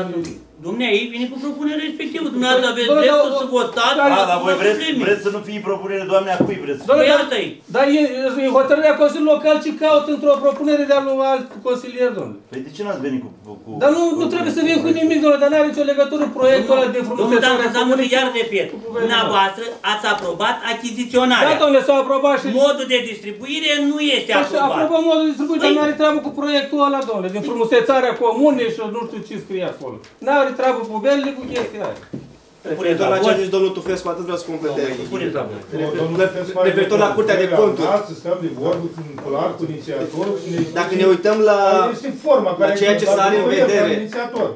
Dumnezeu vine cu propunerea respectivă. Dumneavoastră aveți Domnule, dreptul dar- să votați. Da, dar voi nu vreți, probleme. vreți să nu fie propunere, Doamne, a cui vreți? Doamne, Păi dar, asta e. dar e, e hotărârea Consiliului Local ce caută într-o propunere de a lui alt consilier, domnule. Păi de ce n-ați venit cu... cu Dar nu, nu trebuie să vin cu nimic, domnule, dar n-are nicio legătură proiectul ăla de Domnul frumusețare Dan a Căzamă, comunei. iar repet, dumneavoastră ați aprobat Da, achiziționarea. domnule, s-a aprobat și... Modul de distribuire nu este Păi și aprobat. aprobăm modul de distribuție, dar Păi- n-are treabă cu proiectul ăla, domnule, din frumusețarea comunei și nu știu ce scrie acolo. N-are treabă cu belele cu chestia aia. Referitor la ce a zis domnul Tufescu, atât vreau să completez. Puneți la vot. Referitor la Curtea de Conturi. Să stăm de vorbă cu clar, cu inițiatorul. și ne- Dacă ne uităm la, Este forma la care ceea ce dacă sare în noi avem vedere, Inițiator.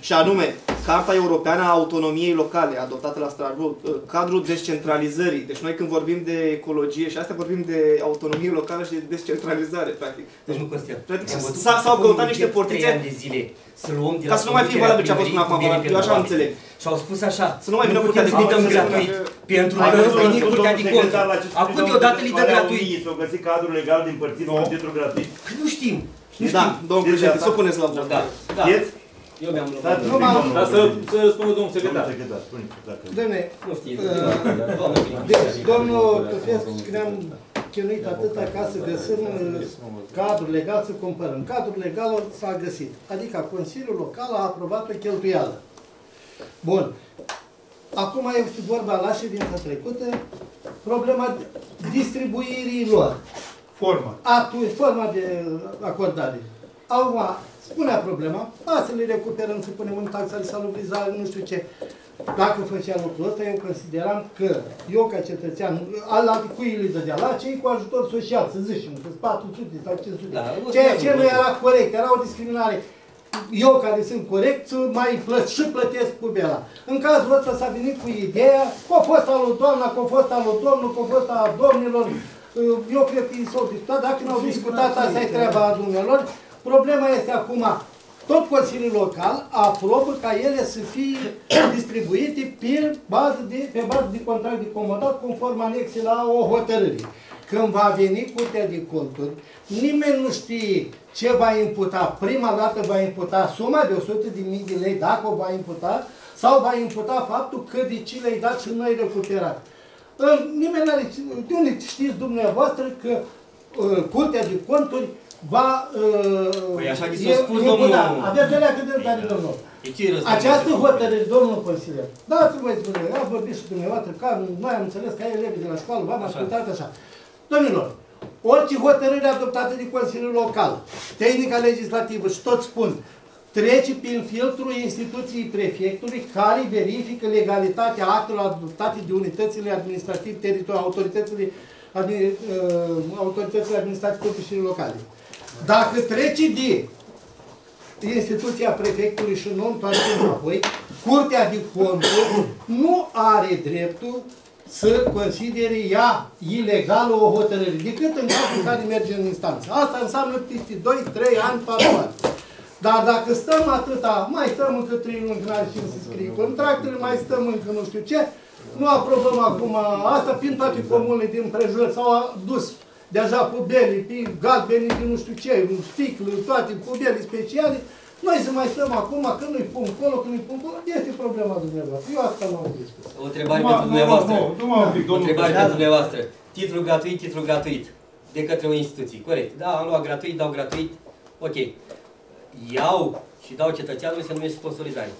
și anume Carta Europeană a Autonomiei Locale, adoptată la Strasbourg, uh, cadrul descentralizării. Deci noi când vorbim de ecologie și asta vorbim de autonomie locală și de descentralizare, practic. Deci nu Costel. Practic Am văzut s-a- s-au cum căutat un niște buget portițe trei ani de zile să luăm de Ca la să nu mai fie conducerea valabil ce a fost până primăriei acum, cu bine eu așa pentru înțeleg. Și au spus așa, Să nu mai vină nu Curtea putem de să-i dăm Conturi. gratuit, pentru Hai, că domnul- veni domnul curtea de secretar, la conturi. ce Acum spune deodată li dă domnul gratuit. Unii S-au găsit cadrul legal din partid pentru gratuit. Păi Nu știm. Nu Da, știm. domnul președinte, să o puneți la vot. Da, da. Știți? Eu mi-am Da, luat. nu m-am- Dar să, să spună domnul secretar. Domnul secretar, spuneți dacă... Dom'le, Nu știu. uh, deci, domnul Tufescu, ne-am chinuit atâta ca să găsim uh, cadrul legal să cumpărăm. Cadrul legal s-a găsit. Adică Consiliul Local a aprobat o cheltuială. Bun. Acum este vorba la ședința trecută, problema distribuirii lor. Forma. Atunci, forma de acordare. Acum, spunea problema, a să le recuperăm, să punem în taxa de salubrizare, nu știu ce. Dacă făcea lucrul ăsta, eu consideram că eu ca cetățean, ala cui îi dădea, la cei cu ajutor social, să zicem, că 400 sau 500, Da, ceea ce nu era corect, era o discriminare. Eu care sunt corect, să mai plăt, și plătesc cu bela. În cazul ăsta s-a venit cu ideea, că a fost al lui doamna, că a fost al lui domnul, că a fost al domnilor, eu cred că i s-au discutat, dacă nu au discutat, asta e treaba dumnealor. Problema este acum, tot Consiliul Local aprobă ca ele să fie distribuite pe bază de, pe bază de contract de comodat conform anexe la o hotărâre. Când va veni Curtea de Conturi, nimeni nu știe ce va imputa. Prima dată va imputa suma de 100 de mii de lei, dacă o va imputa, sau va imputa faptul că de ce le-ai dat și nu ai recuperat. Uh, Nimeni nu are, de unde știți dumneavoastră că uh, Curtea de Conturi va... Uh, Păi așa ni s-a e- spus, e- domnul- da, Aveți alea cât de tare, domnul. E ce răspunde? Această hotărâre, domnul consilier, dați-vă spune, a vorbit și dumneavoastră, că noi am înțeles că ai elevi de la școală, v-am ascultat așa. Domnilor, orice hotărâre adoptată de Consiliul Local, tehnica legislativă și tot spun, trece prin filtrul instituției prefectului care verifică legalitatea actelor adoptate de unitățile administrative teritoriale, autoritățile, admi, uh, autoritățile administrative publice și locale. Dacă trece de instituția prefectului și nu întoarce înapoi, Curtea de Conturi nu are dreptul să considere ea ilegală o hotărâre, decât în cazul în care merge în instanță. Asta înseamnă peste 2, 3 ani, 4 ani. Dar dacă stăm atâta, mai stăm încă 3 luni când are cine să scrie contractele, mai stăm încă nu știu ce, nu aprobăm acum asta, prin toate comunele din prejur s-au dus deja pubele, pe galbeni de nu știu ce, sticle, toate pubele speciale, noi să mai stăm acum, că nu-i pun acolo, că nu-i pun acolo, este problema dumneavoastră. Eu asta nu am spus. O întrebare Nu, pentru nu, dumneavoastră. nu, nu, nu, un pic, O domnul întrebare președinte. pentru dumneavoastră. Titlu gratuit, titlu gratuit. De către o instituție. Corect. Da, am luat gratuit, dau gratuit. Ok. Iau și dau cetățeanului se numește sponsorizare.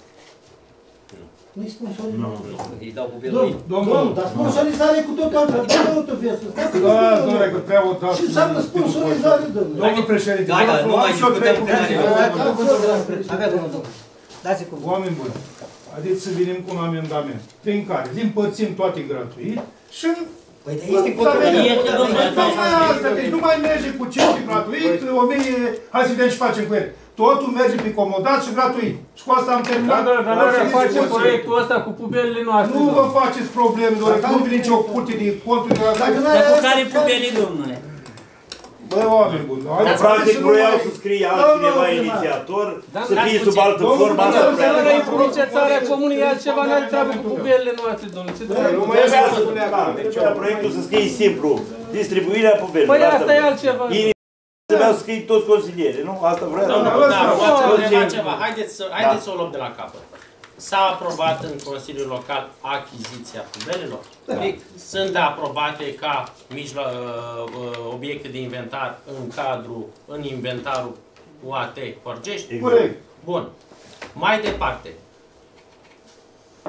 Nu-i sponsorizare. Îi dau cu Domn, belui. domn, dar sponsorizare cu tot altceva. Domnul Tufescu, stați Da, domnule, că treabă da. Ce înseamnă sponsorizare, domnule? Domnul președinte, Hai, vă dar nu rog, mai și eu discutăm trei cu cuvinte. mine. Avea domnul domnul. Dați cu Oameni buni, haideți să venim cu un amendament prin care le împărțim toate gratuit și Păi, dar este Să contract. vedem. Este, domnule, Păi, tocmai asta, deci nu mai merge cu 5 gratuit, o mie, hai să vedem ce facem cu el. Totul merge pe comodat și gratuit. Și cu asta am Da, terminat. da, dar noi Să facem discuție. proiectul ăsta cu pubelele noastre. Nu vă domnule. faceți probleme, doar că nu vine nicio curte de conturi de la Dacă n-ai Dar cu asta, care care- pubele, domnule? Bă, oameni buni, Dar haideți practic să nu vroiau mai- să scrie Domnul altcineva primar. inițiator, Da, să dați fie puțin. sub altă Domnul formă, primar, asta Dar vrea. ăla e frumusețarea comunei, altceva n-are treabă cu pubelele noastre, domnule. Ce dracu? Nu mai Trebuia să să spune da, acum. trebuia proiectul să scrie simplu. Distribuirea pubelelor. Păi asta e vrea. altceva. Ini- Trebuia să scrii toți consilierii, nu? Asta vrea Domnul să... Bogdan, v-ați Da, întrebat ce- ceva. Haideți să, haideți să o luăm de la capăt. S-a aprobat în Consiliul Local achiziția pubelelor? Corect. Sunt aprobate ca mijlo, uh, uh, obiecte de inventar în cadrul, în inventarul UAT Corgești? Exact. Corect. Bun. Mai departe.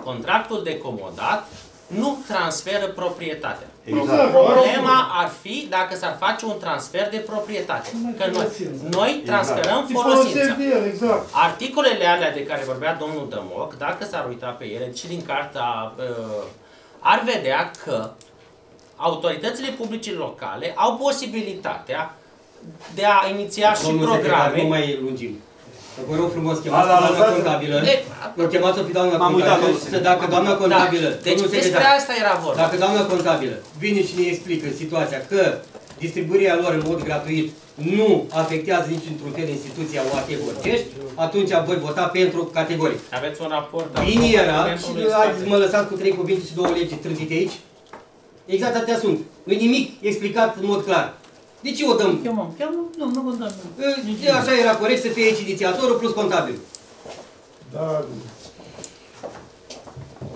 Contractul de comodat nu transferă proprietatea. Exact. Problema ar fi dacă s-ar face un transfer de proprietate. Că noi, noi transferăm Și folosința. folosesc de el, exact. Articolele alea de care vorbea domnul Dămoc, dacă s-ar uita pe ele, și din carta, uh, ar vedea că autoritățile publice locale au posibilitatea de a iniția și Domnul secretar, programe. nu mai lungim. Vă rog frumos, chemați A, pe da, doamna lăsați- contabilă. E, Vă chemați pe doamna M-am uitat, contabilă domnul și să dacă doamna contabilă, Da, deci domnul despre secretar, asta era vorba. Dacă doamna contabilă vine și ne explică situația că distribuirea lor în mod gratuit nu afectează nici într-un fel instituția UAT Gorgești, atunci voi vota pentru categoric. Aveți un raport. Bine era, și Documentului haideți spate. mă lăsați cu trei cuvinte și două legi trântite aici. Exact atâtea sunt. Nu nimic explicat în mod clar. De ce o dăm? Chemăm, chemăm, nu, nu contabil. E, Așa era corect să fie aici inițiatorul plus contabil. Da.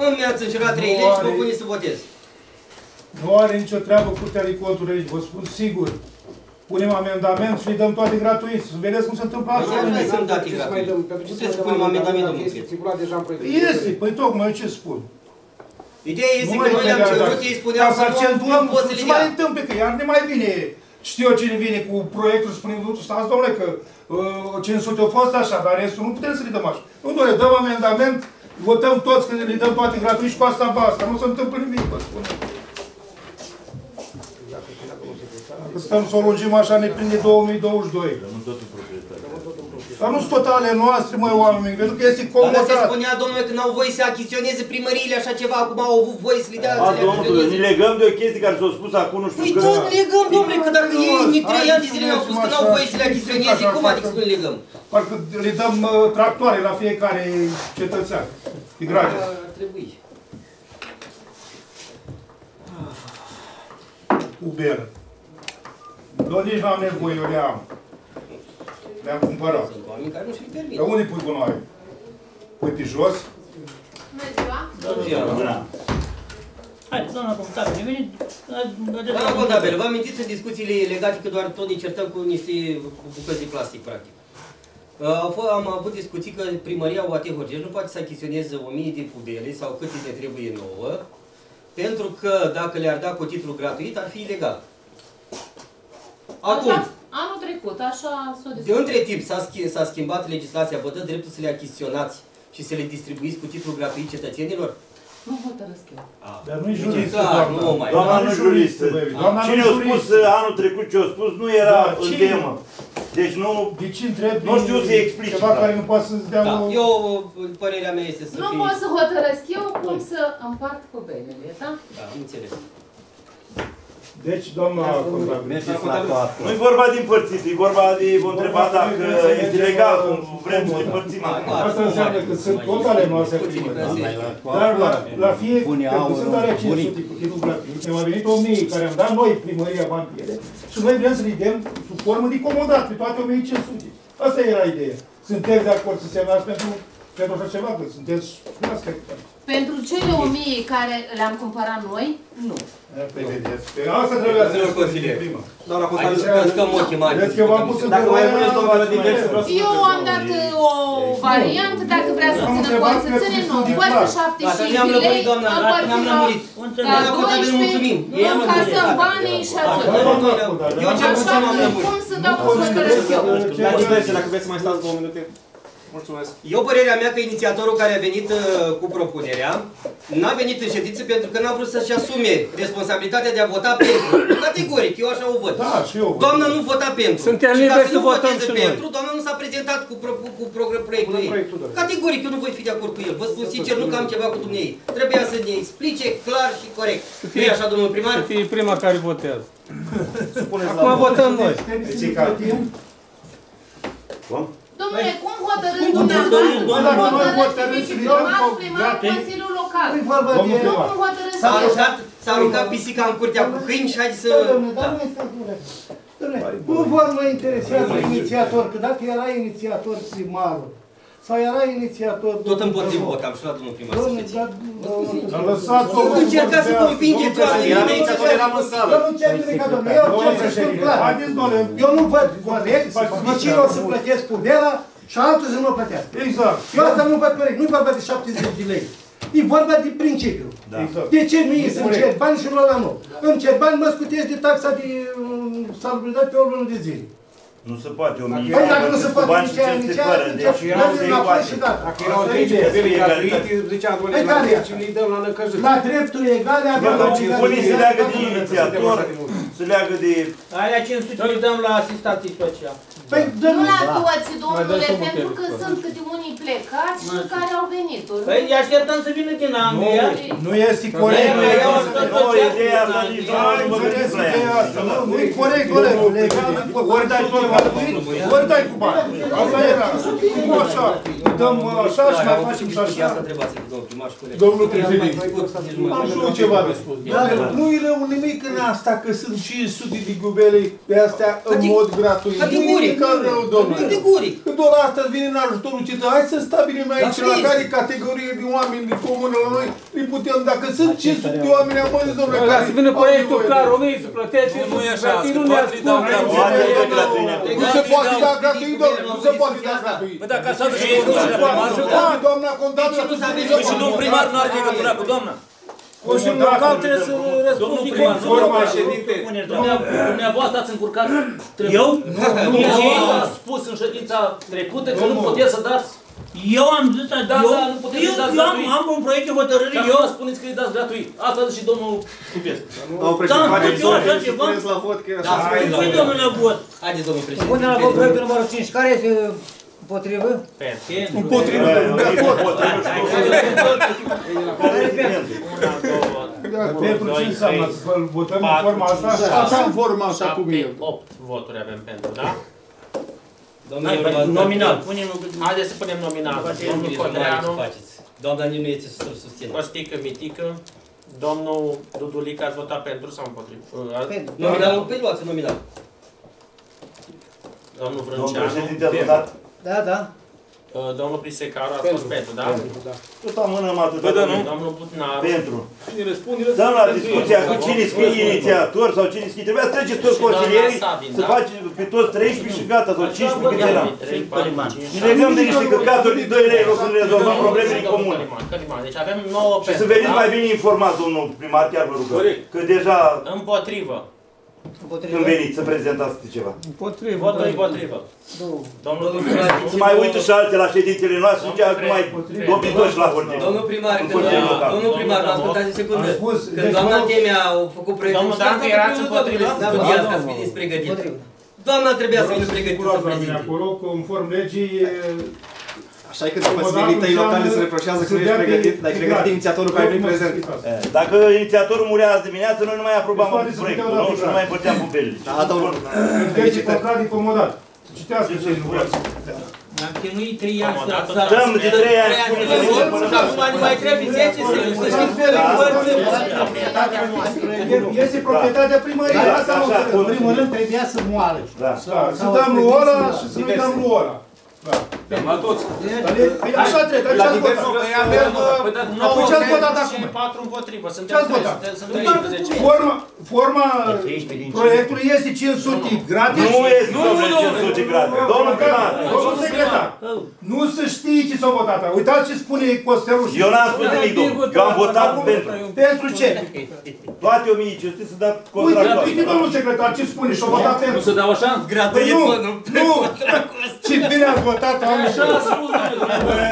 Îmi ați încercat trei Nu legi, are- mă pune să votez. Nu are nicio treabă Curtea de Conturi aici, vă spun sigur. Punem amendament și îi dăm toate gratuit. Să vedeți cum se întâmplă Păi asta. chiar noi sunt date Ce să mai gratuit. dăm? Pentru ce Puteți să să mai punem dăm amendament, dacă domnul este Chris. stipulat deja în proiectul. Este, păi tocmai ce spun. Ideea este Nu că mai noi le-am înțeleagă, cerut, dar- ei spuneau ca să că nu, accentuăm, nu poți să să le se mai dea. întâmple, că iar ne mai vine, știu eu cine vine cu proiectul și spune, "Nu, stați domnule, că uh, 500 au fost așa, dar restul nu putem să le dăm așa. Nu, doamne, dăm amendament, votăm toți că le dăm toate gratuit și cu asta basta. Nu se întâmplă nimic, vă spun. Dacă stăm să o lungim așa, ne prinde 2022. Nu totul proprietate. Dar nu sunt tot ale noastre, măi, oameni, pentru că este Dar nu se comodat. spunea, domnule, că n-au voie să achiziționeze primăriile așa ceva, acum au avut voie să le dea, A, să le domnule, ne achiziționeze. legăm de o chestie care s-a spus acum, nu știu Păi când. tot legăm, domnule, că dacă ei în trei Hai ani de să zile ne-au spus că n-au mergem voie să le așa, achiziționeze, așa, cum parcă- adică să nu le legăm? Parcă le dăm uh, tractoare la fiecare cetățean. E grave. Ar trebui. Uber. Eu nici n-am nevoie, eu le am. Le-am cumpărat. Sunt oameni care nu și-l permit. Dar unde pui gunoaie? Pui pe jos? Bună ziua. Hai, doamna contabil, veniți, Doamna contabilă, vă amintiți în discuțiile legate că doar tot ne certăm cu niște bucăți de plastic, practic. Uh, Au fost, am avut discuții că primăria UAT Horgeș nu poate să achiziționeze 1000 de pubele sau cât îi le trebuie nouă, pentru că dacă le-ar da cu titlu gratuit, ar fi ilegal. Acum, Așa, anul trecut, așa s-a de discutat. între timp s-a, schi- s-a schimbat legislația, vă dă dreptul să le achiziționați și să le distribuiți cu titlu gratuit cetățenilor? Nu hotărăsc eu. Dar nu-i juristă, Clar, doamna. nu mai. Doamna nu juristă. Doamna Cine nu a spus juristă. uh, anul trecut ce a spus nu era Da, în cine? temă. Deci nu... De ce întrebi Nu știu să explic. Ceva care nu poate să-ți dea Da, o... eu, părerea mea este să Nu fie... pot să hotărăsc eu cum să împart cu benele, da? Da, am înțeles. Deci, doamna contabil. Nu e vorba din părțit, e vorba de... Vă întreba dacă este legal, cum vrem să împărțim acum. Asta înseamnă că sunt tot ale noastre primării. Dar la, la fie, pentru că sunt alea 500 cu titlul gratuit, ne-au venit 1000 care am dat noi primăria bani pe ele și noi vrem să le dăm sub formă de comodat pe toate 1500. Asta era ideea. Sunteți de acord să semnați pentru, pentru așa ceva, că sunteți... Asta e. Pentru cele o mie care le-am cumpărat noi, nu. Păi vedeți, pe asta trebuia să Domnul consilier. prima. Doamna Hai contabil, să căscăm ochii mari. Vedeți că v-am pus în Dacă mai puneți domnule diverse, vreau să Eu am dat uh, o variantă, dacă vrea să Am țină întrebat cont, să că ține, sunt nu, din costă clar. 75 Gata, ne-am de lei, lămurit, doamna, gata, împărțim ne-am la, lămurit. la Doamna contabil, 12, mulțumim. Ei am lămurit, încasăm gata. banii și atât. Eu cel Așa puțin am că lămurit. cum să dau cum să hotărăsc eu? La diverse, dacă vreți să mai stați două minute. Mulțumesc. Eu părerea mea că inițiatorul care a venit uh, cu propunerea n-a venit în ședință pentru că n-a vrut să-și asume responsabilitatea de a vota pentru. Categoric, eu așa o văd. Da, și eu. văd. Doamna nu vota pentru. Suntem și ca liberi să să nu votăm voteze și noi. pentru, doamna nu s-a prezentat cu, pro, cu, cu pro- proiectul ei. proiectul, da. Categoric, eu nu voi fi de acord cu el. Vă spun sincer, nu că am ceva cu dumnei. Trebuia să ne explice clar și corect. Nu e așa, domnul primar? Să fie prima care votează. Puneți Acum votăm noi. Deci e ca timp. Domnule, cum hotărâți Cum dumneavoastră? hotărâți, Cum doamna? Noi hotărâți hotărâm să viceprimar, dăm primar, gratuit. Consiliul Local? Nu-i vorba Domnul de... Nu primar. cum hotărâți S-a eu. aruncat, s-a aruncat pisica în curtea cu câini și hai să... Da, domnule, dar Da. nu este acum. Dom'le, nu vor mă interesează inițiator, că dacă era inițiator primarul, sau era inițiator... Tot împotrivă votam și la domnul primar, să Domnule, știți. dar... Dar lăsați-o, Nu încercați să convingeți oamenii. Era inițiator, eram în sală. Eu nu cer nimic, domnule, eu cer să spun clar. Haideți, domnule, Eu nu văd corect vecinul o să plătesc pubela și altul să nu o plătească. Exact. Eu asta nu văd corect, nu-i vorba de 70 de lei. E vorba de principiu. Da. De ce mie să-mi cer bani și ăla nu? Îmi cer bani, mă scutesc de taxa de um, salubritate pe o lună de zile. Nu se poate, o mie. Păi dacă nu se poate Bani nici și aia, cinste nici aia, fără, nici deci aia, era dați să-i înapoi poate. și gata. Dacă erau 10 bebele gratuite, zicea Păi doamne, care la e? și îi dăm la năcăjit. La drepturi egale avem Bă, obligații. Unii se leagă de inițiator, se leagă de... Alea 500 le dăm la asistații special. Păi, Nu la toți, Mai domnule, dați o pentru butelie, că sunt câte unii plecați și care au venit. Păi îi așteptăm să vină din Anglia. Nu este corect. Păi, Nu iau este tot Nu, ce ideea asta din nici Anglia. nu mă gândesc la ideea ea. asta, nu, nu e corect, corect, legal, ori dai tot gratuit, ori dai cu bani. Asta era, nu așa, dăm așa și mai facem și Discuția așa. asta trebuia să domnul primar și colegi. Domnul președinte, am și eu ceva de spus. Da, da. Nu e rău nimic în asta că sunt 500 de gubele de astea în mod gratuit. Nu e Categoric. nimic rău, domnule. Categoric. Că doar asta vine în ajutorul cetățenilor. Hai să stabilim aici Dar la ce care categorie de oameni de comună la noi îi putem, dacă sunt 500 de oameni, am mări, domnule, Ca care să vină au proiectul nevoie de- clar, oamenii să plătește, Nu e așa, gratuit, că nu ne poate da ascund. gratuit. Nu se poate da gratuit, domnule, nu se poate da gratuit. Păi dacă așa Nu zice se domnul poate, primar, se poate, doamna contabilă. Păi și domnul primar nu are legătura cu doamna. Conștiul local trebuie să Domnul răspundă primar, nu Forma domnul președinte. Dumneavoastră ați încurcat Eu? Dumneavoastră ați spus în ședința trecută că nu puteți să dați Eu am zis, Da, eu, da, nu puteți eu, să dați eu am, gratuit. am un proiect de hotărâre, Și eu acum spuneți că îi dați gratuit. Asta zice și domnul Cupescu. Domnul Da, președinte, am faceți spus eu așa ordine și ceva. puneți la vot că e Da, așa. hai, Păi, domnule, la vot. Haideți, domnul președinte. Punem la vot proiectul numărul 5. Care este împotrivă? Împotrivă, de acord. Da, Pentru ce înseamnă să votăm în forma asta? Așa în forma asta cum e. 8 voturi avem pentru, da? Domnul Hai, Ionuț, Nominal, punem Haideți să punem nominal. Domnul ce Codreanu, faceți. Doamna nici nu este să susține. Costică Mitică, domnul Dudulic, ați votat pentru sau împotrivă? Uh, Pentru. Nominal, pe luați nominal. Domnul Domnul Vrânceanu, președinte a votat? Da, da. uh, domnul Prisecaru a fost pentru, da? Tot amânăm atât. Păi da, nu? Domnul Butnaru, Pentru. Cine răspunde, Dăm la discuția cu cine scrie inițiator sau cine scrie. Trebuia să treceți toți Și doamna consilierii, Sabin, să da? faci pe toți 13 și gata, sau 15 cât eram. 3, 4, 5, Și legăm de niște căcaturi de 2 lei, o să ne rezolvăm problemele comune. Căliman. Deci avem 9 Și pentru, să veniți da? mai bine informat, domnul primar, chiar vă rugăm. Că deja Împotrivă. Împotrivă. când veniți să prezentați ceva. Împotrivă. Votul împotrivă. Două. Domnul Domnul Dudulic. primar, Se mai uită și alte la ședințele noastre și zice nu mai dobitoși la vorbire. Domnul primar, În când, Consiliul Local. domnul primar, m-a ascultat de secundă. Am spus, Când deci doamna vă rog- Temea a făcut proiectul, Domnul știați Dancu, că erați primul împotrivă? domnule, Da, studiați da, ca da. să veniți pregătit. Împotrivă. Doamna trebuia să vină pregătit să Curați la mine prezinte. acolo, conform legii, Așa e că după militei locale se reproșează că nu ești pregătit, dar ești pregătit inițiatorul care nu e prezent. Dacă inițiatorul murea azi dimineață, noi nu mai aprobam Poate să proiectul, puteau da nu? Și nu mai împărțeam pupelele. Da, domnul. deci contrat incomodat. Citească ce nu vreau să Am chinuit 3 ani să Am să Dăm de 3 ani, Trei spune ani să de mult și acum nu mai trebuie 10 să să știți fel Da. Proprietatea noastră. Este proprietatea primăriei, Da, asta așa, nu În primul rând trebuia să moară. Da. Da, să dăm lui ăla și să nu dăm lui ăla. Da. La toți. Păi așa trebuie, La ce ați divers votat? păi avem... Păi da, Păi 9 ce ați votat și acum? 4 împotrivă. Suntem Ce ați votat? 13, sunt 13. Forma, forma proiectului este 500 gratis. Nu este, domnule, 500 grade. Domnul primar, Domnul secretar, nu să știi ce s-a votat. Uitați ce spune Costelul și... eu n-am spus nimic, domnul. Eu am votat pentru. Pentru ce? Toate 1500 să dea Uite, contractual. uite domnul secretar ce spune și-a votat Nu pentru. se dau așa? Păi gratuit, nu, bă, nu. nu, ce bine ați votat, oameni. Așa a spus, domnule.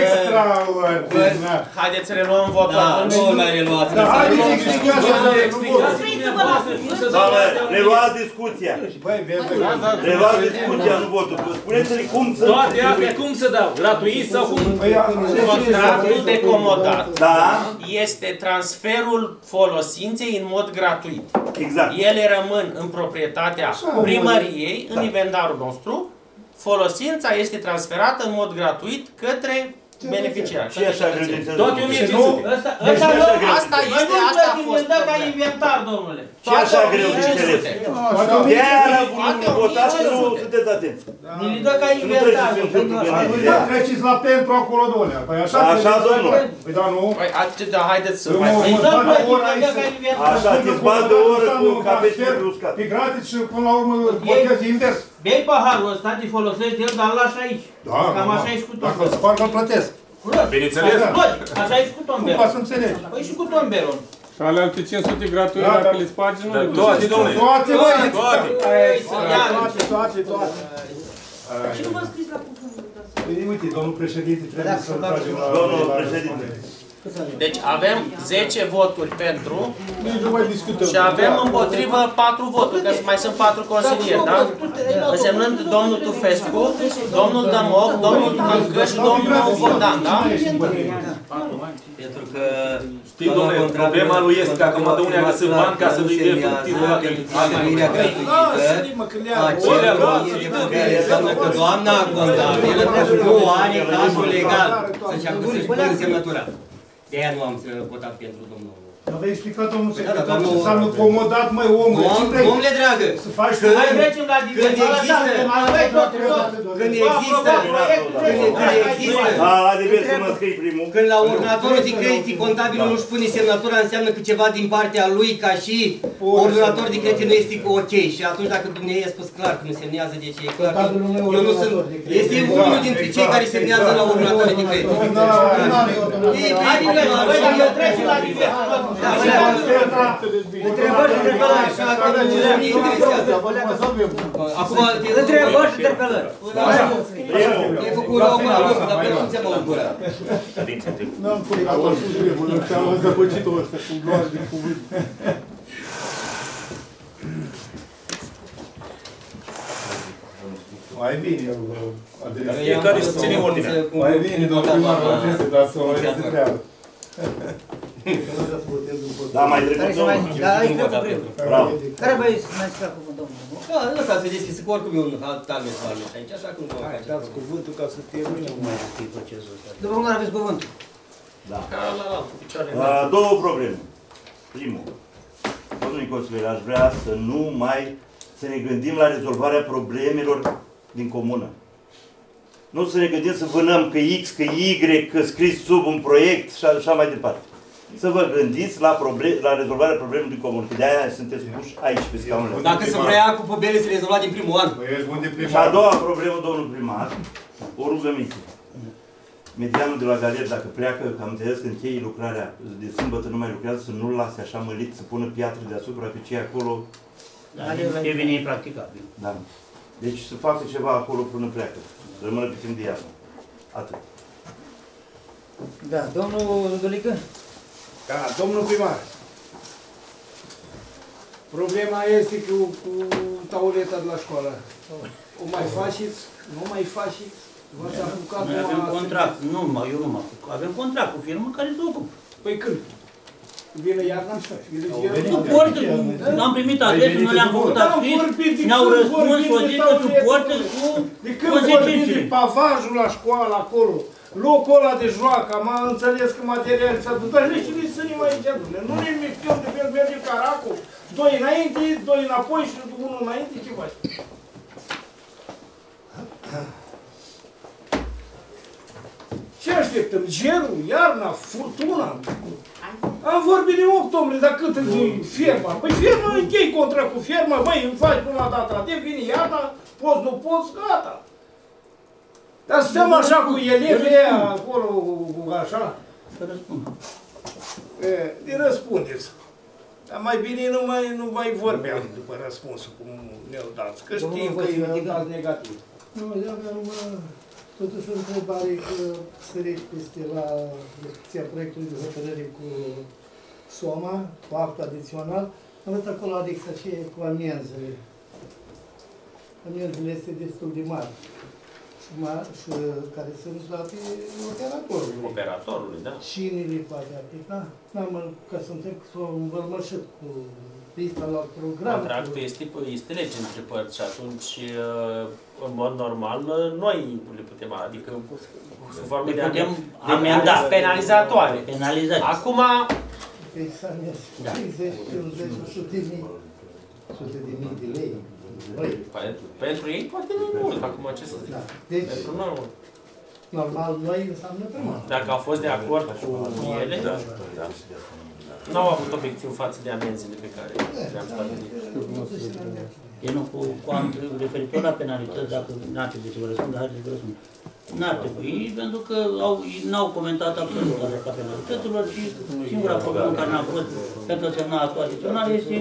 Extraordinar. Haideți să reluăm votul Da, atunci. nu mai reluați. Da, haideți să explicați să Doamne, nu explicați. Nu se dau Doamne, astea. reluați discuția. Băi, vezi, Reluați discuția, nu votul. Spuneți-le cum să... Toate astea cum se dau? Gratuit sau cum? Păi, Contractul de comodat Da, este transferul folosinței în mod gratuit. exact. Ele rămân în proprietatea primăriei, în inventarul nostru. Folosința este transferată în mod gratuit către beneficiar. Și așa credință. Toate Și 1500. nu, Ăsta, Deci ăsta, nu așa nu, greu. Asta Noi este, nu asta a plătim, fost îți dăm ca inventar, domnule. Și așa greu de înțeles. De-aia la volume votat și nu sunteți atenți. Ni le dă ca Nu inventar. treceți prin Nu filtrul treceți la pentru acolo, domnule. Păi așa, Așa, domnule. Păi da, nu. Păi, atât, da, haideți să Eu mai... mă- Îi mă- dă mă- plătit, ora le dă aici. ca inventar. Așa, ți-ți bani de oră cu capetul bruscat. E gratis și până la urmă votezi invers. Bei paharul ăsta, te folosești de el, dar îl lași aici. Da, Cam da. așa e și cu Dacă îl tomberon. sparg, îl plătesc. Bineînțeles. Da. Logic, așa e și cu Cum poți tomberon. să înțelegi? Păi și cu tomberon. Și alea alte 500 gratuite, Da, da. dacă le spargi, nu le duci. Toate, domnule. Toate, băi! Toate. Toate, toate, toate. Și nu vă scris la cuvântul. Păi uite, domnul președinte, trebuie să-l tragem la... Domnul la președinte. Deci avem 10 voturi pentru Nici nu mai discutăm. și avem împotrivă 4 voturi, că mai sunt 4 consilieri, da? Însemnând domnul Tufescu, domnul Dămoc, domnul Ancă și domnul Bogdan, da? Pentru că... Știi, domnule, problema lui este că acum de unde a găsit bani ca să nu-i dea titlul ăla pentru de- distribuirea gratuită a celor de putere. Înseamnă că doamna contabilă nu are cazul legal să-și să-și pună semnătura. De aia nu am votat pentru domnul. Avea explicat domnul Da, secretar da, ce domnul- înseamnă comodat, măi, omule. Ce Om, vrei? omule dragă, Să faci când, Hai trecem la când diverse. există, când există, când există, A, adevăr să mă scrii primul. când la ordonatorul de credite contabilul nu-și pune semnătura, înseamnă că ceva din partea lui, ca și ordonator de credite, nu este ok. Și atunci dacă dumneavoastră a spus clar că nu semnează, de ce e clar. că Contabilul nu e Eu nu sunt, ordonator de credite. este unul dintre cei care semnează la ordonator de credite. Adică, băi, dacă trecem la diverse. Întrebări și interpelări. Așa că nu ne interesează. Acum, Întrebări și interpelări. ai făcut rău acum, rău, dar pentru cum ți-am auzit gura? N-am făcut acolo cu dreptul ăsta, am zăpăcit-o ăsta cu gloare de cuvânt. Mai bine, Adrian. Fiecare să ține ordinea. Mai bine, domnul primar, la aceste, dar să o este treabă. Că nu vreau să votez după. Da, mai Care trecut să mai... domnul. Da, aici trebuie primul. Bravo. Care băi să mai scria cuvântul, domnul? Da, lăsa să deschis, că oricum e un alt almes almes aici, așa cum vom face. Dați cuvântul ca să terminăm. Domnul primar, aveți cuvântul. Da. La, la, la, cu picioarele Uh, două probleme. Primul, domnului consilier, aș vrea să nu mai să ne gândim la rezolvarea problemelor din comună. Nu să ne gândim să vânăm că X, că Y, că scris sub un proiect și așa mai departe. Să vă gândiți la, proble- la rezolvarea problemelor din comună. Că de-aia sunteți puși aici pe scaunele astea. Dacă se vrea cu pobele se rezolva din primul an. Păi ești bun de Și primar. a doua problemă, domnul primar, o rugăminte. Medianul de la galer, dacă pleacă, că am înțeles că încheie lucrarea de sâmbătă, nu mai lucrează, să nu-l lase așa mălit, să pună piatră deasupra, că cei acolo, Da, devine impracticabil. da. Deci să facă ceva acolo până pleacă. Rămână pe timp de iarnă. Atât. Da, domnul Dulică? Da, domnul primar. Problema este cu, cu tauleta de la școală. O mai faceți? Nu mai faceți? V-ați apucat Noi avem contract, nu, mă, eu nu mă apuc. Avem contract cu firmă care se ocupă. Păi când? Vine iarna? Vine iarna? Suportă, n-am primit adresul, nu le-am făcut activ, ne-au răspuns o zi că suportă cu De când vorbim de consecințele. pavajul la școală acolo, locul ăla de joacă, am înțeles că materialul s-a dus, dar nici nu să ne mai aici, domnule. Nu ne mișcăm de fel, merge caracul, doi înainte, doi înapoi și unul înainte, ce faci? Ce așteptăm? Gerul, iarna, furtuna? Am vorbit din octombrie, dar cât e firma? Păi firma închei contract cu firma, băi, îmi faci până la data de vine iarna, poți, nu poți, gata. Dar stăm așa cu elevii ăia acolo, cu așa. Să răspund. E, îi răspundeți. Dar mai bine nu mai, nu mai vorbeam după răspunsul cum ne-l dați, că Domnul știm că Voicu, e un ridică. caz negativ. Nu, eu aveam uh, totuși o întrebare că sărești peste la execuția proiectului de hotărâre cu SOMA, cu actul adițional. Am văzut acolo anexa și cu amienzele. Amienzele este destul de mari. Și, ma- și uh, care sunt date operatorului. operatorului, da. Cine le poate aplica? N-am, ca să întreb să o învălmășit cu lista la program. Contractul este, este lege între părți și atunci, uh, în mod normal, uh, noi le putem, adică sub formă Le de, putem de amenda. penalizatoare. Penalizat. Acum, Păi s-a mers Da. 30, 50, 100 de mii. 100 de mii de lei. Băi, Pentru, pentru ei poate nu e mult, acum ce să zic. Da. Deci- Pentru noi, normal, noi înseamnă primar. dacă au fost de acord cu ele, Da, da. n-au avut obiecțiuni față de amenzile pe care le-am stabilit. E nu cu, cu am referitor la penalități, dacă n-ar trebui să vă răspund, dar haideți să vă răspund. N-ar trebui, pentru că au, n-au comentat absolut asupra penalităților și singura problemă care n-a fost pentru a semna actul adițional este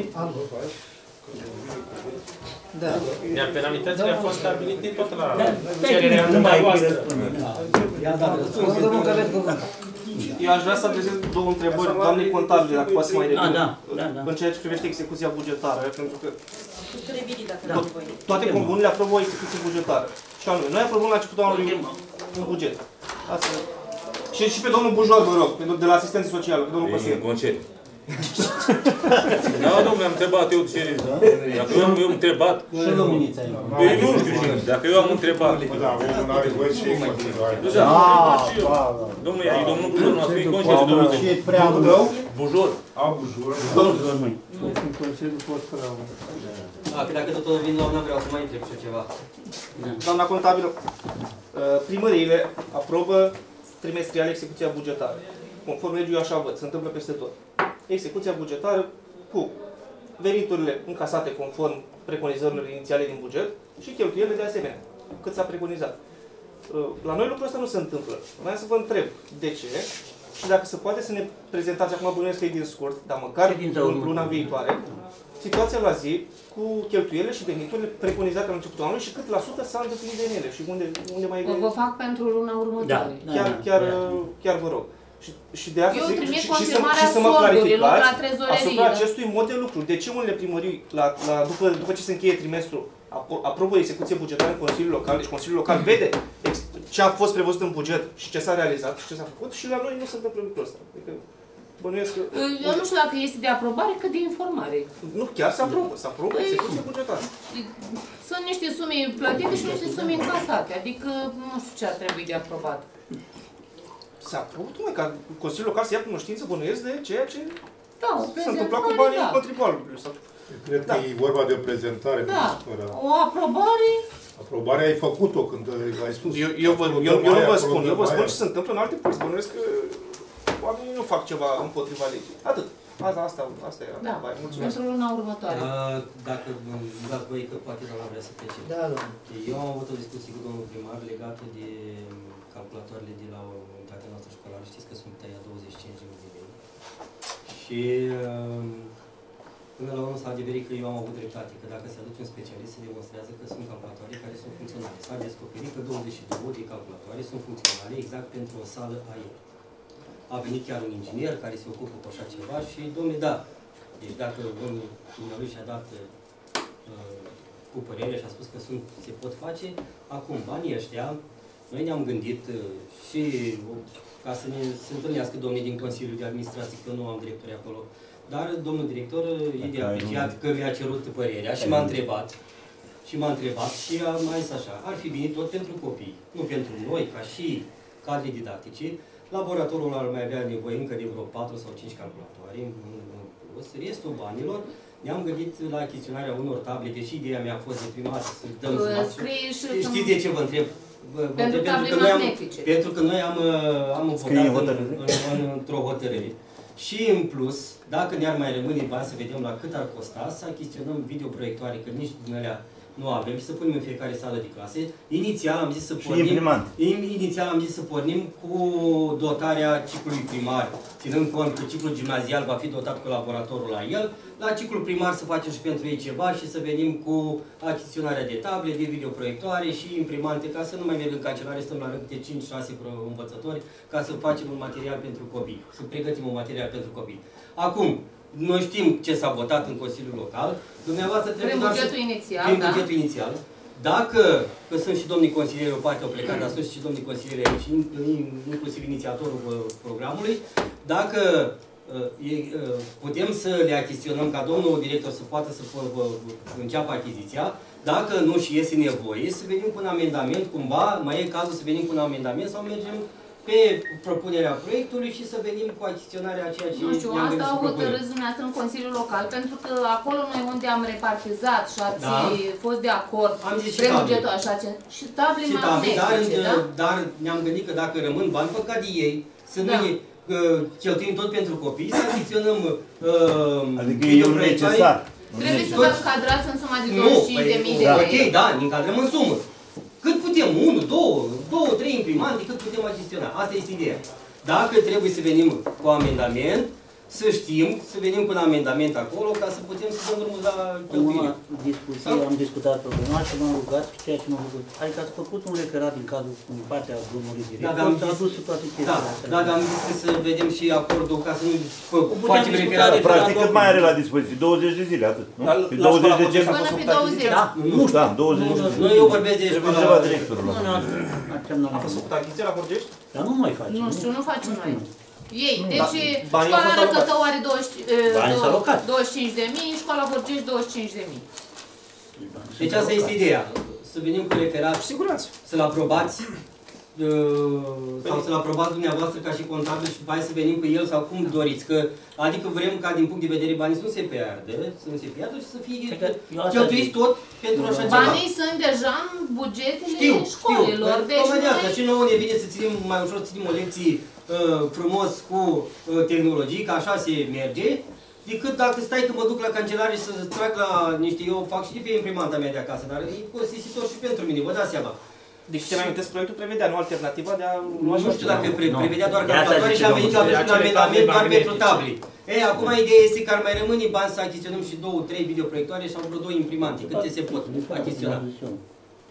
Da. Iar penalitățile au fost stabilite tot la Da, cererea nu mai dumneavoastră. Ia da, răspuns. Domnul că aveți cuvânt. Eu aș vrea să adresez două întrebări, doamnei contabile, dacă poate să mai revin. Ah, da, da, da. În ceea ce privește execuția bugetară, pentru că Revirii dacă Da. da. nevoie. toate comunele aprobă o execuție bugetară. Și anume, noi aprobăm la începutul anului un buget. Asta. Și, și pe domnul Bujor, vă rog, pe do- de la asistență socială, pe domnul E Costin. în concediu. Da, domnule, am întrebat eu ce... Dacă eu am eu am întrebat... Și luminița e. Păi nu știu și dacă eu am întrebat... Da, omul nu are voie și ei Deja, am întrebat și eu. Domnule, e domnul Bujor, nu a spus concediu, domnule. Și prea rău. Bujor. A, bujur. În concediu post prea A, că dacă tot vin la una, vreau să mai întreb și eu ceva. Doamna contabilă, uh, primăriile aprobă trimestrial execuția bugetară. Conform legii, eu așa văd, se întâmplă peste tot. Execuția bugetară cu veniturile încasate conform preconizărilor inițiale din buget și cheltuielile de asemenea, cât s-a preconizat. Uh, La noi lucrul ăsta nu se întâmplă. Vreau să vă întreb de ce și dacă se poate să ne prezentați, acum bănuiesc că e din scurt, dar măcar Ședința în următoare. luna viitoare, situația la zi cu cheltuielile și veniturile preconizate la începutul anului și cât la sută s-a îndeplinit de ele și unde, unde mai Vă, vă fac pentru luna următoare. Da. chiar, chiar, chiar vă rog. Și, și de asta Eu zic, trimit și, și, să, confirmarea și să mă soldurilor clarificați la trezorerie, asupra da. acestui mod de lucru. De ce unele primării, la, la, după, după ce se încheie trimestrul, apro- aprobă execuție bugetară în Consiliul Local, deci Consiliul Local vede ex- ce a fost prevăzut în buget și ce s-a realizat și ce s-a făcut și la noi nu se întâmplă lucrul ăsta. Adică, bănuiesc că... Eu nu știu dacă este de aprobare, cât de informare. Nu, chiar se aprobă, se aprobă Păi- execuție bugetară. Sunt niște sume plătite și niște sume încasate, adică nu știu ce ar trebui de aprobat. Se aprobă, tocmai, ca Consiliul Local să ia cunoștință, bănuiesc, de ceea ce Da, o se întâmpla cu prezentare, banii da. contribuabilului. Sau... Cred că e vorba de o prezentare. Da, nu supăra. o aprobare, Aprobarea ai făcut-o când ai spus. Eu, eu, vă, eu, eu nu vă Acolo spun, eu vă dăm spun aia. ce se întâmplă în alte părți. Bănuiesc că oamenii nu fac ceva împotriva legii. Atât. Asta, asta, asta era. da, Vai, mulțumesc. pentru luna următoare. Uh, Dacă îmi dați voi că poate doamna vrea să plece. Da, da. Eu am avut o discuție cu domnul primar legată de calculatoarele de la unitatea noastră școlară. Știți că sunt tăiat 25 de mii de lei. Și uh, până la urmă s-a adeverit că eu am avut dreptate, că dacă se aduce un specialist se demonstrează că sunt calculatoare care sunt funcționale. S-a descoperit că 22 de calculatoare sunt funcționale exact pentru o sală a el. A venit chiar un inginer care se ocupă cu așa ceva și, domnule, da, deci dacă domnul dumnealui și-a dat uh, cu părere și a spus că sunt, se pot face, acum banii ăștia, noi ne-am gândit uh, și uh, ca să ne se întâlnească domnii din Consiliul de Administrație, că nu am directori acolo, dar domnul director uh, e de apreciat că mi-a cerut părerea și m-a întrebat. Și m-a întrebat și am mai zis așa, ar fi bine tot pentru copii, nu pentru noi, ca și cadre didactice, laboratorul ar mai avea nevoie încă de vreo 4 sau 5 calculatoare în în plus, restul banilor ne-am gândit la achiziționarea unor table, deși ideea mea a fost de prima dată să dăm Uh, smash- scrie și Știți că- de ce vă întreb? Vă, vă Pentru întreb table că noi am, magnetice. pentru că noi am, uh, am Scrie în votat în, hotărâre? în, în, într-o hotărâre. Și în plus, dacă ne-ar mai rămâne bani să vedem la cât ar costa, să achiziționăm videoproiectoare, că nici din alea nu avem și să punem în fiecare sală de clase. Inițial am zis să Și pornim, imprimant. in- inițial am zis să pornim cu dotarea ciclului primar, ținând cont că ciclul gimnazial va fi dotat cu laboratorul la el, la ciclul primar să facem și pentru ei ceva și să venim cu achiziționarea de table, de videoproiectoare și imprimante, ca să nu mai merg în cancelare, stăm la rând de 5-6 pro- învățători, ca să facem un material pentru copii, să pregătim un material pentru copii. Acum, noi știm ce s-a votat în Consiliul Local, dumneavoastră trebuie Prin doar să- bugetul inițial, prin da. bugetul inițial. Dacă, că sunt și domnii consilieri, o parte au plecat, dar sunt și domnii consilieri aici, in- in- inclusiv inițiatorul uh, programului, dacă uh, e, uh, putem să le achiziționăm ca domnul director să poată să fă- vă- vă- înceapă achiziția, dacă nu și este nevoie, să venim cu un amendament, cumva, mai e cazul să venim cu un amendament sau mergem pe propunerea proiectului și să venim cu achiziționarea a ceea ce Nu știu, ne-am asta gândit au să propunem. hotărât dumneavoastră în Consiliul Local, pentru că acolo noi unde am repartizat și ați Da. fost de acord Am zis și spre tabli. bugetul așa, ce, și table Și mai tabli, dar, electrice, da? dar ne-am gândit că dacă rămân bani păcat de ei, să nu Da. îi, uh, cheltuim tot pentru copii, să achiziționăm uh, Adică e un videoproiectoare. necesar. Trebuie să Tot- vă încadrați în suma de Nu, 25.000 păi, de ok, lei. da, ne încadrăm în sumă. Cât putem, unu, două, două, trei imprimante, cât putem achiziționa. Asta este ideea. Dacă trebuie să venim cu amendament, să știm, să venim cu un amendament acolo ca să putem să dăm drumul la În cheltuire. discuție am discutat problema și m-am rugat și ceea ce m-am rugat. Adică ați făcut un referat din cadrul din partea drumului direct. Da, dar am s-a zis- adus toate Da, chestiile astea. da, dar am zis că să vedem și acordul ca să nu fă- putem facem discuta referat. de- Practic cât mai are la dispoziție? 20 de zile, atât. Nu? La- Pe la 20 școala decembrie. Până pe 20. Da, Nu știu, da, 20 de zile. Nu, eu vorbesc de Trebuie școala- întreba directorul Nu, la nu, acem A fost făcută achiziția la Forgești? Dar nu mai facem. Nu știu, nu facem noi. Ei, Da, deci banii au școala fost alocați. Răcătău are 20, Banii s-au alocat. 25 de mii, școala Vorgești 25 de mii. Deci asta este ideea. Să venim cu referat, Siguranță. să-l aprobați uh, sau să-l aprobați dumneavoastră ca și contabil și după aia să venim cu el sau cum doriți. Că, adică vrem ca din punct de vedere banii să nu se piardă, să nu se piardă și să fie Adică eu asta cheltuiți zic. tot pentru așa ceva. Banii sunt deja în bugetele Știu, școlilor, știu. deci Tocmai de asta. noi... Și nouă ne vine să ținem mai ușor, să ținem o lecție uh, frumos cu uh, tehnologii, că așa se merge, decât dacă stai că mă duc la cancelare și să trag la niște, eu fac și pe imprimanta mea de acasă, dar e costisitor și pentru mine, vă dați seama. Deci ce mi-amintesc, proiectul prevedea nu alternativa de a lua Nu știu dacă pre- Nu. prevedea doar De asta calculatoare zice și am venit la domnul, un acele amendament table doar pentru magnetice. tabli. Ei, acum ideea este că ar mai rămâne bani să achiziționăm și două, trei videoproiectoare sau vreo două imprimante, câte se pot achiziționa.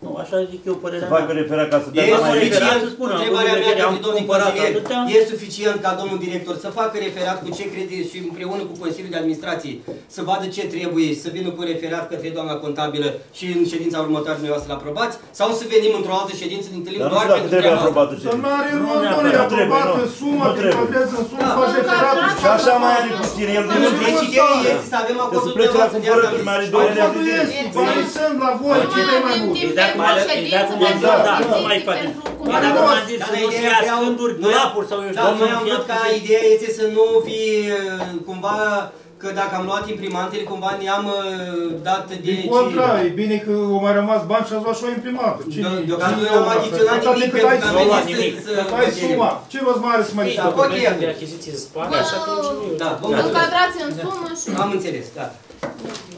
Nu, așa zic eu părerea Să facă referat ca să dea E bani. suficient, să spună, întrebarea având în mea vedere, am către domnul cumpărat consilier, atâtea. e suficient ca domnul director să facă referat cu ce crede și împreună cu Consiliul de Administrație să vadă ce trebuie, să vină cu referat către doamna contabilă și în ședința următoare dumneavoastră să-l aprobați sau să venim într-o altă ședință, ne întâlnim Dar nu doar știu dacă pentru trebuie treaba asta. aprobată Să nu are Nu rost, neapărat, domnule, nu trebuie, aprobată nu. suma, Nu te trebuie. încadrezi în sumă, Da. faci referatul. Și așa mai are puțin el de mult. Deci ideea este să avem Că acordul să plece la dumneavoastră de asta cumpărături, mai are am două zis. lei de Acordul zile. este, banii sunt la voi, ce vrei mai mult? Timp Exact cum am- pentru exact cum am ședință, zis, da, pentru nu mai discuții, face. pentru cum- Dar dacă m-am zis Dar să nu ideea fie vreau- scânduri, noi- lapuri sau eu știu, Da, să noi nu am fie vrut ca ideea este să nu fie uh, cumva că dacă am luat imprimantele, cumva ne-am uh, dat de... Din contra, e bine că au mai rămas bani și ați luat și o imprimantă. Cine Da, cine deocamdată e nu am asta? adiționat Atâta nimic cât ai pentru că am suma, venit nimic. să- Cât să ai vedem. suma, ce vă mai are să mai Da, discutăm? ok. Documente de achiziții se spune Vă și atunci nu e Da, vă vă mulțumesc. încadrați în sumă și... Am înțeles, da.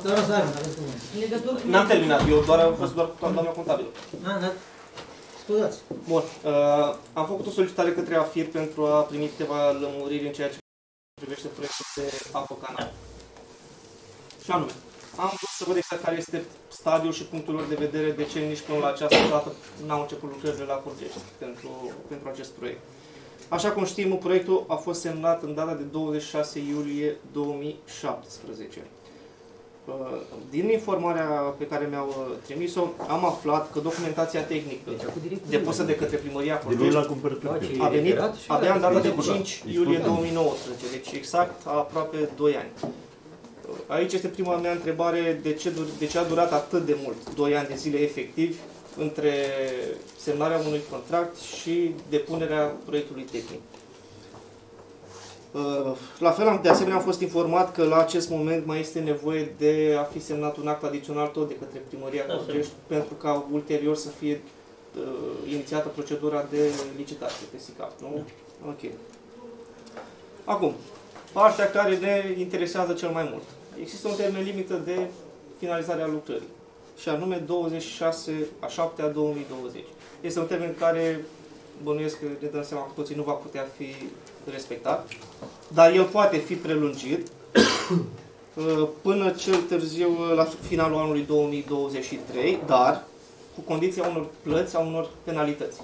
Doamna Simon, aveți cuvânt. În legătură cu- N-am terminat, eu doar am fost doar cu doamna contabilă. Ah, da. Scuzați. Bun. Uh, am făcut o solicitare către AFIR pentru a primi câteva lămuriri în ceea ce privește proiectul de apă canal. Și anume, am vrut să văd exact care este stadiul și punctul lor de vedere de ce nici până la această dată n-au început lucrările la Curgești pentru, pentru acest proiect. Așa cum știm, proiectul a fost semnat în data de 26 iulie 2017. Uh, Din informarea pe care mi-au uh, trimis-o, am aflat că documentația tehnică depusă de către Primăria De vin la Forgești cumpărături. a venit abia în data de 5 Discutat. iulie 2019, deci exact aproape 2 ani. Aici este prima mea întrebare, de ce, dur- de ce a durat atât de mult, 2 ani de zile efectiv, între semnarea unui contract și depunerea proiectului tehnic. Uh, La fel, am- de asemenea, am fost informat că la acest moment mai este nevoie de a fi semnat un act adițional tot de către Primăria Da, Corgești pentru ca ulterior să fie uh, inițiată procedura de licitație pe SICAP, nu? Ok. Acum, partea care ne interesează cel mai mult. Există un termen limită de finalizare a lucrării, și anume 26 a 7 a 2020. Este un termen care bănuiesc că ne dăm seama cu toții nu va putea fi respectat, dar el poate fi prelungit uh, până cel târziu uh, la finalul anului 2023, dar cu condiția unor plăți, a unor penalități.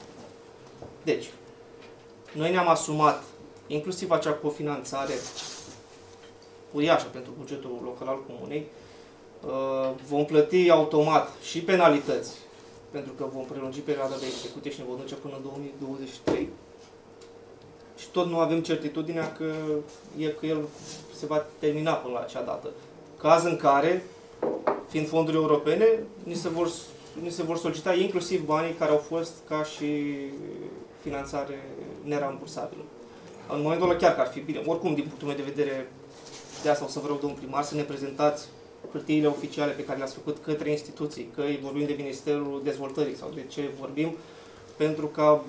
Deci, noi ne-am asumat inclusiv acea cofinanțare uriașă pentru bugetul local al comunei, uh, vom plăti automat și penalități, pentru că vom prelungi perioada de execuție și ne vom duce până în 2023. Și tot nu avem certitudinea că, e, că el se va termina până la acea dată. Caz în care, fiind fonduri europene, ni se vor, ni se vor solicita inclusiv banii care au fost ca și finanțare nerambursabilă. În momentul ăla chiar că ar fi bine, oricum din punctul meu de vedere, de asta o să vă rog, domnul primar, să ne prezentați hârtiile oficiale pe care le-ați făcut către instituții, că îi vorbim de Ministerul Dezvoltării sau de ce vorbim, pentru ca uh,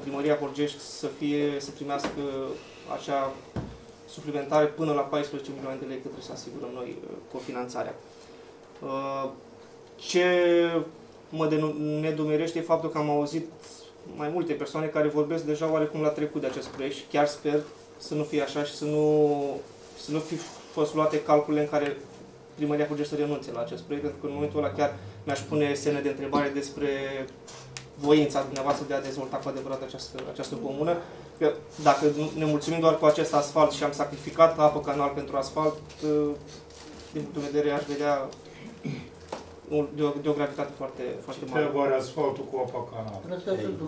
Primăria Horgești să fie, să primească acea suplimentare până la 14 milioane de lei, că trebuie să asigurăm noi uh, cofinanțarea. Uh, Ce mă denu- nedumerește e faptul că am auzit mai multe persoane care vorbesc deja oarecum la trecut de acest proiect și chiar sper să nu fie așa și să nu, să nu fi fost luate calculele în care primăria Huge să renunțe la acest proiect, pentru că în momentul ăla chiar mi-aș pune semne de întrebare despre voința dumneavoastră de a dezvolta cu adevărat această, această comună. Că dacă ne mulțumim doar cu acest asfalt și am sacrificat apă canal pentru asfalt, din punctul de vedere aș vedea un- de o, de o gravitate foarte, foarte mare. Treaba are asfaltul cu apa canal.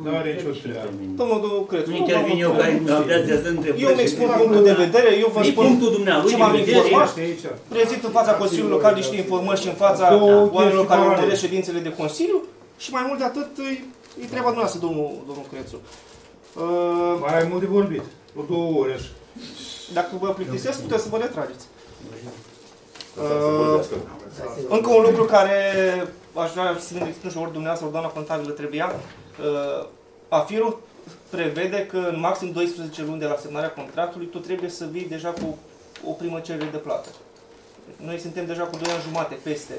Nu are nicio treabă. Domnul, domnul Crețu, Nu intervin eu care mi-au dat să întreb. Eu îmi expun punctul de vedere, eu vă Din spun punctul dumnealui ce de m-am vedere, informat. Ești aici. Prezint în fața Consiliului Local niște informări și în fața Două oamenilor chestii care paralele. urmăresc ședințele de Consiliu și mai mult de atât îi, îi treaba dumneavoastră, domnul, domnul Crețu. Uh, Mai ai mult de vorbit. O două ore. așa. dacă vă plictisesc, puteți să vă retrageți. Uh, încă un lucru care aș vrea să ne nu știu, ori dumneavoastră, ori doamna contabilă trebuia. Uh, AFIR-ul prevede că în maxim 12 luni de la semnarea contractului tu trebuie să vii deja cu o primă cerere de plată. Noi suntem deja cu 2 ani jumate peste.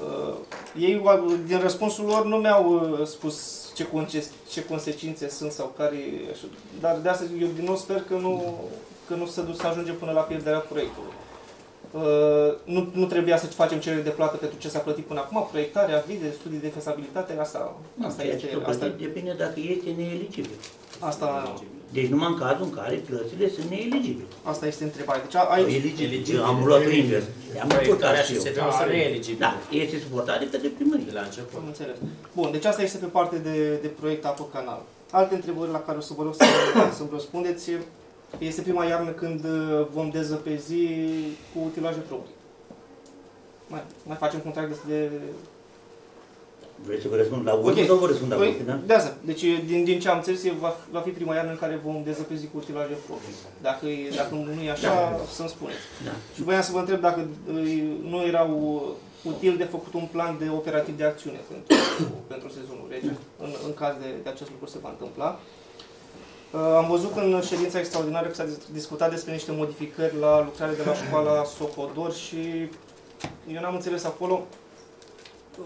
Uh, ei, din răspunsul lor, nu mi-au uh, spus ce, conce- ce consecințe sunt sau care e așa. Dar de asta eu din nou sper că nu, că nu se duc să ajungem până la pierderea proiectului. Uh, nu, nu trebuia să facem cerere de plată pentru ce s-a plătit până acum, proiectarea, vide, studii de fezabilitate, asta, asta Ceea este, ce s-a asta, plătit depinde dacă este neeligibil. asta, Deci numai în cazul în care plățile sunt neeligibile. asta este întrebarea. Deci aici, Eligibil. Am luat invers. Am Proiectarea încurcat și eu. CV-ul să nu e eligibil. Da, este suportat de către primărie. De la început. Am înțeles. Bun, deci asta este pe parte de, de proiect apă canal. Alte întrebări la care o să vă rog să, să-mi răspundeți. Este prima iarnă când uh, vom dezăpezi cu utilaje proprii. Mai, mai facem contract de... Vreți să vă răspund la urmă Ok. sau vă răspund acum? Păi, Da? de asta. Deci, din, din ce am înțeles, e- va, fi- va fi prima iarnă în care vom dezăpezi cu utilaje proprii. Dacă, e- dacă nu e așa, să-mi spuneți. Da. Și voiam să vă întreb dacă uh, nu erau uh, util de făcut un plan de operativ de acțiune pentru, pentru sezonul rece, în, în caz de, de acest lucru se va întâmpla. Uh, Am văzut în ședința extraordinară că s-a dis- discutat despre niște modificări la lucrare de la școala Socodor și eu n-am înțeles acolo, uh,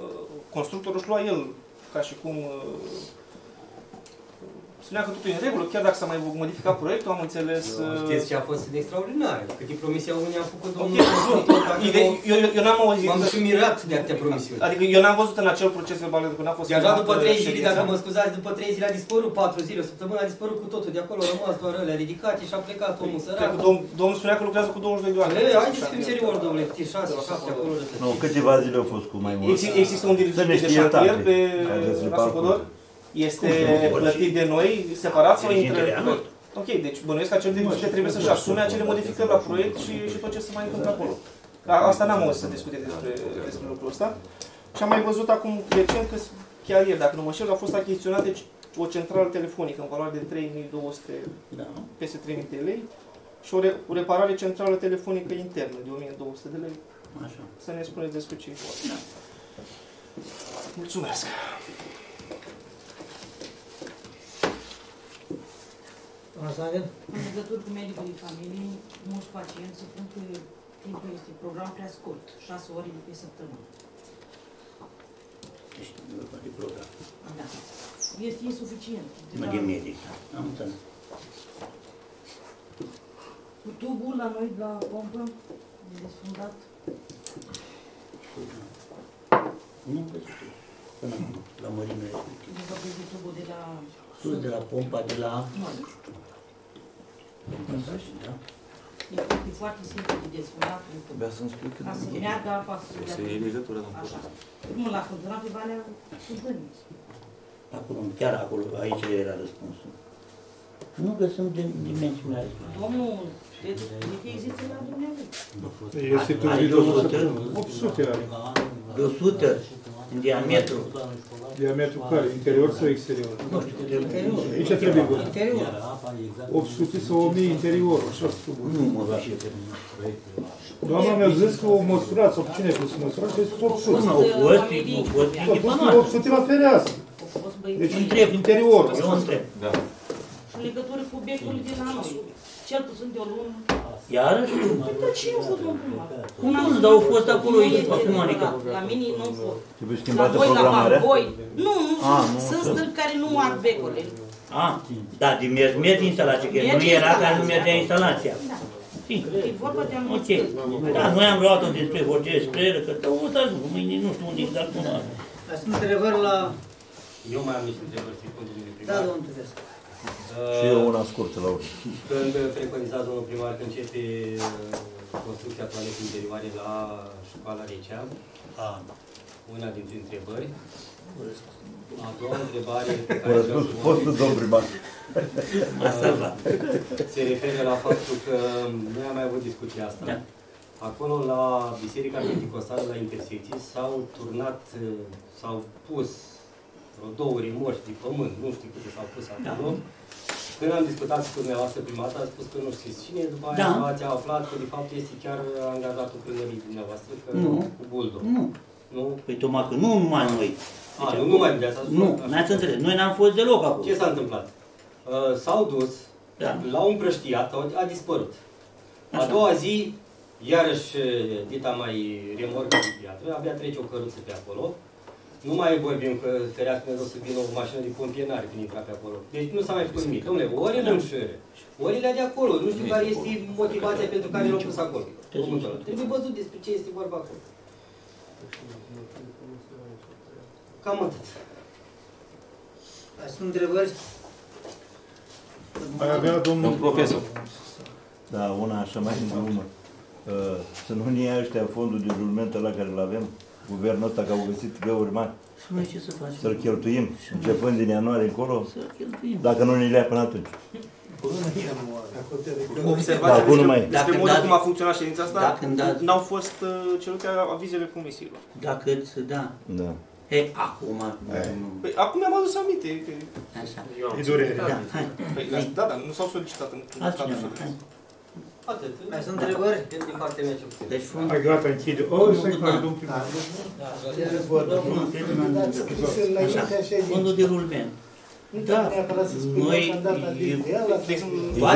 constructorul își lua el ca și cum uh, spunea că totul e în regulă, chiar dacă s-a mai modificat proiectul, am înțeles... uh, Știți ce a fost în extraordinar? Câte promisiuni unii au făcut Ok, domnul constructor, dacă Ide- eu, eu, eu n-am auzit... M-am și mirat de atâtea promisiuni. Adică eu n-am văzut în acel proces verbal, pentru că n-a fost... Deja filmat, după uh, 3 zile, ședința. dacă mă scuzați, după 3 zile a dispărut, 4 zile, o săptămână a dispărut cu totul. De acolo a rămas doar ălea ridicate și a plecat omul Cred sărac. că domn, domnul spunea că lucrează cu 22 de oameni. Ei, haideți să fim serioși, domnule, câte 6, 7 acolo. Nu, câteva zile au fost cu mai mult. Exi- Există un Să dirigent ne de știe șantier tate. pe Haideți să le la Socodor? Este plătit de noi, separat sau intră Dirigintele în anul. proiect? Ok, deci bănuiesc că acel dirigent trebuie să-și asume acele modificări la proiect și, și tot ce se mai întâmplă acolo. A- Asta n-am auzit să discute despre, despre lucrul ăsta. Și am mai văzut acum recent că s- chiar ieri, dacă nu mă știu, au fost achiziționate o centrală telefonică în valoare de 3200, Da. peste 3000 de lei și o, re, o reparare centrală telefonică internă de 1200 de lei. Așa. Să ne spuneți despre ce e vorba. Mulțumesc! Doamna Sandel? În legătură cu medicul de familie, mulți pacienți spun că timpul este program prea scurt, 6 ore pe săptămână. Deci, nu e vorba de program. Da. Este insuficient. Mă de medic, da. Am înțeles. Cu tubul la noi, la pompă, e desfundat. Nu am văzut eu. Până acum, la mărime respectivă. Nu vorbesc de tubul de la... Sus de la pompa de la... Noi. Pompa Sașin, da? E, e foarte simplu de desfundat un tub. Abia să-mi spui cât Ca să de- meargă apa să Să iei legătura, nu Așa. Cum la Fântâna, pe Valea Fântânii. Acolo, chiar acolo, aici era răspunsul. Nu găsim din dimensiunea respectivă. Domnul, știți, uite, există la dumneavoastră. Este Are de 200? 800 are. De 100? În diametru. Diametru care? Interior sau exterior? Nu știu, interior. Aici trebuie văzut. Interior. 800 sau 1000 interior, așa să Nu mă va și Doamna mi-a zis că o măsurați, sau cine a fost măsurat și a zis 800. Nu, au fost, au fost A fost 800 la fereastră. Deci întreb. interior. Eu întreb. Da. În legătură cu obiectul de la noi. Cel puțin de o lună. Iarăși? Păi, dar cine a fost domnul primar? Nu, dar au fost acolo, Nu este acum, adică. adevărat. La mine nu au fost. Trebuie La schimbată voi, la programarea? voi. Nu, nu, A, nu, sunt sunt. stâlpi care nu ar becurile. A, da, din mers, merge instalația, că nu Merge era care nu instalația, mergea da. instalația. Da. Sim. E vorba de anumite Ok. stâlpi. Da, noi am luat-o despre orice spreră, că da, uitați, mâine nu știu unde exact cum are. Sunt întrebări la... Eu mai am niște întrebări, secund, domnule primar. Da, domnul Tătescu. Și eu una scurtă la urmă. Când preconiza domnul primar că începe uh, construcția toaletei interioare la școala Recea, una dintre întrebări. A doua întrebare pe A care vreau răspuns să vă fostul domn primar. M-a salvat. se referă la faptul că noi am mai avut discuția asta. Da. Acolo la Biserica Pentecostală, la intersecții, s-au turnat, uh, s-au pus vreo două remorci de pământ, nu știu câte s-au pus acolo. Când am discutat cu dumneavoastră prima dată, a spus că nu știți cine, după aia Da. ați aflat că de fapt este chiar angajatul primării dumneavoastră, că Nu. cu Buldo. Nu. Nu? Păi tocmai că nu numai noi. A, nu numai de asta. Nu, n-ați înțeles. Noi n-am fost deloc acolo. Ce s-a întâmplat? Uh, s-au dus, Da. l-au împrăștiat, au- a dispărut. A Așa. doua zi, iarăși uh, dita mai remorcă de piatră, abia trece o căruță pe acolo. Nu mai vorbim că ferească Dumnezeu să vină o mașină de pompier n-are când intra pe acolo. Deci nu s-a mai făcut nimic. Dom'le, ori în înșere, ori ele de acolo. Nu știu care este motivația pentru care l-au pus acolo. Pământul ăla. Trebuie văzut despre ce este vorba acolo. Cam atât. Mai sunt întrebări? Mai avea domnul profesor. Da, una așa mai în urmă. Uh, Să nu ne ia ăștia fondul de rulment ăla care îl avem, guvernul ăsta că au găsit găuri mari, Și noi ce să facem? să-l cheltuim, începând din ianuarie încolo, Să cheltuim. dacă nu ne le ia până atunci. O observație Da, acum nu mai- despre Dacă modul dați- cum a funcționat ședința asta, dacă îmi dați- n-au fost uh, celor care au avizele comisiilor. Dacă îți, da. Da. E, acum, nu. Păi, acum mi-am adus aminte. că- Așa. E durere. Da, hai. Păi, da, da, nu s-au solicitat în în cadrul Altcineva, hai. Ședinței. Atât. Mai sunt întrebări? Din partea mea ce puțin. Deci fund... Hai, gata, închide. O, să care domnul primar. Așa, fondul de rulment. Da, noi,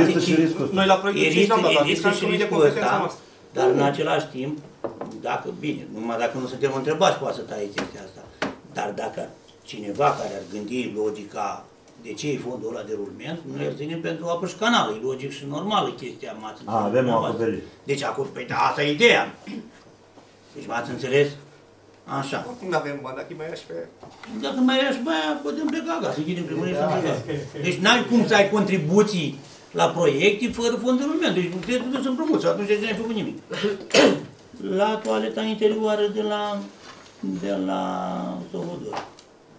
Există și riscul ăsta. Noi la proiectul 5 n-am dat aviz, există că și nu e de riscul competența ăsta, noastră. dar în același timp, dacă, bine, numai dacă nu suntem întrebați, poate să taie chestia asta, dar dacă cineva care ar gândi logica de ce e fondul ăla de rulment, noi îl ținem pentru apă și canal, e logic și normală chestia, m-ați A, înțeles avem o dumneavoastră. acoperire. Deci, acum, păi, da, asta e ideea. Deci m-ați înțeles? Așa. Acum nu avem bani, dacă îi mai ia și pe aia. Dacă mai ești pe aia, putem pleca acasă, închidem primărie și pleca. Deci n-ai cum să ai contribuții la proiecte fără fond de rulment. Deci trebuie să împrumuți, atunci n-ai făcut nimic. La toaleta interioară de la, de la Sovodor.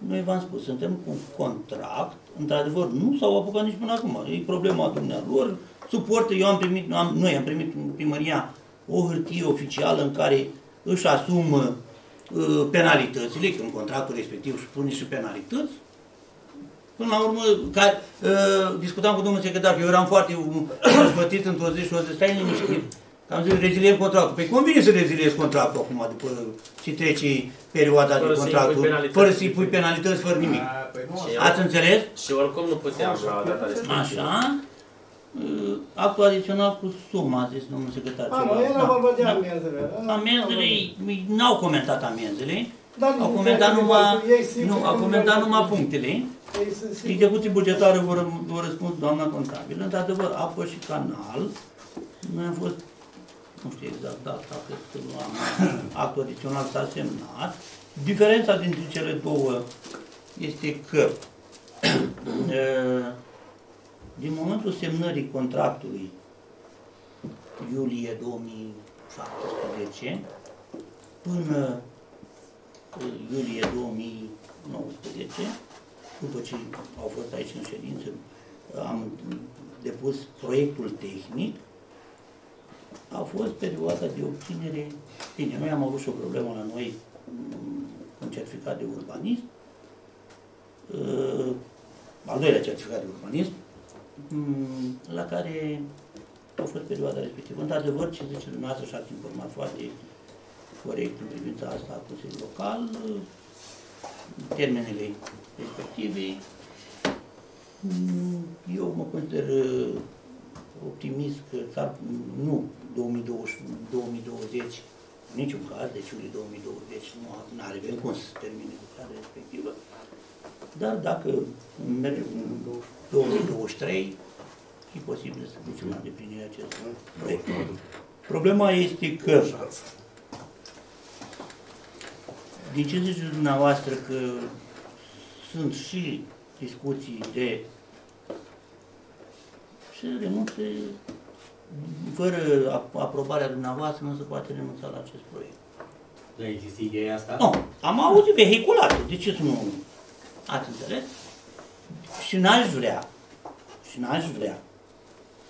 Noi v-am spus, suntem cu un contract, într-adevăr, nu s-au apucat nici până acum. E problema dumnealor, suportă, eu am primit, am, noi am primit în primăria o hârtie oficială în care își asumă uh, penalitățile, că în contractul respectiv își pune și penalități, Până la urmă, ca, uh, discutam cu domnul secretar, că eu eram foarte um, răzbătit într-o zi și o zi, stai liniștit. Că am zis, reziliem contractul. Păi convine să reziliezi contractul acum, după ce trece perioada Fără de să-i contractul, pui penalități. fără să-i pui penalități, fără nimic. Și Ați înțeles? Și oricum nu puteam la data respectivă. Așa. Uh, Actul adițional cu suma, a zis domnul secretar. A, nu, ceva. era Da. vorba de Da. amenzele. Amenzele, n-au comentat amenzele, Dar au nici comentat nu numai, ei simt nu, că au nu comentat vor- numai punctele. Ei sunt siguri. Execuții bugetare vor, vor răspuns doamna contabilă. Într-adevăr, apă și canal. Noi am fost, nu știu exact data, cred că nu am, actul adițional s-a semnat. Diferența dintre cele două este că eh, din momentul semnării contractului iulie 2017 până eh, iulie 2019 după ce au fost aici în ședință, am depus proiectul tehnic a fost perioada de obținere. Bine, noi am avut și o problemă la noi mm, un certificat de urbanism, uh, al doilea certificat de urbanism, mm, la care a fost perioada respectivă. Într-adevăr, ce zice dumneavoastră și ați informat foarte corect în privința asta a Consiliului Local, uh, termenele respective. Mm, Eu mă consider uh, optimist că s-ar, nu 2020, 2020, în niciun caz, deci iulie 2020 nu are avem cum să se termine lucrarea respectivă, dar dacă mergem în 2023, e posibil să ducem la îndeplinirea acestui proiect. Problema este că din ce ziceți dumneavoastră că sunt și discuții de să renunțe fără ap- aprobarea dumneavoastră nu se poate renunța la acest proiect. Nu există ideea asta? Nu, am auzit vehiculate, de ce să nu ați înțeles? Și n-aș vrea, și n-aș vrea,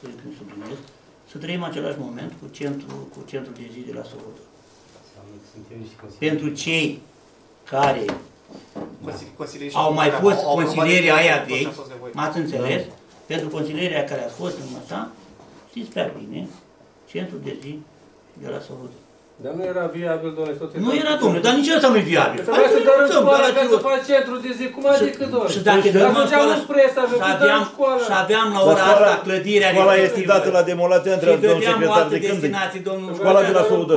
cred că subliniez, să trăim același moment cu centrul, cu centrul de zi de la Sovodă. Suntem niște consilieri. Pentru cei care Consili- consilierii și au mai au- fost au aprobat consilierii de- aia tot ce a vechi, fost nevoie. m-ați înțeles? Da. Pentru consilierii aia care a fost în așa, știți prea bine, centrul de zi de la Sovodă. Dar nu era viabil, domnule, tot Nu era, domnule, dar nici asta nu e viabil. Trebuia să dărâm renunțăm, școala dar ca să eu- faci centru de zi. Cum adică, domnule? Și dacă Dar dărâmăm atunci am școala- avut presă, avem și că aveam, dărâm școala. și aveam la Dar ora școala- asta clădirea Școala este respectivă. dată la demolație, Și între domnul dădeam o secretar, altă de când e? destinație, domnul Școala de la Școala Soudă.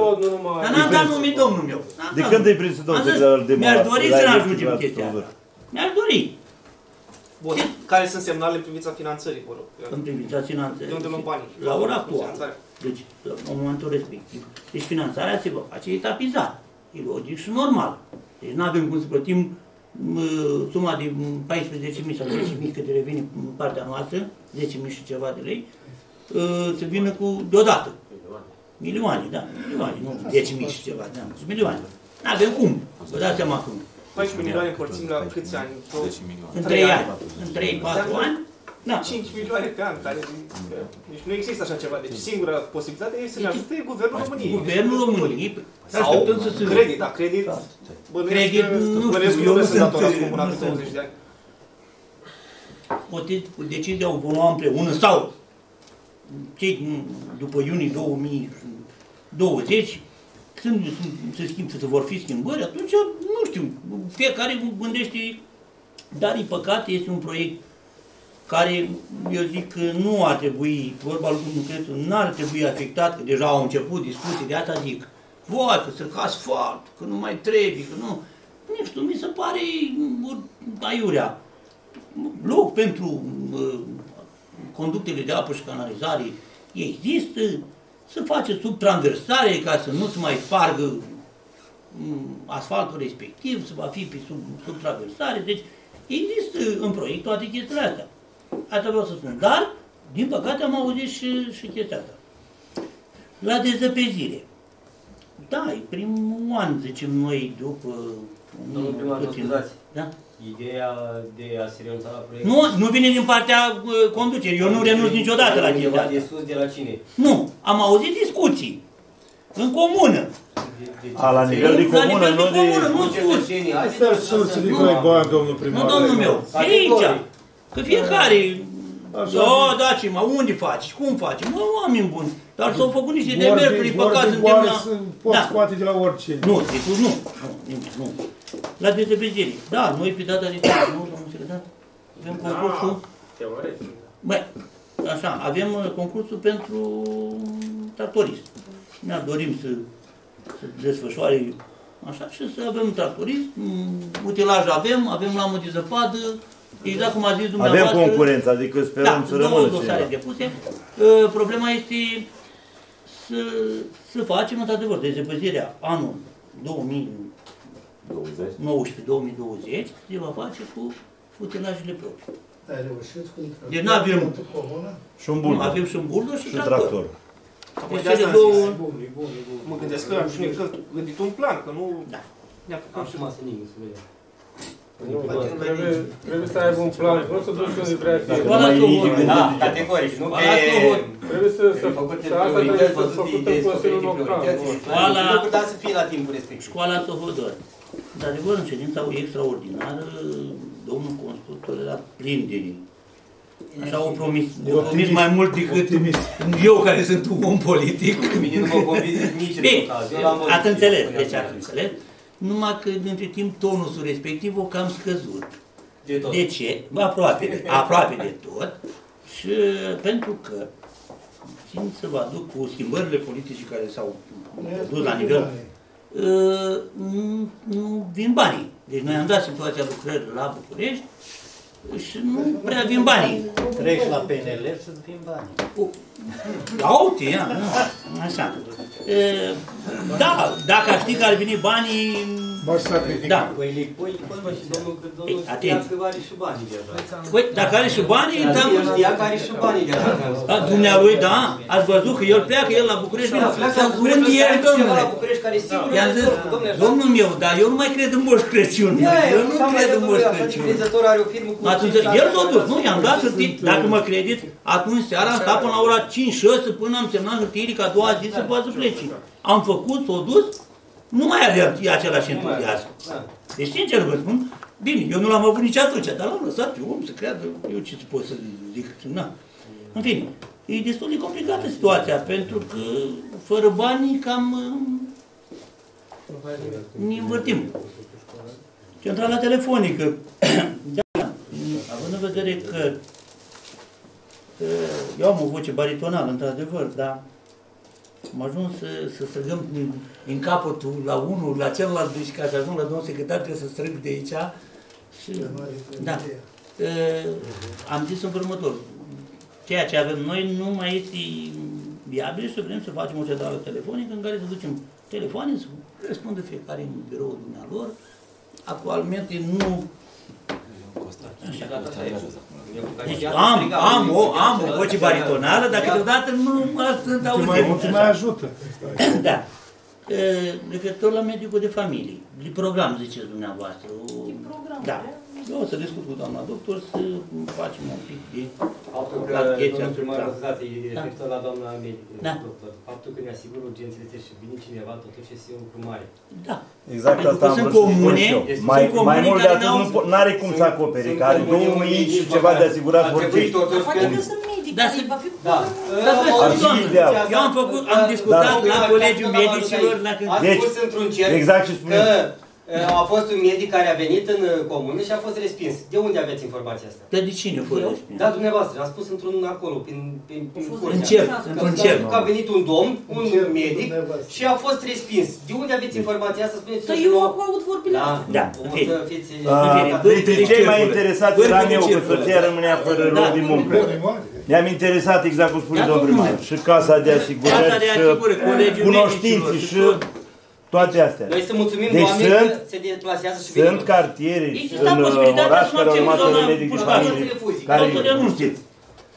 Dar n-am dat nume domnul meu. N-am De dat când nume. îi prins domnul Am zis, secretar de Mi-aș demolat? dori La să ne electric, ajungem la chestia Soudă. asta. Mi-aș dori. Bun. Care sunt semnalele în privința finanțării, vă rog? În privința finanțării. De unde luăm banii? La ora actuală. Finanțarea. Deci, în momentul respectiv. Deci finanțarea se va face etapizat. E logic și normal. Deci nu avem cum să plătim mă, suma de 14.000 sau 10.000 cât revine în partea noastră, 10.000 și ceva de lei, ă, să vină cu deodată. Milioane, da, milioane, nu 10.000 și ceva, da, sunt milioane. Nu avem cum, vă dați seama cum. 14 milioane împărțim la câți ani? În 3 ani, în 3-4 ani, da. 5 milioane pe an, care... Deci nu există așa ceva. Deci singura posibilitate este să ne ajute Guvernul României. Guvernul României, Sau așteptăm să se... credit, da, credit. Bănuiesc Credit, că, nu bănuiesc știu, că eu nu nu sunt sunt, datorați comuna nu de sunt. 20 de ani. o de- o decizie o vom lua împreună sau cei după iunie 2020 când se schimb, se vor fi schimbări, atunci, nu știu, fiecare gândește, dar, din păcate, este un proiect care, eu zic că nu ar trebui, vorba lui domnul Crețu, nu ar trebui afectat, că deja au început discuții, de asta zic, voi, că să asfalt, că nu mai trebuie, că nu, nu știu, mi se pare mm, aiurea. Loc pentru uh, conductele de apă și canalizare există, să face sub transversare ca să nu se mai spargă mm, asfaltul respectiv, să va fi pe sub, sub traversare, deci există în proiect toate chestiile astea. Asta vreau să spun. Dar, din păcate, am auzit și, și chestia asta. La dezăpezire. Da, e primul an, zicem noi, după... Domnul primar, mă puțin. scuzați. Da? Ideea de a se renunța la proiect... Nu, nu vine din partea uh, conducerii. Eu nu renunț niciodată la chestia Undeva asta. de sus, de la cine? Nu, am auzit discuții. În comună. A, la nivel de La comună, nivel nu de comună, nu de... sus. Asta ar surse de noi bani, domnul primar. Nu, domnul meu, e aici. Că fiecare... Da, da, ce mă, unde faci? Cum faci? Mă, oameni buni. Dar s-au făcut niște demersuri, păcat, suntem la... Poți Da. scoate de la orice. Nu, deci nu, nu, nimic, nu. La dezăpezire. Da, noi pe data de 3, nu, domnul secretar? Avem concursul. Teoretic. Băi, așa, avem uh, concursul pentru tractorist. Ne dorim să, să desfășoare așa și să avem tractorist, mm, utilaj avem, avem lamă de zăpadă, exact cum a zis Avem dumneavoastră. concurență, adică sperăm da, să două rămână dosare cineva. depuse. Uh, Problema este să, să facem într-adevăr dezăpăzirea anul 2019-2020 se va face cu utilajele proprii. Ai reușit cu Deci nu avem comună? Și un Nu, bulldog. avem și un bulldog și, Și tractor. tractor. Acum Deci de asta cele am două... zis. Mă gândesc că și noi că gândit un plan, că nu... Da. Ne apucăm și Acum să nimeni să vedem. Nu, trebuie, trebuie să aibă un plan, nu să duci unde vrea să Școala Sohor, da, categoric, nu pe... Trebuie să, să, făcute să asta trebuie priorități, să văzute făcută idei, în Consiliul stabilite Local. priorități. Școala, Nu putea să fie la timpul respectiv. școala Sohodor. Dar adevăr, în ședința extraordinară, domnul constructor era plin de Așa au promis, au promis mai mult decât eu care sunt un om politic. Mine nu mă convins nici Bine, rezultat. Eu l-am văzut. ați înțeles, deci ați înțeles. Numai că între timp tonusul respectiv o cam scăzut. De tot. De ce? Bă, aproape de, aproape de tot. Și pentru că, țin să vă aduc cu schimbările politice care s-au dus la nivel Uh, nu, nu vin banii. Deci noi am dat situația lucrării la București și nu prea vin banii. Treci la PNL și îți vin bani. Aute, ia, nu, așa. Uh, Da, dacă ar ști că ar veni banii... Da. Păi le pui, păi, și domnul, domnul Ei, știa atent. că are și banii deja. Păi, dacă are și banii, Dar da, el știa că are și banii deja. Da, dumnealui, da, ați văzut că el pleacă, el la București, Da, vine. pleacă Sau la București, unde ăsta ești, are ceva domnule? la București care sigur I-am zis, rezolvă, domnule, așa. domnul meu, dar eu nu mai cred în Moș Crăciun. Ia, Eu nu cam mai cred în domnule, Moș așa, Crăciun. Crezător are o firmă cu... Atunci, cinci el ani, s-a dus, așa, nu, i-am dat sunt, hârtii, dacă mă credeți, atunci seara am stat până la ora 5-6 până am semnat hârtirii ca a doua zi să poată să plece. Am făcut, s-a dus, nu mai avea același entuziasm. Da. Deci, sincer vă spun, bine, eu nu l-am avut nici atunci, dar l-am lăsat pe om să creadă, eu ce pot să zic, na. În fine, e destul de complicată situația, pentru că fără bani cam uh, ne învârtim. Centrala telefonică, da, având în vedere că că eu am o voce baritonală, într-adevăr, dar am ajuns să, să strigăm din, din capătul la unul, la celălalt, deci ca să ajung la domnul secretar trebuie să strâng de aici. Și, da. Uh, am zis în următor, ceea ce avem noi nu mai este viabil și vrem să facem o centrală telefonică în care să ducem telefoane, să răspundă fiecare în biroul dumnealor. Actualmente nu deci am, am, o, am o voce baritonală, dar câteodată nu mă sunt Ce auzit. mai, ce mai ajută. Da. E, Referitor la medicul de familie, de program, ziceți dumneavoastră. O- Da. Eu o să discut cu doamna doctor să facem un pic de Faptul că anchetă domnul primar asupra- Răzate e Da. referitor la doamna medic, Da. doctor. Faptul că ne asigură urgențele astea și vine cineva, totuși este un lucru mare. Da. Exact Pentru asta că am sunt vrut să spun comune, și eu. sunt Mai, comune mai mult de care atât n-au- nu po- n-are cum să acopere, că are două mii și ceva de asigurat Ar trebui orice. totuși Poate că- că sunt medici, Da, care va fi Da. Dar Uh, vezi, Ar fi doamnă, ideal. eu am făcut, am discutat la colegiul medicilor, la când... Ați Deci, spus într-un cerc exact ce spuneam. Că uh, a fost un medic care a venit în uh, comună și a fost respins. De unde aveți informația asta? Dar de cine a fost respins? Da, dumneavoastră, a spus într-un acolo, prin, prin, prin curtea. În cerc, Că- într-un că- cerc. Că a venit un domn, un medic și a fost respins. De unde aveți informația asta? Spuneți Să eu acum aud vorbile Da, Da, o în să fine. fiți... Uh, Printre cei mai interesați Vârful eram de eu, că circul. soția rămânea fără Da. loc de muncă. Ne-am interesat exact cum spune Da, domnul primar. domnule. Și casa de asigurări, Casa de asigurări, și colegiul cunoștințe medicilor, și toate astea. Noi să mulțumim Deci oamenii sunt, că se deplasează și sunt vin. cartiere Exista în uh, posibilitatea oraș să care au facem rămas zona fără medic de Pușcari. familie. refuzii. Care Dar o să renunțeți.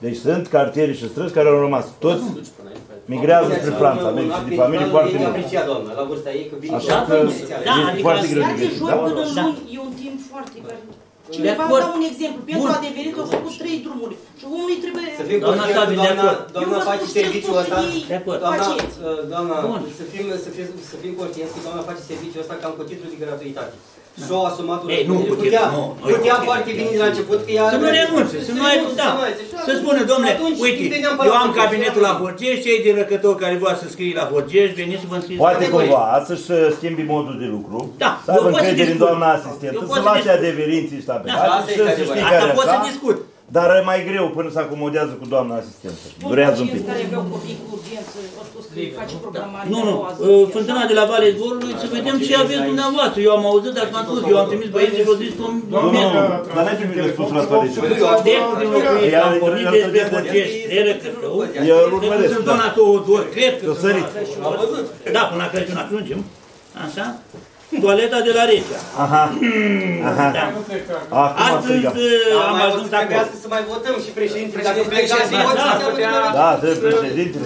Deci sunt cartiere și străzi care au rămas. Toți migrează spre Franța, medici de familie foarte mult. mult. apreciat, doamna, la vârsta ei, că vine Așa doamna, că esențială. Da, este adică foarte greu Dar de de găsit. joi Da? până Da. luni e un timp foarte care... Cineva acord. dau un exemplu. Pentru Bun. adeverit au făcut trei drumuri. Și omului trebuie... Să fim Doamna conștienți Sabi, că de doamna, acord. doamna Eu vă face spun ce serviciul spun ăsta. ei, De acord. Doamna, pacienți. uh, doamna Bun. să, fim, să, fim, să fim conștienți că doamna face serviciul ăsta cam cu titlul de gratuitate. Și o asumat Da. Ei, nu cu titlul, putea, nu, nu putea cu foarte titlul. bine de la început că ea... Să nu renunțe, să nu ai, da. Să spună, domnule, uite, eu am cabinetul la Horgești, cei din Răcător care vor să scrie la Horgești, veniți să vă înscrieți. Poate la cumva să-și uh, schimbi modul de lucru, Da, să aibă eu pot să încredere în discut. doamna Eu asistentă, pot să să lase discut. adeverinții și Da, tabelate asta și este să știi adevărat. care Asta pot să așa, discut. Dar e mai greu până se acomodează cu doamna asistentă. Spun Durează un pic. pacienți care aveau copii cu urgență, au spus că îi face programare Nu, de nu, a doua zi. uh, fântâna de la Valea Zborului, să vedem ce aveți dumneavoastră. Eu am auzit, dar m-am spus, eu am trimis băieții și au zis, un Nu, nu, dar n-ai primit răspuns la toate cele. Știi? Din locuit, Ea am îl- pornit îl despre dădea de Horgești, acest- de Răcătău. Eu îl urmăresc, Sunt da. zona Teodor, cred că Te-o sunt sărit. la- Da, până la Crăciun ajungem. Așa? Toaleta de la Recea. Aha. Aha. Da. Acum a Astăzi strigat. uh, am mai ajuns o să trebuiască acolo. să mai votăm și președintele. Dacă Dacă plecați, plecați, vot, da, înseamnă putea- că- Da, trebuie președintele.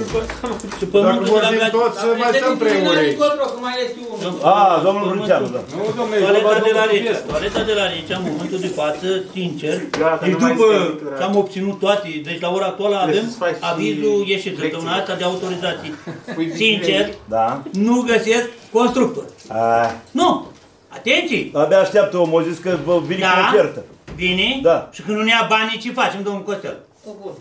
Și Dacă pământul de la vorbim Gati. toți, să mai stăm trei ore aici. Că mai este unul. A, domnul Brânceanu, da. Nu, domnule, e Toaleta vorba de la domnul Recea. Popescu. Toaleta de la Recea, în momentul de față, sincer, Gata, deci nu mai după este niciodată. ce am obținut toate, deci la ora actuală avem Trebuie să faci și avizul ieșit lecții. săptămâna asta de autorizații. Păi, Sincer, Da. nu găsesc constructor. A, Nu! Atenție! abia așteaptă omul, a zis că vă vine Da. cu ofertă. Vine Da. și când nu ne ia banii, ce facem, domnul Costel?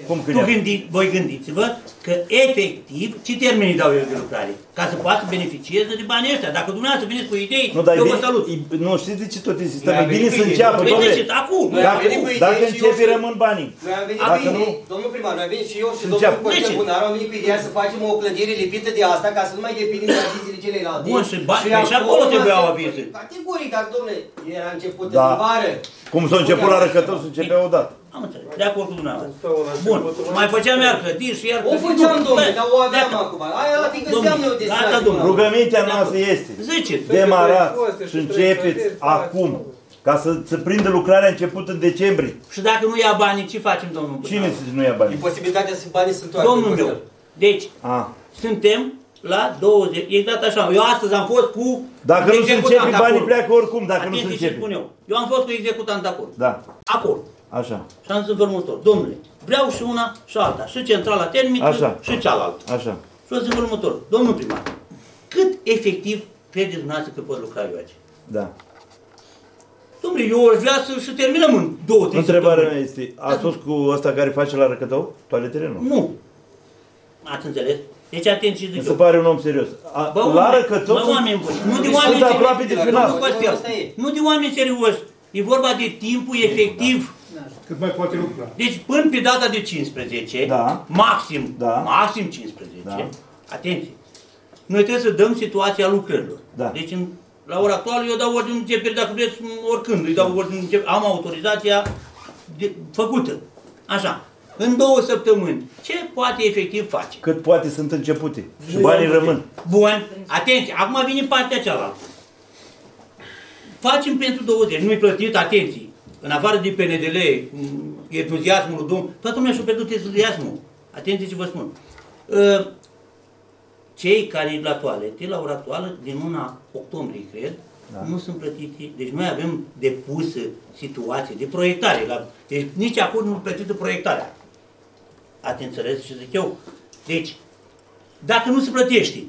Cum că Tu ne gândi, voi gândiți-vă că efectiv ce termenii dau eu de lucrare? Ca să poată să beneficieze de banii ăștia. Dacă dumneavoastră veniți cu idei, Nu, dar e eu vă bine, salut. e, nu știți de ce tot insistăm? Noi E am bine venit să cu idei. înceapă, Păi domnule. deci, acum, Noi am Dacă, venit cu idei dacă și eu începi, și- rămân banii. Noi am venit Dacă cu nu, idei, domnul primar, noi am venit și eu și Înceapă. domnul Costel De ce? Bunar, am venit cu ideea să facem o clădire lipită de asta, ca să nu mai depindem de avizile celelalte. Bun, și bani- păi și acolo trebuiau avize. Categoric, dar domnule, era început Da. de vară. cum s-a început la răcătău, să începea odată. Am înțeles, de acord cu dumneavoastră. Bun, și mai făceam iar clădiri și iar O clădiri. făceam, Nu, domnule, bă, dar o aveam gata. acum. Aia adică Domnule, înseamnă o gata, destinație. domnule. Rugămintea noastră este, Ziceți. demarați și începeți acum, ca să se prindă lucrarea început în decembrie. Și dacă nu ia banii, ce facem, domnul? Cine să nu ia banii? Imposibilitatea să banii sunt toate. Domnul meu, deci, A. suntem la 20, exact așa. Eu astăzi am fost cu Dacă nu se executant începe, banii acolo. pleacă oricum, dacă nu se Atenție ce începe. spun eu. Eu am fost cu executant acolo. Da, Acolo. Așa, Și am zis în felul următor, domnule, vreau și una și alta, și centrala termică Așa. și cealaltă. așa. Și o să în felul următor, domnul primar, cât efectiv credeți dumneavoastră că pot lucra eu aici? Da. Domnule, eu aș vrea să și terminăm în două, trei Întrebarea mea săptămâni. este, a spus cu ăsta care face la răcătău? Toaletele nu. Nu. Ați înțeles? Deci atenție zic Mi eu. se pare un om serios. A, Bă, la oameni, răcătău bă, sunt, oameni buni, nu de sunt oameni aproape de serioși. final. Nu, Costel, nu de oameni serioși. E vorba de timpul efectiv. Cât mai poate lucra. Deci până pe data de 15, Da. maxim, Da. maxim 15, Da. atenție, noi trebuie să dăm situația lucrărilor. Da. Deci în, la ora actuală eu dau ordine de începere, dacă vreți, oricând, îi dau ordine de începere, am autorizația de, făcută. Așa. În două săptămâni, ce poate efectiv face? Cât poate sunt începute. Și banii rămân. Bun, atenție, acum vine partea cealaltă. Facem pentru 20, nu-i plătit, atenție. În afară de PNDL, m, entuziasmul lui Domnul, toată lumea și-a pierdut entuziasmul. Atenție ce vă spun. Uh, Cei care la toalete, la ora actuală, din luna octombrie, cred, Da. nu sunt plătite. Deci noi avem depusă situație de proiectare. La, deci nici acum nu plătită proiectarea. Ați înțeles ce zic eu? Deci, dacă nu se plătește,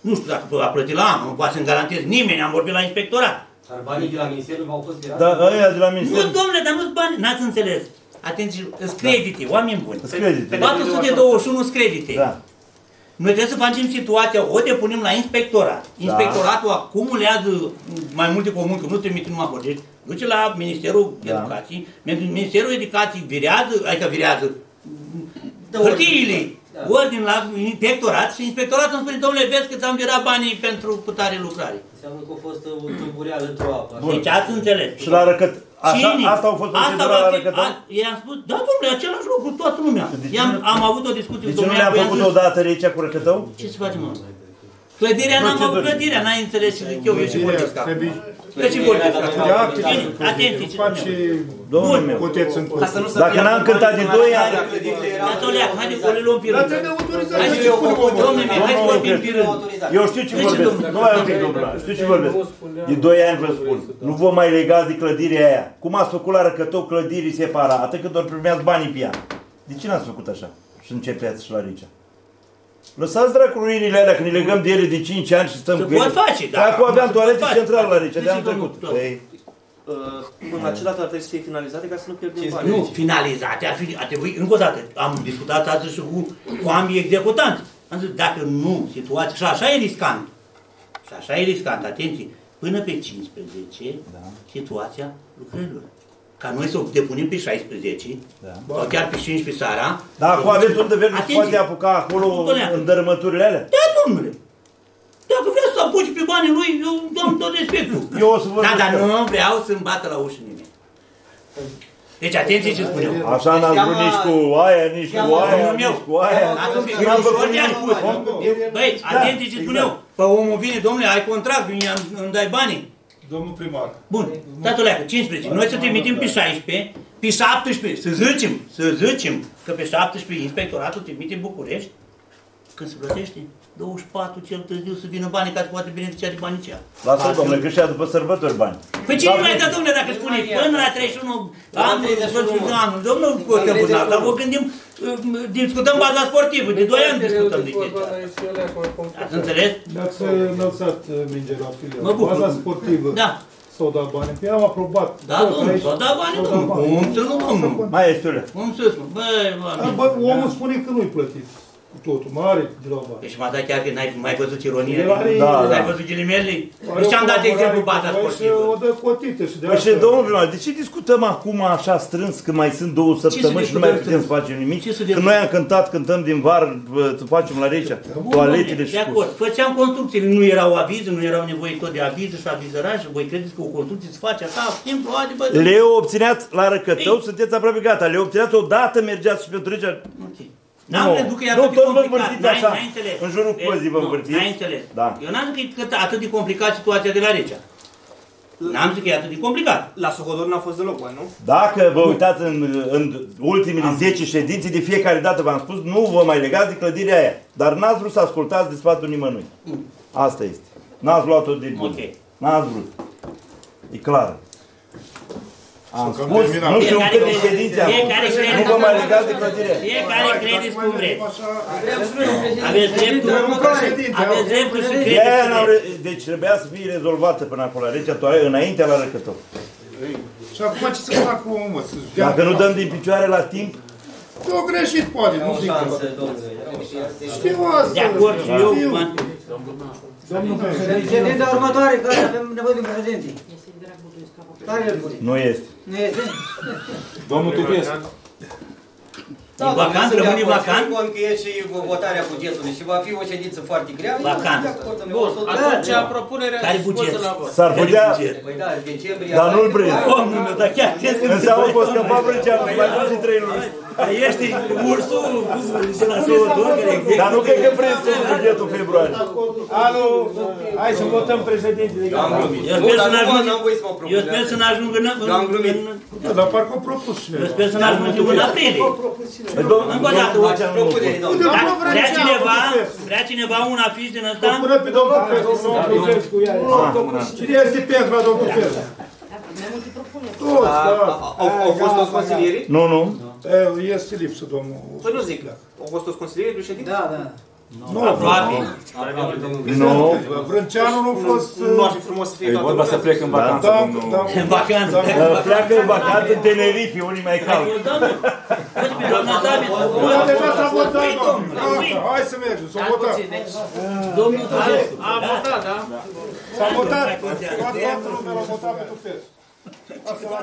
nu știu dacă va plăti la anul, nu poate să-mi garantez nimeni, am vorbit la inspectorat. Dar banii de la Ministerul v-au fost virați? Da, ăia de la Nu, minister. domnule, dar nu-ți bani, n-ați înțeles. Atenție, îți credite, oameni buni. Îți credite. 421 îți credite. Da. Noi trebuie să facem situația, o depunem la inspectorat. Inspectoratul acumulează mai multe comuni, că nu trimite numai Horgești, duce la Ministerul Da. Educației. Ministerul Educației virează, adică virează Dă hârtiile, Da. ordin la inspectorat și inspectoratul îmi spune, domnule, vezi că ți-am virat banii pentru putare lucrare. Înseamnă că a fost uh, o tulbureală într-o apă. așa. Deci ați înțeles. Și la răcăt. Așa, Cine? asta au fost Asta procedura va la fi- răcătău? a- I-am spus, da, domnule, același lucru, toată lumea. de ce I-am, nu- am avut o discuție De cu ce nu domnul le-am Iacu, i-am făcut zis, odată recea cu răcătău? Ce să facem, mă? Clădirea n-am avut Proceduri. clădirea, n-ai înțeles ce zic eu, eu ce vorbesc acum. Trebuie Eu ce vorbesc acum? Ia acte Bine, pentru Atenție, ce faci spuneam. Domnul meu. coteț în Ca să nu se Dacă piardă n-am cântat de banii 2 la ani, clădirile erau Datoliac, haide, o le luăm pe Dar rând. trebuie autorizat. Hai de să ce eu spune domnule, omul? domnule, hai să Domnul vorbim Lucru. pe rând. Eu știu ce Deci, vorbesc. domnule, Nu mai un pic, domnule. Știu ce vorbesc. De 2 ani vă spun. Nu vă mai legați de clădirea aia. Cum ați făcut la răcătău clădirii separat, atât cât doar primeați banii pe ea. De ce n-ați făcut așa? Și începeați și la Ricea. Lăsați dracu ruinile alea, că ne legăm de ele de 5 ani și stăm Se cu ele. pot face, da. Acum aveam Se toalete pot face. centrale la Ricea, de Deci, anul domnul, trecut. domnul. Păi, Uh, Până la ce dată ar trebui să fie finalizate ca să nu pierdem bani? Nu, finalizate ar fi, ar trebui, încă o dată, am discutat astăzi și cu, cu ambii executanți. Am zis, dacă nu, situația, și așa e riscant, și așa e riscant, atenție, până pe 15, Da. situația lucrărilor. Ca noi să o depunem pe 16, Da. sau chiar pe 15 seara. Dar acum aveți unde verde se Atenție. poate apuca acolo Domnule. în dărâmăturile alea? Da, domnule. Dacă vrea să apuci pe banii lui, eu am tot respectul. Eu o să vă Da, dar zic. nu vreau să-mi bată la ușă nimeni. Deci atenție ce spun eu. Așa n-am vrut nici cu aia, nici cu aia, Domnul meu, nici cu aia. atunci N-am când făcut ori nici am cu spus. Băi, atenție ce spun eu. Păi omul vine, domnule, ai contract, vine, îmi- îmi dai banii. Domnul primar. Bun, tatăleacă, 15. Noi să trimitem pe 16, pe 17, să zicem, să zicem că pe 17 inspectoratul trimite în București, când se plătește, 24 cel târziu să vină banii ca să poate beneficia de banii aceia. Lasă, domnule, că și după sărbători bani. Păi cine mai dă, domnule, dacă spune până la 31 anul, sfârșitul anului, domnul Cotel Bunar, dar vă gândim, uh, discutăm baza sportivă, de 2 ani discutăm de chestia asta. Ați înțeles? Ne-ați înălțat uh, mingea la filial. Mă bucur. Baza sportivă. Da. S-au dat bani. Păi am aprobat. Da, domnule, s-au dat bani, domnule. Cum să nu, domnule? Mai este, Iulia. Cum să spun? Băi, Da, oameni. bă, omul spune că nu-i plătit. Cu totul. Mare de la bani. Deci m-a dat chiar că n-ai mai văzut ironie? El are- Da, N-ai da. văzut ghilimele? Are Deci am o dat colaborare exemplu cu baza noi sportivă. Și o dă cotită și de Păi și asta. domnul primar, de ce discutăm acum așa strâns că mai sunt două săptămâni și nu mai discutăm putem să strâns? facem nimic? Ce să Că noi am cântat, cântăm din var, bă, să facem la Recea, toaletele De și cu... acord. Făceam construcții, nu erau avize, nu erau nevoie tot de avize și avizăraj. Voi credeți că o construcție se face așa, simplu, haide bă. Le obțineați la Răcătău, sunteți aproape gata. Le obțineați odată, mergeați și pentru Recea. N-am Nu. crezut că e Nu, atât de tot vă complicat. învârtiți N-ai, așa. n-ai înțeles. În jurul E, cozii vă nu, învârtiți. N-ai înțeles. Da. Eu n-am zis că e atât de complicat situația de la Recea. N-am zis că e atât de complicat. La Sohodor n-a fost deloc bani, nu? Dacă vă uitați în, în ultimele 10 ședințe, de fiecare dată v-am spus, nu vă mai legați de clădirea aia. Dar n-ați vrut să ascultați de sfatul nimănui. Asta este. N-ați luat-o de bun. Ok. N-ați vrut. E clar. Am Să spus, terminăm. nu știu în Fiecare câte crede- ședințe am fiecare spus, crede- nu vă mai legați de clădirea. Fiecare credeți cum vreți. Vrem și noi un președinte. Aveți dreptul, aveți dreptul să De credeți. aia cum n-am vreți. re- Deci trebuia să fie rezolvată până acolo, la Recea Toare, înainte la Răcătău. Și acum ce să fac cu omul, mă? Să Dacă nu dăm din picioare la timp, Eu greșit, poate, nu zic. Șanse, domnule. Știu asta. De acord și eu. știu. m-am- Domnul președinte. Ședința următoare, care avem nevoie de un președinte. Care îl pune? nu este. Nu este? Domnul Tupiescu. E vacant, rămâne vacant? Țin cont că e și votarea bugetului și va fi o ședință foarte grea. Vacant. De acord, domnule, Bun, o să- atunci Da. propunerea Care e buget? scosă la vot. S-ar putea, Păi da, decembrie. dar nu-l prind. Domnul meu, dar chiar crezi că... Înseamnă că o scăpa vrâncea, mai mult de 3 luni. Ești ursul de la Săutor, care execută. Dar nu cred că prins în bugetul februarie. Anu, hai să votăm președintele. Am glumit. Eu Nu, sper dar să nu n-ajung- n-am voie să mă propun. Eu sper să n-ajung în... Eu am glumit. în- Da, dar parcă au propus și Eu sper să n-ajungem în aprilie. Păi, domnul, Încă o dată, Faceți propuneri, domnule. Dacă vrea cineva, vrea cineva un afiș din ăsta? Până pe domnul Pescu, domnul Pescu, ia. Cine este pentru la domnul Pescu? Mai multe propuneri. Toți, A- da. a- Au au fost toți consilierii? Nu, nu. E, Este lipsă, domnul. Păi nu zic. Au fost toți consilierii, președinte? Da, da. Nu, Aproape. Nu. Vrânceanu nu a fost... Nu ar fi frumos să fie E toată vorba să lumea. plec în vacanță, Da, domnul. da. În vacanță. Uh, Pleacă în vacanță în Tenerife, unii mai cald. Domnul, uite pe doamna Zabit. Da, deja s-a votat, Păi, domnul. domnul, Gata, Hai să mergem, s-a Stai votat. puțin, deci Domnul Tăsescu. a votat, da? S-a votat. Toată lumea l-a votat pentru Pescu. Asta la